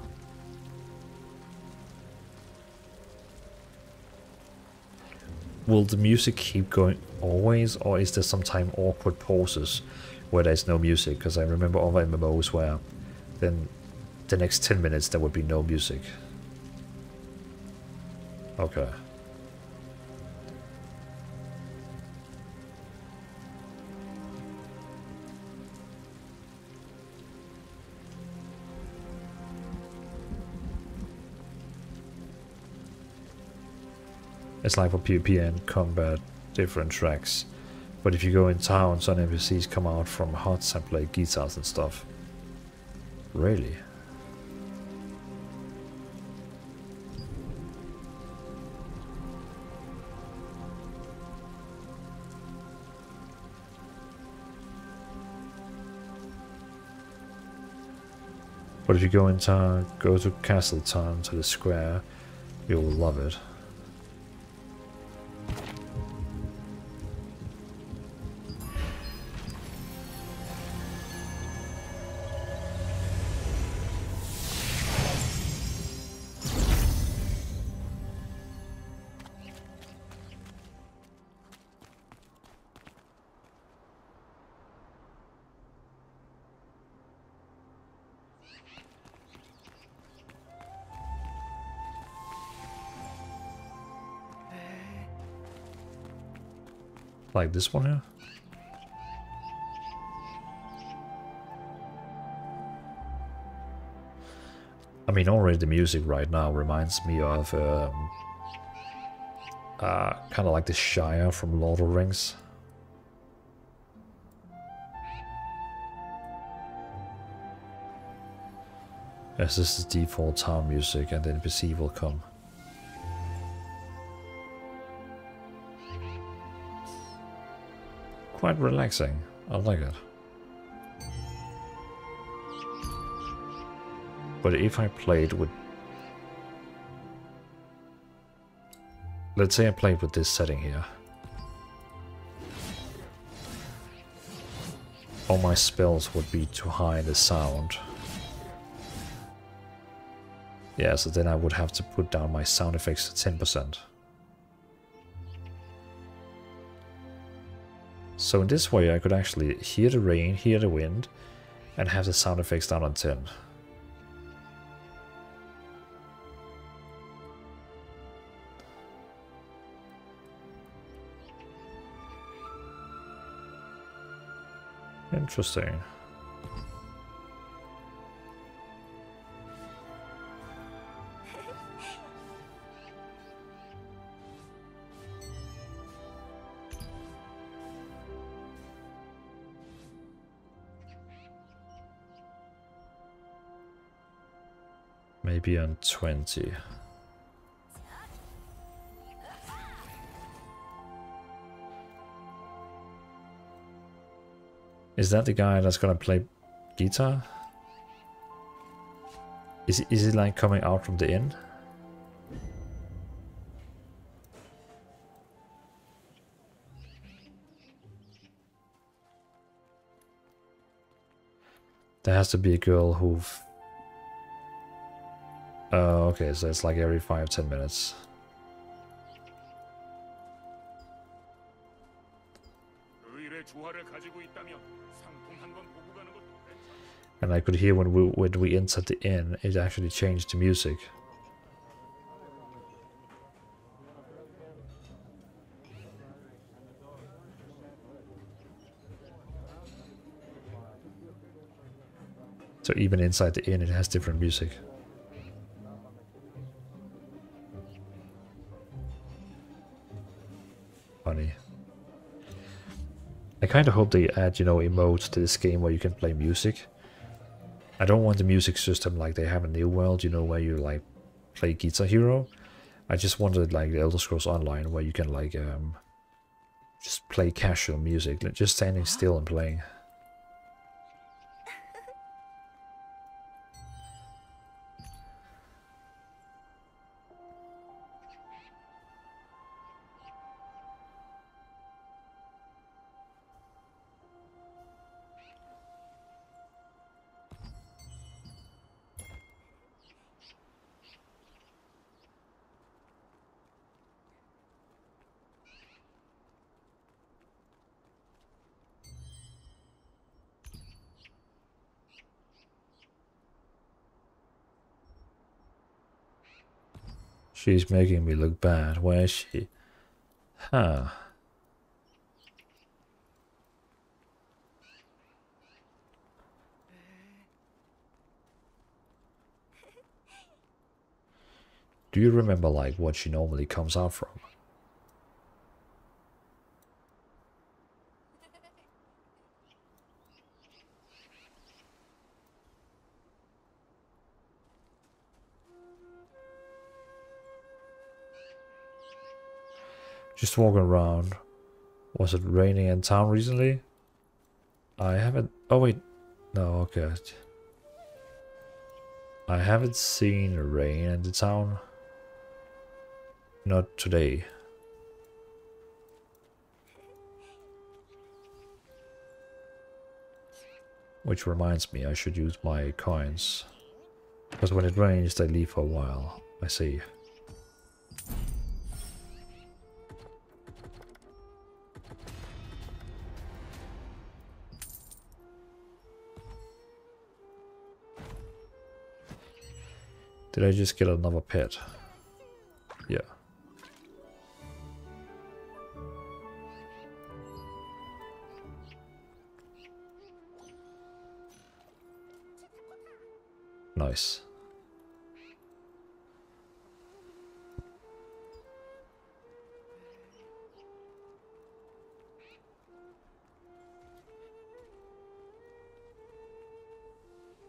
Will the music keep going always, or is there sometime awkward pauses where there's no music? Because I remember other MMOs where then the next 10 minutes there would be no music. Okay. It's like for PvP and combat, different tracks. But if you go in town, some NPCs come out from huts and play guitars and stuff. Really? But if you go in town, go to Castle Town, to the square, you'll love it. Like this one here? I mean, already the music right now reminds me of um, uh, kind of like the Shire from Lord of the Rings. As this is default town music and the NPC will come. Quite relaxing. I like it. But if I played with... Let's say I played with this setting here. All my spells would be to hide the sound. Yeah, so then I would have to put down my sound effects to 10%. So in this way I could actually hear the rain, hear the wind, and have the sound effects down on 10. Interesting. Maybe on 20. Is that the guy that's gonna play guitar? Is is he like coming out from the inn? There has to be a girl who. Uh, okay, so it's like every 5-10 minutes. And I could hear when we when we entered the inn, it actually changed the music. So even inside the inn, it has different music. Kind of hope they add, you know, emotes to this game where you can play music. I don't want the music system like they have in New World, you know, where you like play Guitar Hero. I just wanted like the Elder Scrolls Online where you can like um just play casual music, just standing still and playing. She's making me look bad. Where is she? Huh. Do you remember like what she normally comes out from? Just walking around. Was it raining in town recently? I haven't. Oh wait, no. Okay. I haven't seen rain in the town. Not today. Which reminds me, I should use my coins. Because when it rains, they leave for a while. I see. Did I just get another pet? Yeah. Nice.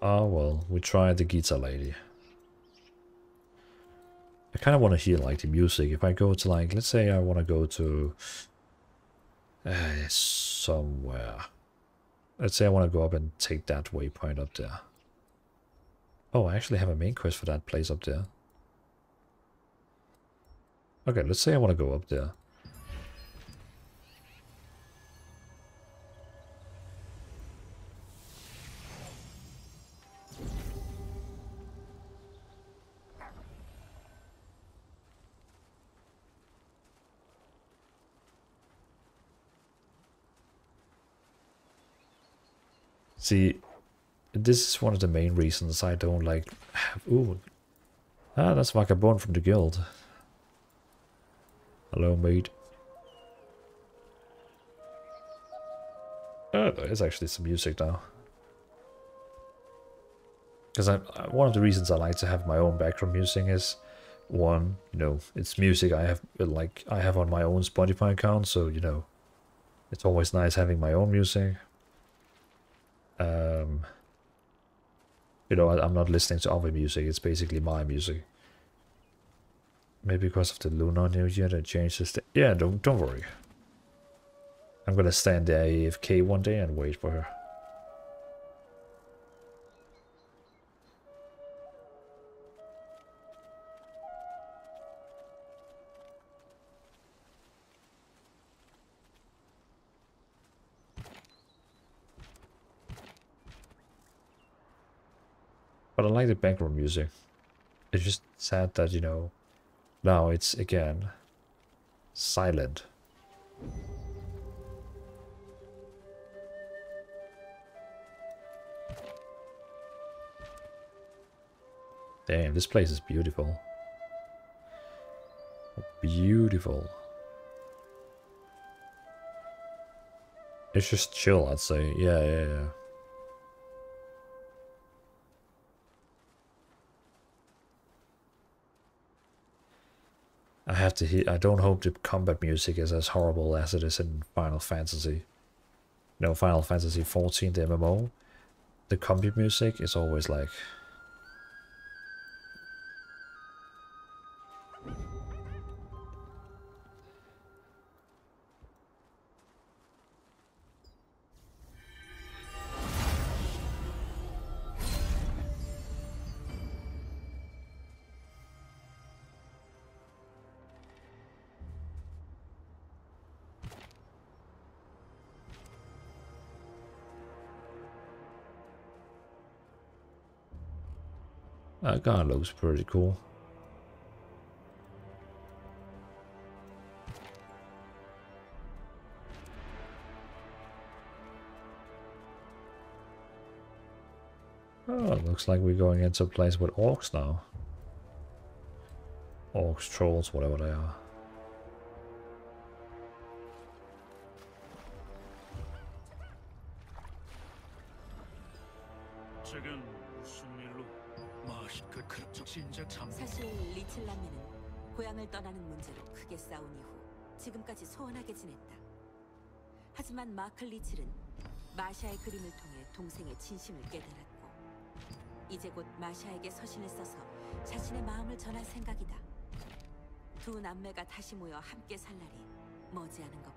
Ah well, we tried the guitar lady. I kind of want to hear like the music. If I go to like, let's say I want to go to uh, somewhere. Let's say I want to go up and take that waypoint up there. Oh, I actually have a main quest for that place up there. Okay, let's say I want to go up there. See, this is one of the main reasons I don't like. Ooh. Ah, that's Vagabond from the guild. Hello, mate. Oh, there is actually some music now. Because one of the reasons I like to have my own background music is, one, you know, it's music I have like I have on my own Spotify account, so you know, it's always nice having my own music. Um, you know, I, I'm not listening to other music. It's basically my music. Maybe because of the Lunar New Year, they changed the Yeah, don't don't worry. I'm gonna stand there AFK one day and wait for her. But I like the background music. It's just sad that, you know, now it's again silent. Damn, this place is beautiful. Beautiful. It's just chill, I'd say. Yeah, yeah, yeah. I have to. I don't hope the combat music is as horrible as it is in Final Fantasy. No, Final Fantasy 14, the MMO. The combat music is always like That looks pretty cool. Oh, looks like we're going into a place with orcs now. Orcs, trolls, whatever they are. 진심을 깨달았고 이제 곧 마샤에게 서신을 써서 자신의 마음을 전할 생각이다. 두 남매가 다시 모여 함께 살 날이 머지않은 것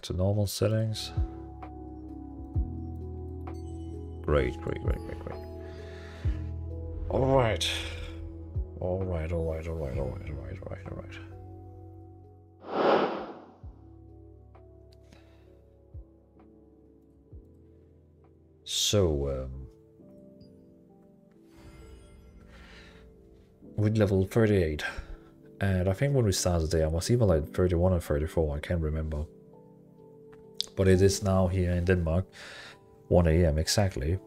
back to normal settings. Great, great, great, great, great. Alright. Alright, alright, alright, alright, alright, alright, alright. So, um, with level 38. And I think when we started there, I was even like 31 or 34, I can't remember. But it is now here in Denmark, 1 a.m. exactly.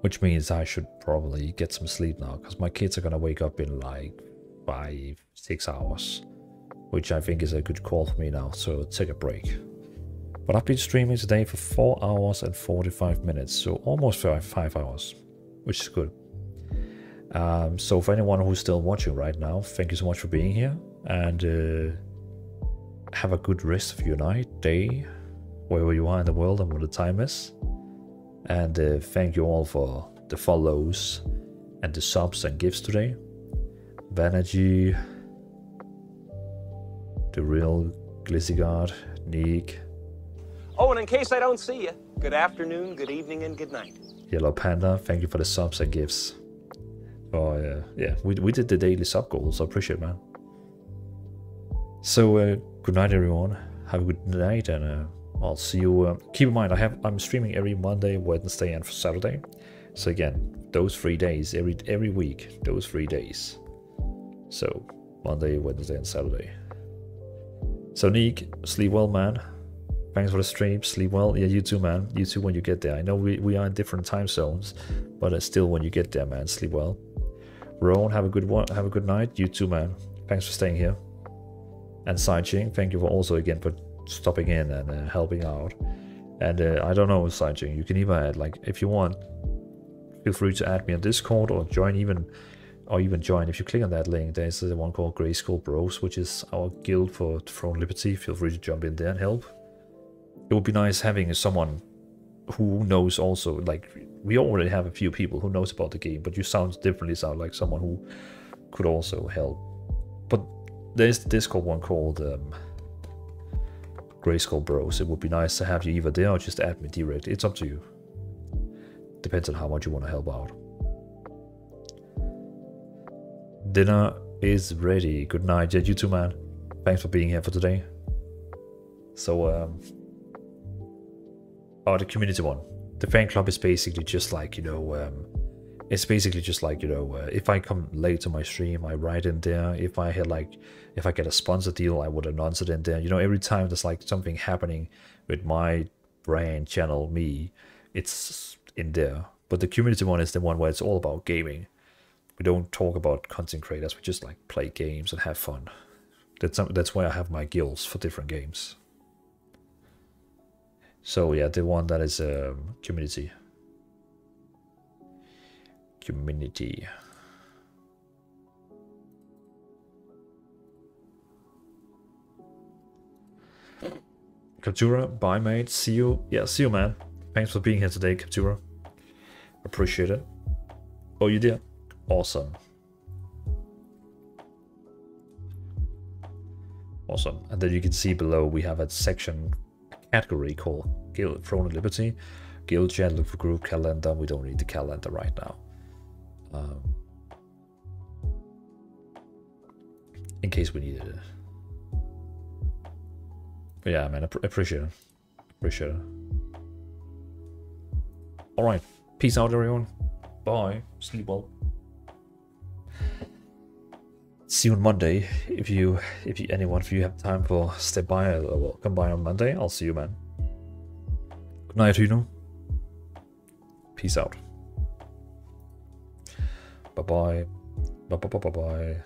Which means I should probably get some sleep now, because my kids are gonna wake up in like 5, 6 hours. Which I think is a good call for me now, so take a break. But I've been streaming today for 4 hours and 45 minutes, so almost 5, five hours, which is good. Um, so for anyone who's still watching right now, thank you so much for being here and uh, have a good rest of your night, day, wherever you are in the world and what the time is. And uh, thank you all for the follows and the subs and gifts today. Banerjee, The Real Glissegard, Nick, Oh, and in case I don't see you, good afternoon, good evening, and good night. Yellow Panda, thank you for the subs and gifts. Oh yeah, yeah, we, we did the daily sub goals. I appreciate, it, man. So uh, good night, everyone. Have a good night, and uh, I'll see you. Uh, keep in mind, I have I'm streaming every Monday, Wednesday, and Saturday. So again, those three days every every week. Those three days. So Monday, Wednesday, and Saturday. So Nick, sleep well, man. Thanks for the stream. Sleep well. Yeah, you too, man. You too when you get there. I know we, we are in different time zones, but uh, still, when you get there, man, sleep well. Rowan, have a good one. Have a good night. You too, man. Thanks for staying here. And Sideching, thank you for also again for stopping in and uh, helping out. And uh, I don't know, Sideching, you can even add like if you want, feel free to add me on Discord or join even, or even join. If you click on that link, there's the one called Grayskull Bros, which is our guild for Throne Liberty. Feel free to jump in there and help it would be nice having someone who knows also like we already have a few people who knows about the game but you sound differently sound like someone who could also help there's the discord one called um, Grayskull Bros. It would be nice to have you either there or just add me direct. It's up to you. Depends on how much you want to help out. Dinner is ready. Good night, yeah, you too, man. Thanks for being here for today. So, um, oh, the community one. The fan club is basically just like you know, um, it's basically just like you know, uh, if I come late to my stream, I write in there. If I had like, if I get a sponsor deal, I would announce it in there. You know, every time there's like something happening with my brand channel, me, it's in there. But the community one is the one where it's all about gaming. We don't talk about content creators. We just like play games and have fun. That's that's why I have my guilds for different games. So yeah, the one that is um, community. Community. Captura, bye mate. See you. Yeah, see you man. Thanks for being here today, Captura. Appreciate it. Oh, you did? Awesome. Awesome. And then you can see below we have a section category called Guild Throne of Liberty. Guild chat, look for group calendar. We don't need the calendar right now. Um, in case we needed it. But yeah, man, I appreciate it. Appreciate it. Alright. Peace out, everyone. Bye. Sleep well. See you on Monday. If you, if you, anyone, if you have time for step by uh, or come by on Monday, I'll see you, man. Good night, Hino. Peace out. Bye. Bye bye bye bye bye.